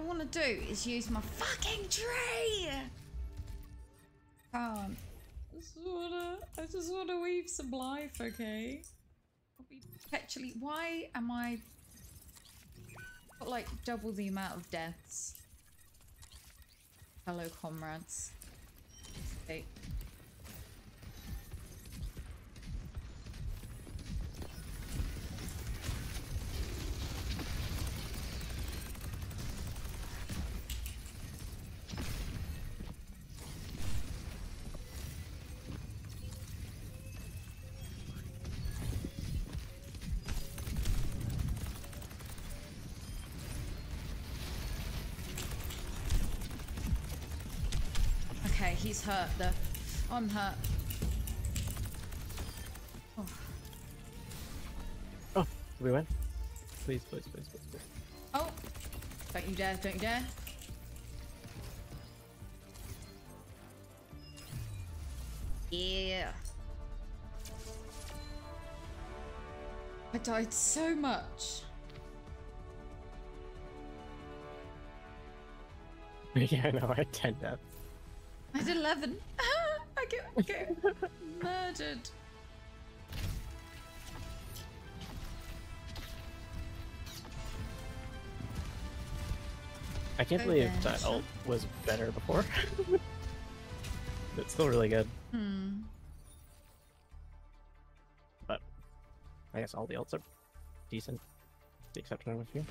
I want to do is use my fucking tree. Can't. I just wanna, I just wanna weave some life, okay? perpetually. Why am I got like double the amount of deaths? Hello, comrades. Okay. Hurt. I'm hurt. Oh, Oh, we win? Please, please, please, please, please. oh! Don't you dare! Don't you dare! Yeah. I died so much. yeah, I know. I had ten deaths. I had 11. I get, get murdered. I can't believe that ult was better before. it's still really good, Hmm. but I guess all the ults are decent, the exception of a few.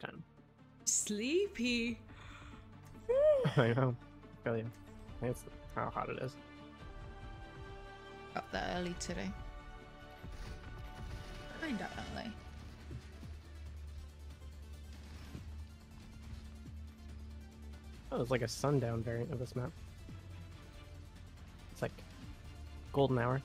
Hang time. Sleepy. I know. Feel you. I think it's how hot it is. Up that early today. Kinda early. Oh, it's like a sundown variant of this map. It's like golden hour.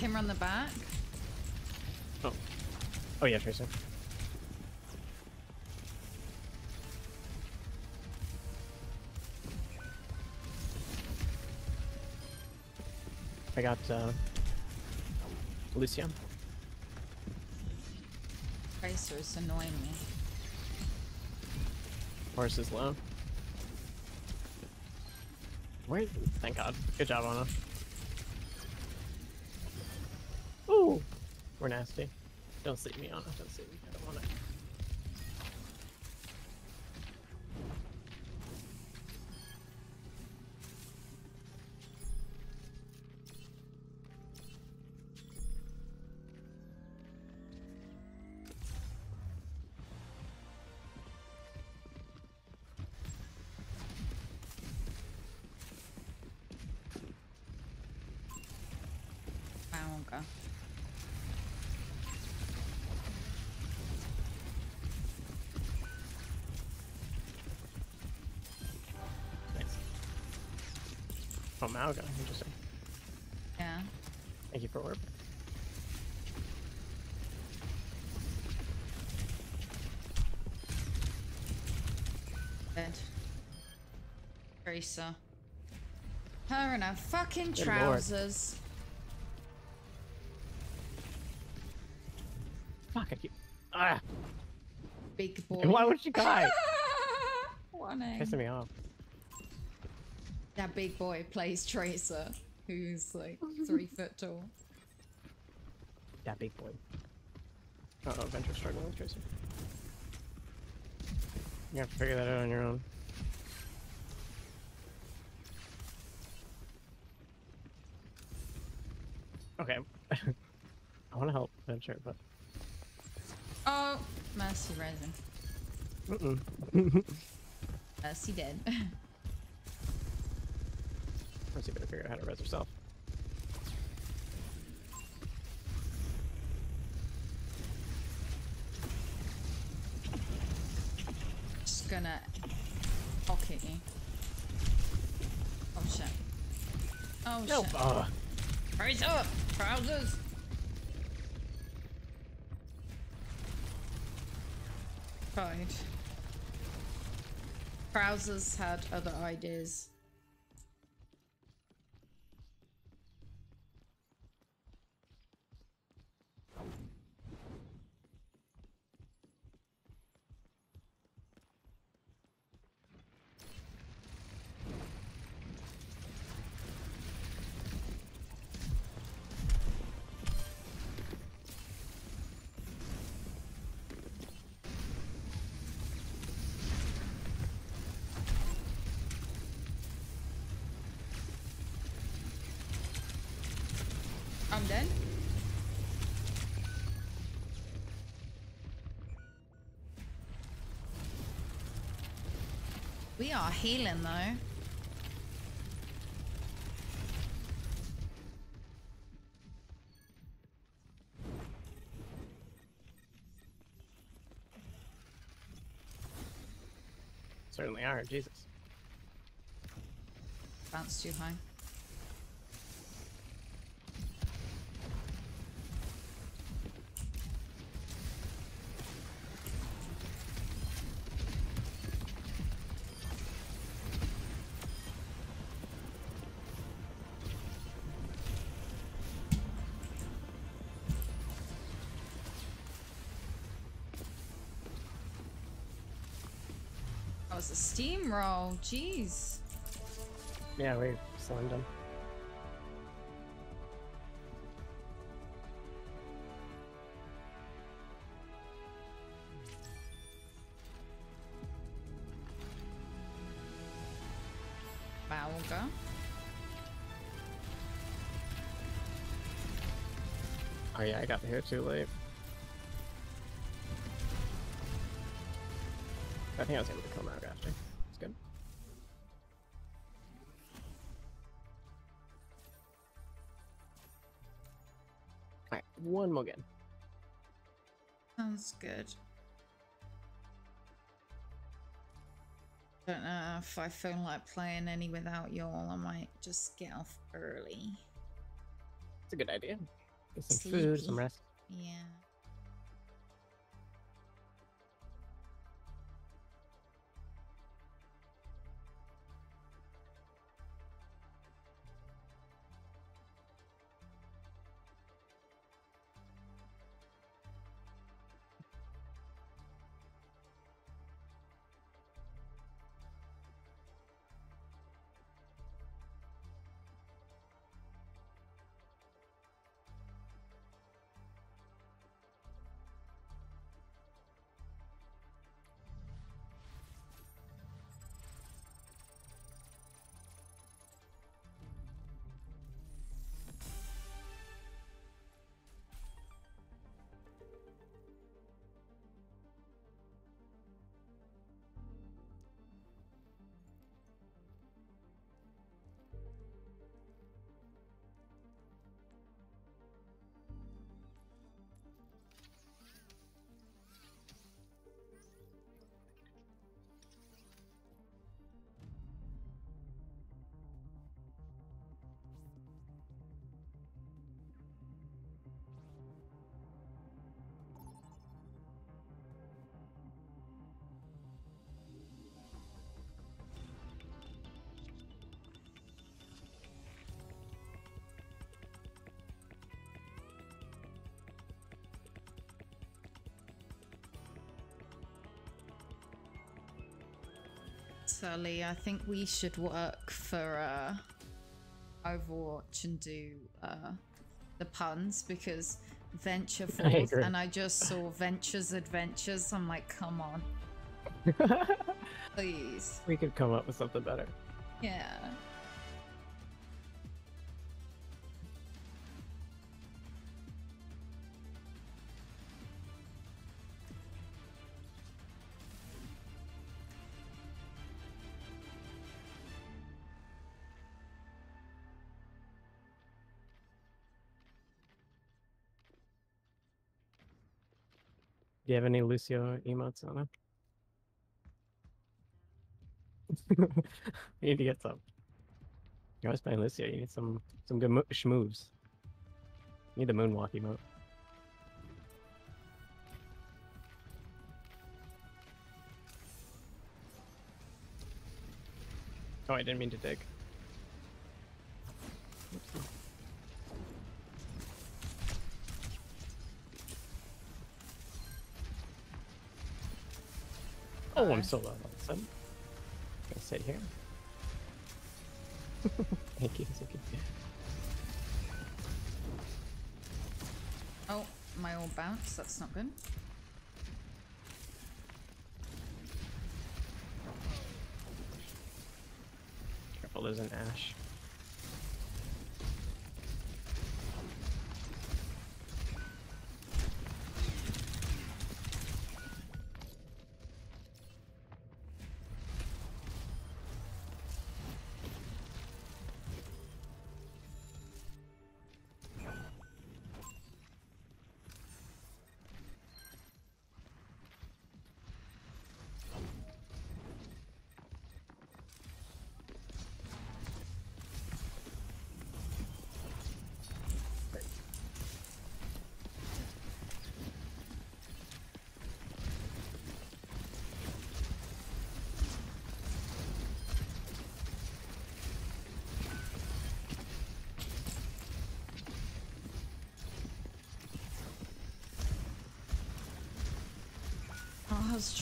Camera on the back. Oh. Oh yeah, Tracer. I got uh Lucian. Tracer is annoying me. Horse is low. Where thank god. Good job, Anna. Ooh! We're nasty. Don't sleep me, Anna. Don't sleep me. I don't want it. Oh, Mauga. Interesting. Yeah. Thank you for orb. Dead. Tracer. Her and her fucking Good lord. trousers. Fuck, I keep... Ah! big boy. Why would she cry? Warning. Pissing me off. That big boy plays Tracer, who's like three foot tall. That big boy. Uh oh, Venture struggling with Tracer. You have to figure that out on your own. Okay. I want to help Venture, but. Oh, Mercy resin. Mm-mm. Mercy dead. Mercy better figure out how to res herself. Just gonna you. Oh shit. Oh No! shit. Ugh. Raise up! Trousers! Fine. Trousers had other ideas. Healing though. Certainly are, Jesus. Bounce too high. A steamroll. Jeez. Yeah, we slammed him. Valga. Oh yeah, I got here too late. I think I was able to kill Don't if I feel like playing any without y'all. I might just get off early. It's a good idea. Get some food, some rest. Yeah. Tully, I think we should work for uh, Overwatch and do uh, the puns because Venture I Forth, and I just saw Ventures Adventures. I'm like, come on, please. we could come up with something better. Yeah. You have any Lucio emotes on him? you need to get some. You're always playing Lucio. You need some some good mo- schmoves. You need the moonwalk emote. Oh, I didn't mean to dig. Oh, I'm so low all of a sudden. Gonna sit here. Thank you, Suki. Oh, my old bounce. That's not good. Careful, there's an ash.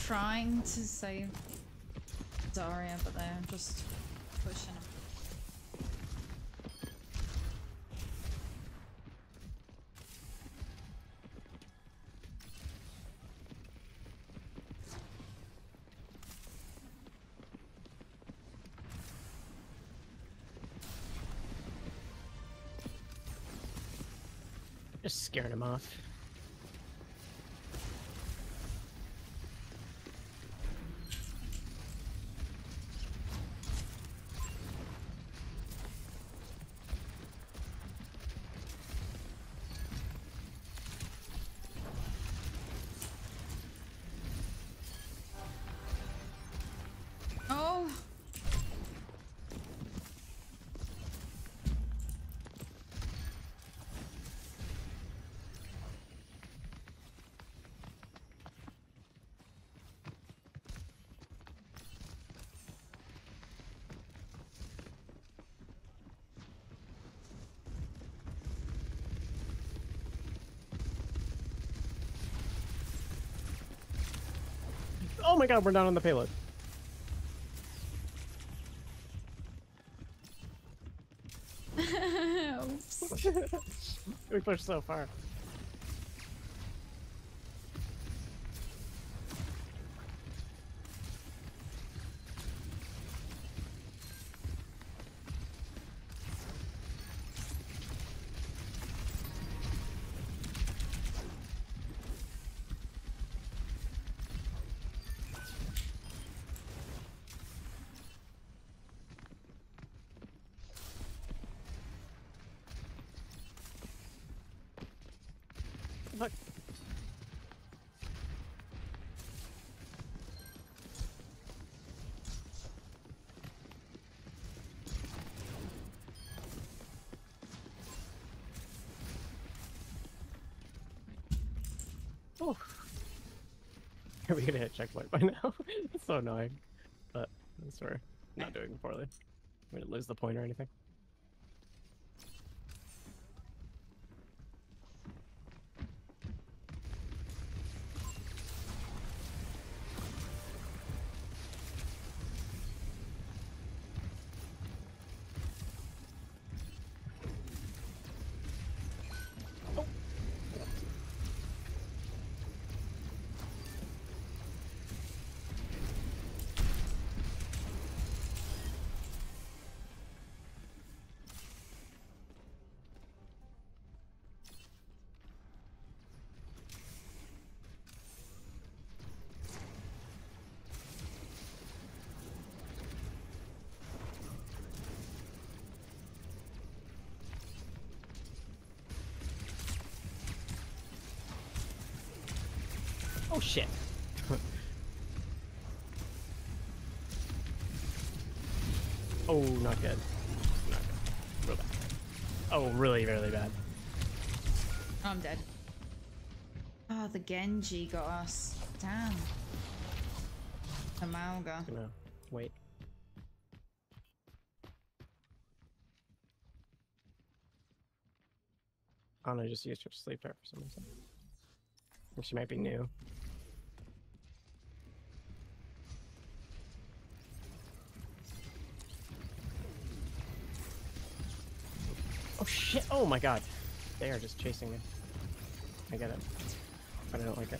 Trying to save Daria, but they're just pushing him. Just scaring him off. Oh! Oh my god, we're down on the payload. Oops. we pushed so far. Fuck. Oh. Are we gonna hit checkpoint by now? it's so annoying. But I swear, not doing poorly. We didn't lose the point or anything. Oh, not good. Not good. Real bad. Oh, really, really bad. I'm dead. Oh, the Genji got us. Damn. Amalga. Gonna wait. No, just used her sleep dart for some reason. She might be new. Oh shit! Oh my god! They are just chasing me. I get it. But I don't like it.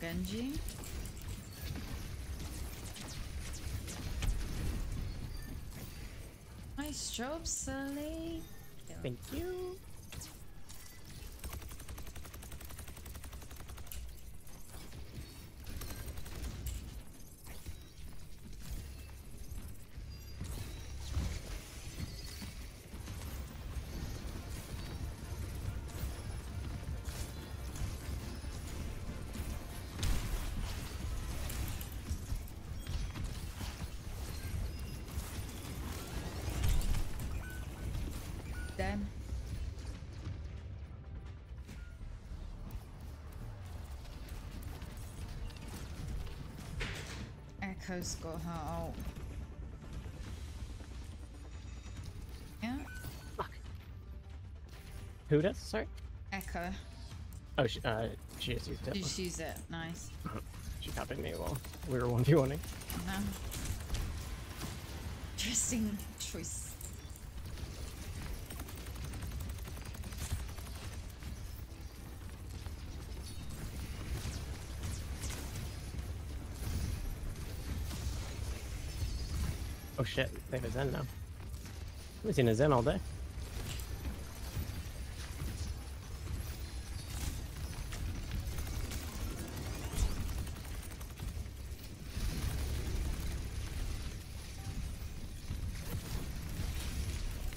Got Genji. Nice job, Sully. Thank you. Echo's got her ult. Yeah, Who does? Sorry. Echo. Oh, she, uh, she just used it. Did you use it? Nice. She copied me while we were one v one No. Interesting choice. Oh shit, they a Zen now. We've seen a Zen all day.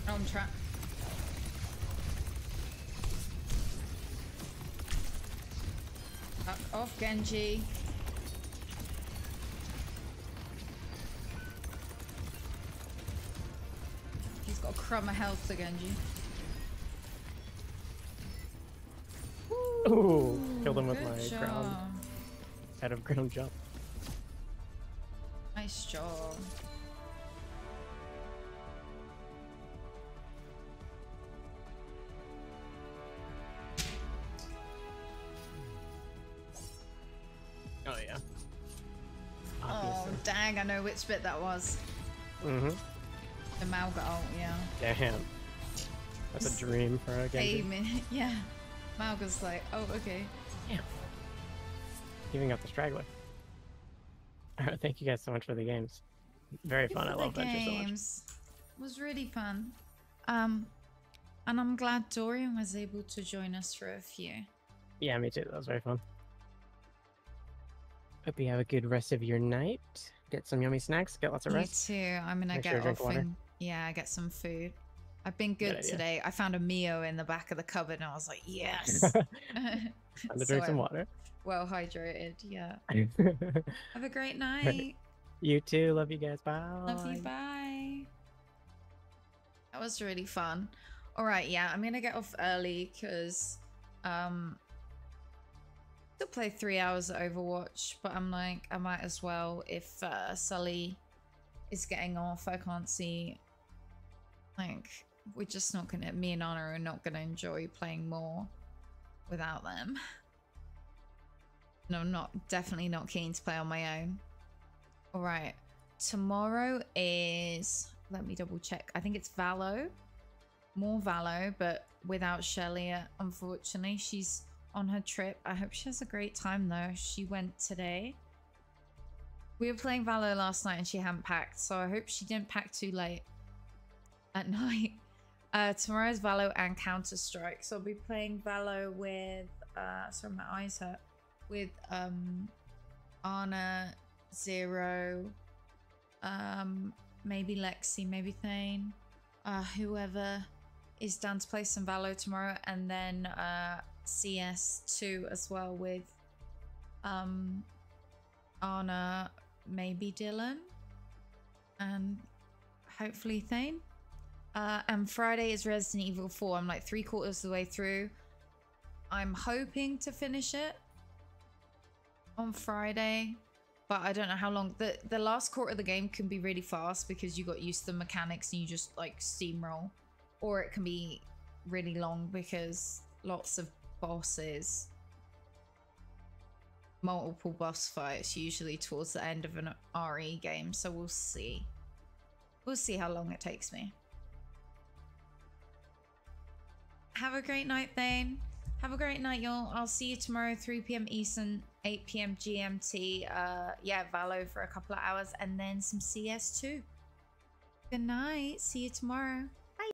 On track. Fuck uh, off, Genji. Health, the Genji. Ooh, killed him with my job. ground head of ground jump. Nice job. Oh yeah. Oh, dang, I know which bit that was. Mm-hmm. The Mauga ult, yeah. Damn. That's a dream for a Genji. Aim, yeah. Mauga's like, oh, okay. Yeah. Giving up the straggler. Alright, thank you guys so much for the games. Very fun. I love the Venture so much. games. It was really fun. Um, and I'm glad Dorian was able to join us for a few. Yeah, me too. That was very fun. Hope you have a good rest of your night. Get some yummy snacks. Get lots of rest. Me too. I'm gonna Make sure get drink off and yeah, I get some food. I've been Good today. I found a Mio in the back of the cupboard, and I was like, yes. Time to So drink some I'm water. Well hydrated. Yeah. Have a great night. you too. Love you guys. Bye. Love you. Bye. That was really fun. All right, yeah, I'm gonna get off early because um still play three hours of Overwatch, but I'm like I might as well if uh, Sully is getting off. I can't see like we're just not gonna. Me and Anna are not gonna enjoy playing more without them. No, I'm not definitely not keen to play on my own. All right. Tomorrow is let me double check. I think it's Valo. More Valo, but without Shelly, unfortunately. She's on her trip. I hope she has a great time though. She went today. We were playing Valo last night and she hadn't packed, so I hope she didn't pack too late. At night. Uh, tomorrow's Valo and Counter Strike. So I'll be playing Valo with. Uh, sorry, my eyes hurt. With um, Anna, Zero, um, maybe Lexi, maybe Thane, uh, whoever is down to play some Valo tomorrow, and then uh, CS2 as well with um, Anna, maybe Dylan, and hopefully Thane. Uh, and Friday is Resident Evil 4. I'm like three quarters of the way through. I'm hoping to finish it on Friday, but I don't know how long. The the last quarter of the game can be really fast because you got used to the mechanics and you just like steamroll, or it can be really long because lots of bosses, multiple boss fights usually towards the end of an RE game. So we'll see. We'll see how long it takes me. Have a great night, Thane. Have a great night, y'all. I'll see you tomorrow, 3 p.m. Eastern, 8 p.m. GMT. Uh, yeah, Valo for a couple of hours, and then some CS2. Good night. See you tomorrow.